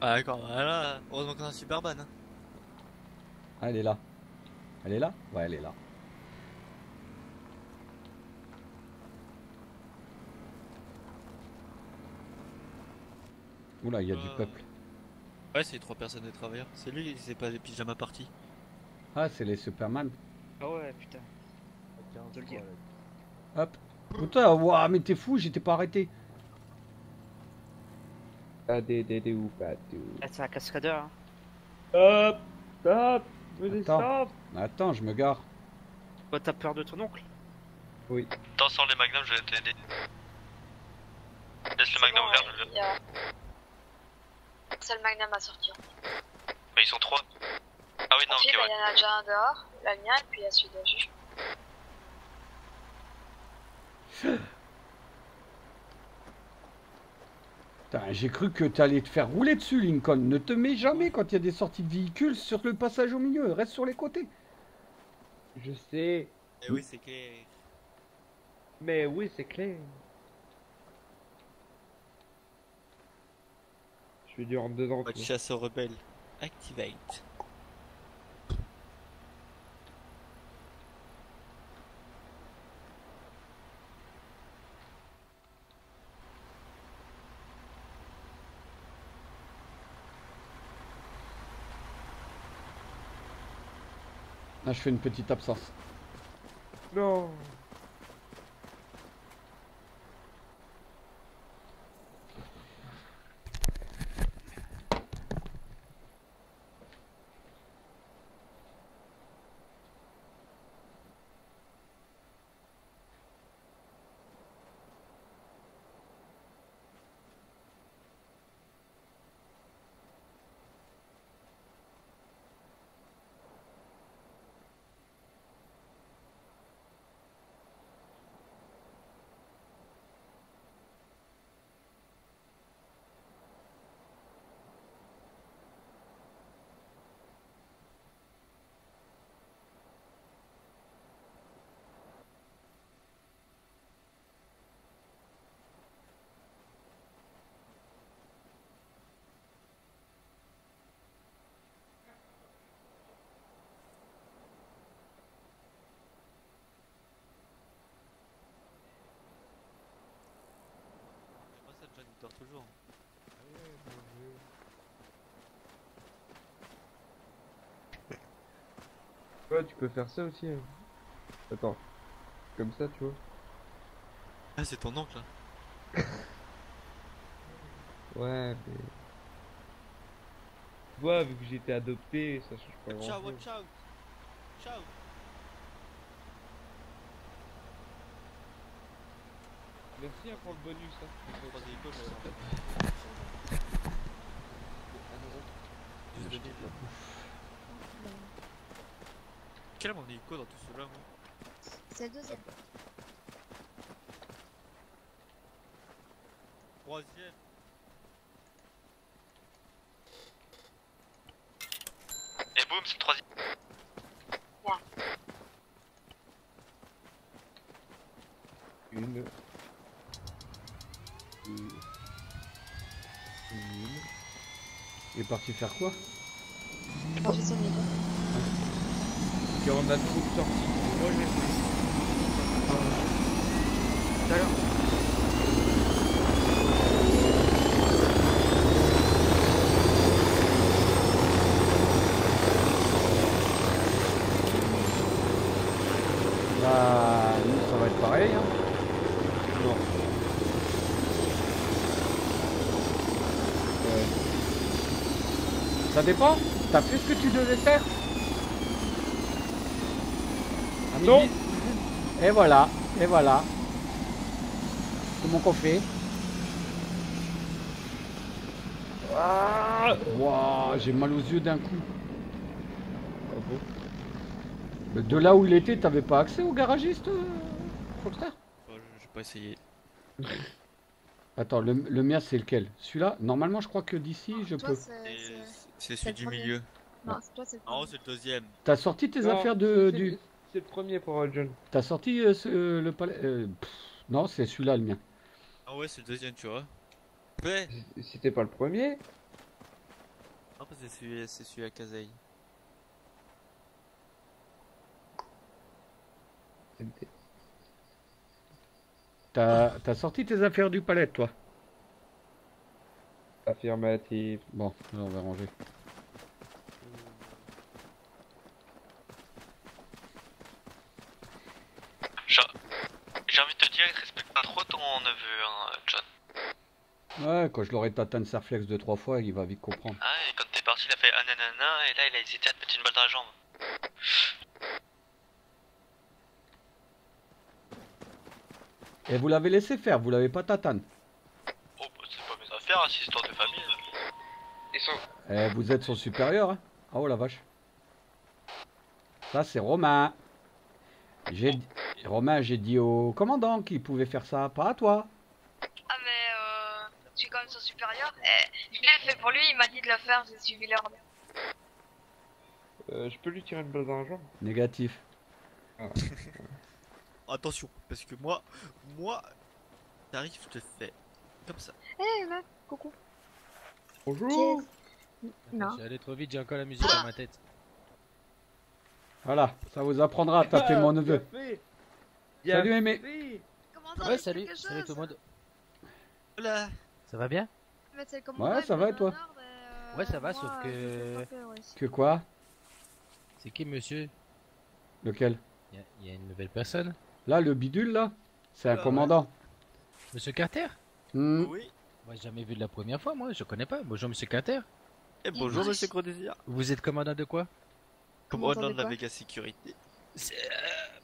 Ah d'accord, voilà. Heureusement qu'on a un Superban. Hein. Ah, elle est là. Elle est là? Ouais, elle est là. Oula, il y a du Euh. peuple. Ouais, c'est trois personnes de travailleurs. C'est lui, c'est pas les pyjamas partis. Ah, c'est les Superman. Ah ouais, putain. De le dire. Hop. Putain, waouh, mais t'es fou, j'étais pas arrêté. Ah, des, des, des, ou pas, des, ou. Ah, c'est un cascadeur. Hein. Stop Stop Venez, Attends. stop Attends, je me gare. Bah, t'as peur de ton oncle Oui. T'en sors les magnums, je vais t'aider. Laisse le magnum ouvert, je le il y a... C'est le magnum à sortir. Mais ils sont trois. Ah oui, non, Ok, ok, bah, il y en a déjà un dehors, la mien, et puis il y a celui de. (gasps) Putain, J'ai cru que t'allais te faire rouler dessus, Lincoln. Ne te mets jamais quand il y a des sorties de véhicules sur le passage au milieu. Reste sur les côtés. Je sais. Eh oui, c'est clair. Mais oui, c'est clair. Je du rentre dedans. Mode chasse aux rebelles. Activate. Là, je fais une petite absence. Non. Moi, ça, John, il dort toujours. Tu peux faire ça aussi. hein. Attends. Comme ça, tu vois. Ah, c'est ton oncle. hein. (laughs) Ouais, mais. Tu vois, vu que j'ai été adopté, ça change pas Ciao, chose. watch out. Ciao. Merci hein, pour le bonus. Hein. Juste de. Quel est mon hélico dans tout cela, moi C'est le deuxième. Troisième. Et boum, c'est le troisième. Une. Deux. Une. Il est parti faire quoi? Quand j'ai sonné quoi. Et on a trop de sorties. Moi, je Tout à l'heure. Bah, nous, ça va être pareil. Hein. Ça dépend. T'as fait ce que tu devais faire À Non. midi Et voilà. Et voilà. Comment qu'on fait Ah Waouh, j'ai mal aux yeux d'un coup. Ah Mais De là où il était, t'avais pas accès au garagiste, euh, contraire? Oh, je- J'ai pas essayé. (laughs) Attends, le, le mien c'est lequel? Celui-là? Normalement, je crois que d'ici, je Toi, peux. c'est. celui du milieu. Non, c'est toi, c'est le En haut, premier. c'est le deuxième. T'as sorti tes Non, affaires de du. C'est le premier pour John. T'as sorti euh, ce- euh, le palais. euh, pff, non, c'est celui-là le mien. Ah ouais, c'est le deuxième, tu vois. Ouais. C'était pas le premier Non, parce que c'est celui, c'est celui à Kazeï. T'as t'as sorti tes affaires du palais, toi? Affirmatif. Bon, là, on va ranger. J'ai j'ai envie de te dire, il respecte pas trop ton neveu, hein, John. Ouais, quand je l'aurai tatan Serflex deux trois fois, il va vite comprendre. Ah, et quand t'es parti, il a fait ah nanana, et là, il a hésité à te mettre une balle dans la jambe. Et vous l'avez laissé faire, vous l'avez pas tatane. Oh, bah, c'est pas mes affaires, hein, c'est histoire de famille. Ils sont. Eh, vous êtes son supérieur, hein Oh la vache. Ça, c'est Romain. J'ai Romain, j'ai dit au commandant qu'il pouvait faire ça, pas à toi. Ah mais euh... Je suis quand même son supérieur. Et je l'ai fait pour lui, il m'a dit de le faire, j'ai suivi l'ordre. Euh, je peux lui tirer une balle dans la jambe? Négatif. Ah. (laughs) Attention, parce que moi, moi, t'arrives, je te fais comme ça. Eh, là, coucou. Bonjour. Non. J'ai allé trop vite, j'ai encore la musique dans ma tête. Voilà, ça vous apprendra à taper mon neveu. Bien Salut Aimé. Ouais, salut, salut tout le monde. Voilà. Ça va bien? Ouais, ça va et toi? Ouais, ça va, sauf que. Que quoi? C'est qui, monsieur? Lequel? Il y, a- y a une nouvelle personne Là, le bidule là? C'est un Ah, commandant. Monsieur Carter? Hmm. Oui. Moi, j'ai jamais vu de la première fois, moi, je connais pas. Bonjour, monsieur Carter. Et bonjour, monsieur Gros. Vous êtes commandant de quoi? Commandant de la Vega Sécurité. Euh,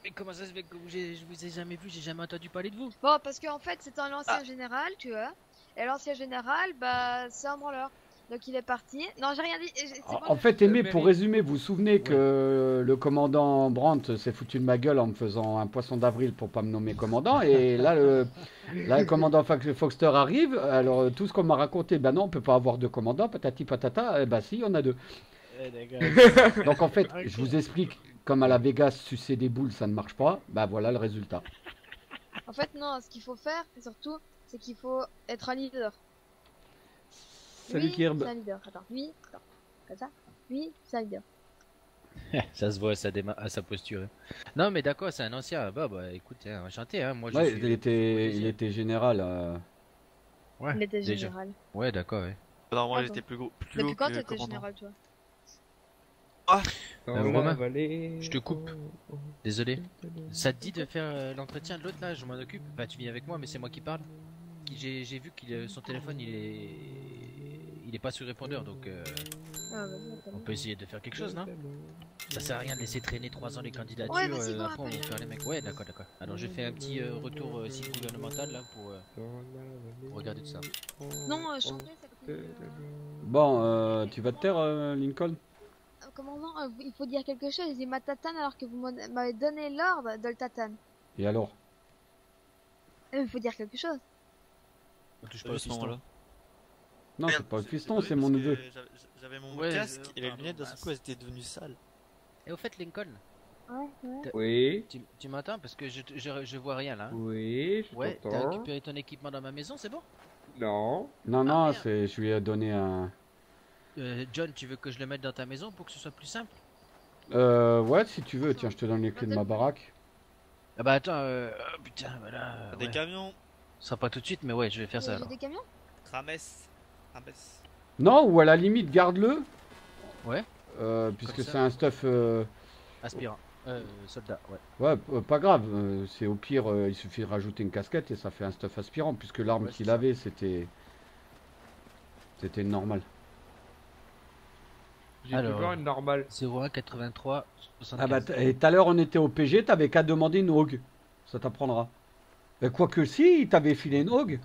Mais comment ça se fait que vous- je vous ai jamais vu, j'ai jamais entendu parler de vous Bon, parce qu'en fait, c'est un Ah. ancien général, tu vois. Et l'ancien général, bah, c'est un branleur. Donc il est parti. Non, j'ai rien dit. c'est En fait, Aimé, pour résumer, vous vous souvenez que le commandant Brandt s'est foutu de ma gueule en me faisant un poisson d'avril pour pas me nommer commandant. Et là, le, (laughs) là, le commandant Fox- Foxter arrive. Alors, tout ce qu'on m'a raconté, ben non, on peut pas avoir deux commandants, patati patata. Eh ben si, il y en a deux. (laughs) Donc en fait, je vous explique, comme à la Vegas, sucer des boules, ça ne marche pas. Bah voilà le résultat. En fait, non, ce qu'il faut faire, surtout, c'est qu'il faut être un leader. Salut Lui, Kirb. c'est un leader. Attends, lui, attends. Comme ça. Lui, c'est un leader. (laughs) ça se voit à sa, déma- à sa posture. hein. Non, mais d'accord, c'est un ancien. Bah, bah écoute, hein, enchanté. Hein. Moi, je Ouais, suis- il était, il était général. euh, Ouais, Il était déjà. général. Ouais, d'accord, ouais. Alors moi Attends. j'étais plus gros. Plus Depuis haut quand que t'étais général, toi? Ah Euh, Romain, je te coupe. Désolé. Ça te dit de faire euh, l'entretien de l'autre là? Je m'en occupe. Bah, tu viens avec moi, mais c'est moi qui parle. J'ai vu qu'il euh, son téléphone il est il est pas sur répondeur donc euh, Ah, vas-y, attends. on peut essayer de faire quelque chose, non? Ça sert à rien de laisser traîner 3 ans les candidatures. Ouais, vas-y, euh, bon, après on va appelle, faire les mecs. Ouais, d'accord, d'accord. Alors je fais un petit euh, retour euh, site gouvernemental là pour, euh, pour regarder tout ça. Non, euh, chanter, ça. Bon, euh, tu vas te taire, euh, Lincoln? Commandant, euh, il faut dire quelque chose. Il m'a tatane alors que vous m'avez donné l'ordre de le tatane. Et alors? Euh, Il faut dire quelque chose. On touche pas au fiston, là. Non, c'est pas le fiston, oui, c'est mon neveu. j'avais- mon Ouais, casque euh, et les lunettes d'un coup elles étaient devenues sales. Et au fait, Lincoln Ouais, ouais. t'as- Oui. Tu, tu m'entends Parce que je, je, je vois rien là. Oui, je Ouais, t'as récupéré ton équipement dans ma maison, c'est bon? Non. Non, non, c'est, je lui ai donné un. Euh, John, tu veux que je le mette dans ta maison pour que ce soit plus simple Euh, ouais, si tu veux, tiens, je te donne les clés de ma baraque. Ah bah attends, euh, oh, putain, voilà. Des ouais. camions. Ce sera pas tout de suite, mais ouais, je vais faire ça J'ai alors. des camions Rames. Rames. Non, ou à la limite, garde-le. Ouais. Euh, puisque ça. c'est un stuff. euh, Aspirant. Euh, soldat, ouais. Ouais, p- pas grave. euh, c'est au pire, euh, il suffit de rajouter une casquette et ça fait un stuff aspirant, puisque l'arme Ouais, qu'il ça. avait, c'était. C'était normal. J'ai Alors, toujours une normale. 01 83 75. Ah bah, et tout à l'heure, on était au PG, t'avais qu'à demander une hogue. Ça t'apprendra. Quoique si, il t'avait filé une hogue.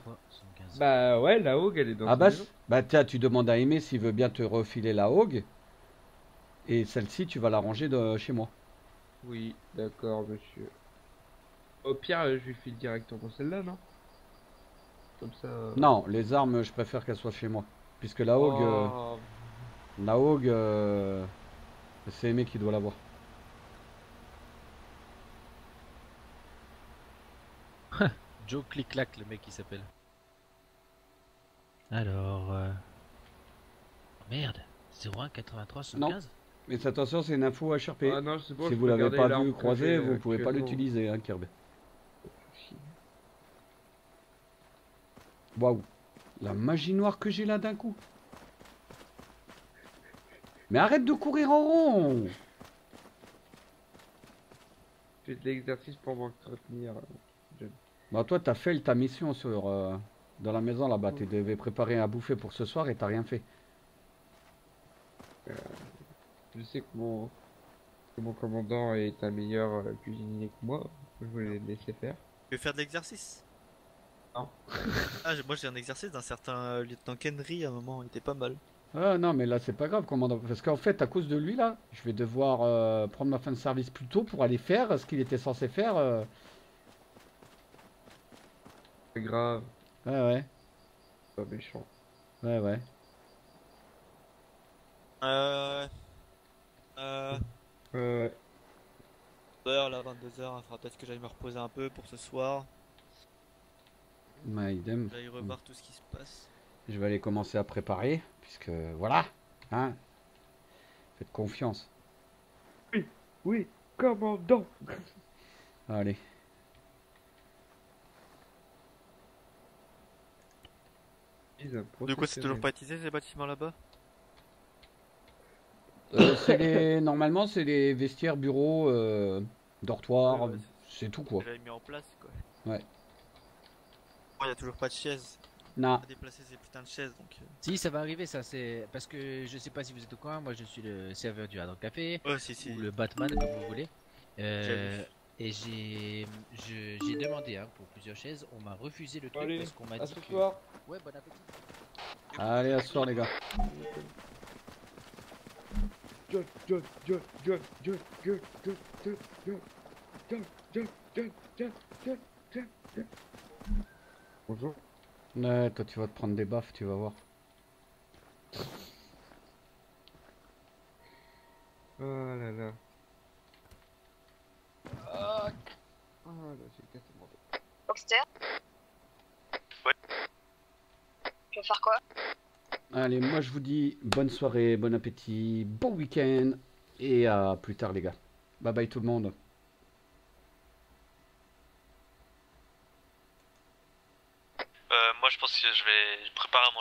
Bah ouais, la hogue, elle est dans Ah bah, bah tiens, tu demandes à Aimé s'il veut bien te refiler la hogue. Et celle-ci, tu vas la ranger de chez moi. Oui, d'accord, monsieur. Au pire, je lui file directement celle-là, non? Comme ça. euh, Non, les armes, je préfère qu'elles soient chez moi. Puisque la hogue, Oh, la hogue, euh, c'est Aimé qui doit l'avoir. (laughs) Joe Click-Clack, le mec qui s'appelle. Alors. Euh... Merde. 01 83 Non. 75 Mais attention, c'est une info HRP. Ah non, bon, si vous l'avez pas vu croiser, vous pouvez pas l'utiliser, hein, Kirby. Waouh, la magie noire que j'ai là d'un coup. Mais arrête de courir en rond. Fais de l'exercice pour m'entretenir. Bah toi, t'as fait ta mission sur euh, dans la maison là-bas. Tu devais préparer à bouffer pour ce soir et t'as rien fait. Euh, je sais que mon, que mon commandant est un meilleur euh, cuisinier que moi. Je voulais le laisser faire. Tu veux faire de l'exercice? Non. ah, moi j'ai un exercice d'un certain euh, lieutenant Kenry à un moment, il était pas mal. Ah non, mais là c'est pas grave, commandant. Parce qu'en fait, à cause de lui là, je vais devoir euh, prendre ma fin de service plus tôt pour aller faire ce qu'il était censé faire. euh. C'est grave. Ouais, ouais. pas méchant. Ouais, ouais. Euh. Euh. Ouais. Heure, là, 22h, il faudra peut-être que j'aille me reposer un peu pour ce soir. My idem. J'aille revoir tout ce qui se passe. Je vais aller commencer à préparer, puisque voilà, hein. Faites confiance. Oui, oui, commandant. Allez. Du coup, c'est toujours pas utilisé ces bâtiments là-bas? Euh, c'est les... (laughs) Normalement, c'est les vestiaires, bureaux, euh, dortoirs, Ouais, ouais, c'est tout quoi. J'avais mis en place quoi. Ouais. Il y a toujours pas de chaise. Non. Déplacer ces putains de chaises. Euh. Si ça va arriver ça c'est parce que je sais pas si vous êtes au coin. Moi je suis le serveur du Hard Café ou le Batman comme vous voulez. Euh, et j'ai j'ai demandé hein, pour plusieurs chaises. On m'a refusé le truc parce qu'on m'a dit bon appétit. Allez à ce soir les gars. Bonjour. Ouais, toi tu vas te prendre des baffes, tu vas voir. Oh là là. Ah, ah là, j'ai cassé mon dos. Rockster Tu veux faire quoi? Allez, moi je vous dis bonne soirée, bon appétit, bon week-end et à plus tard les gars. Bye bye tout le monde. Moi je pense que je vais préparer manger.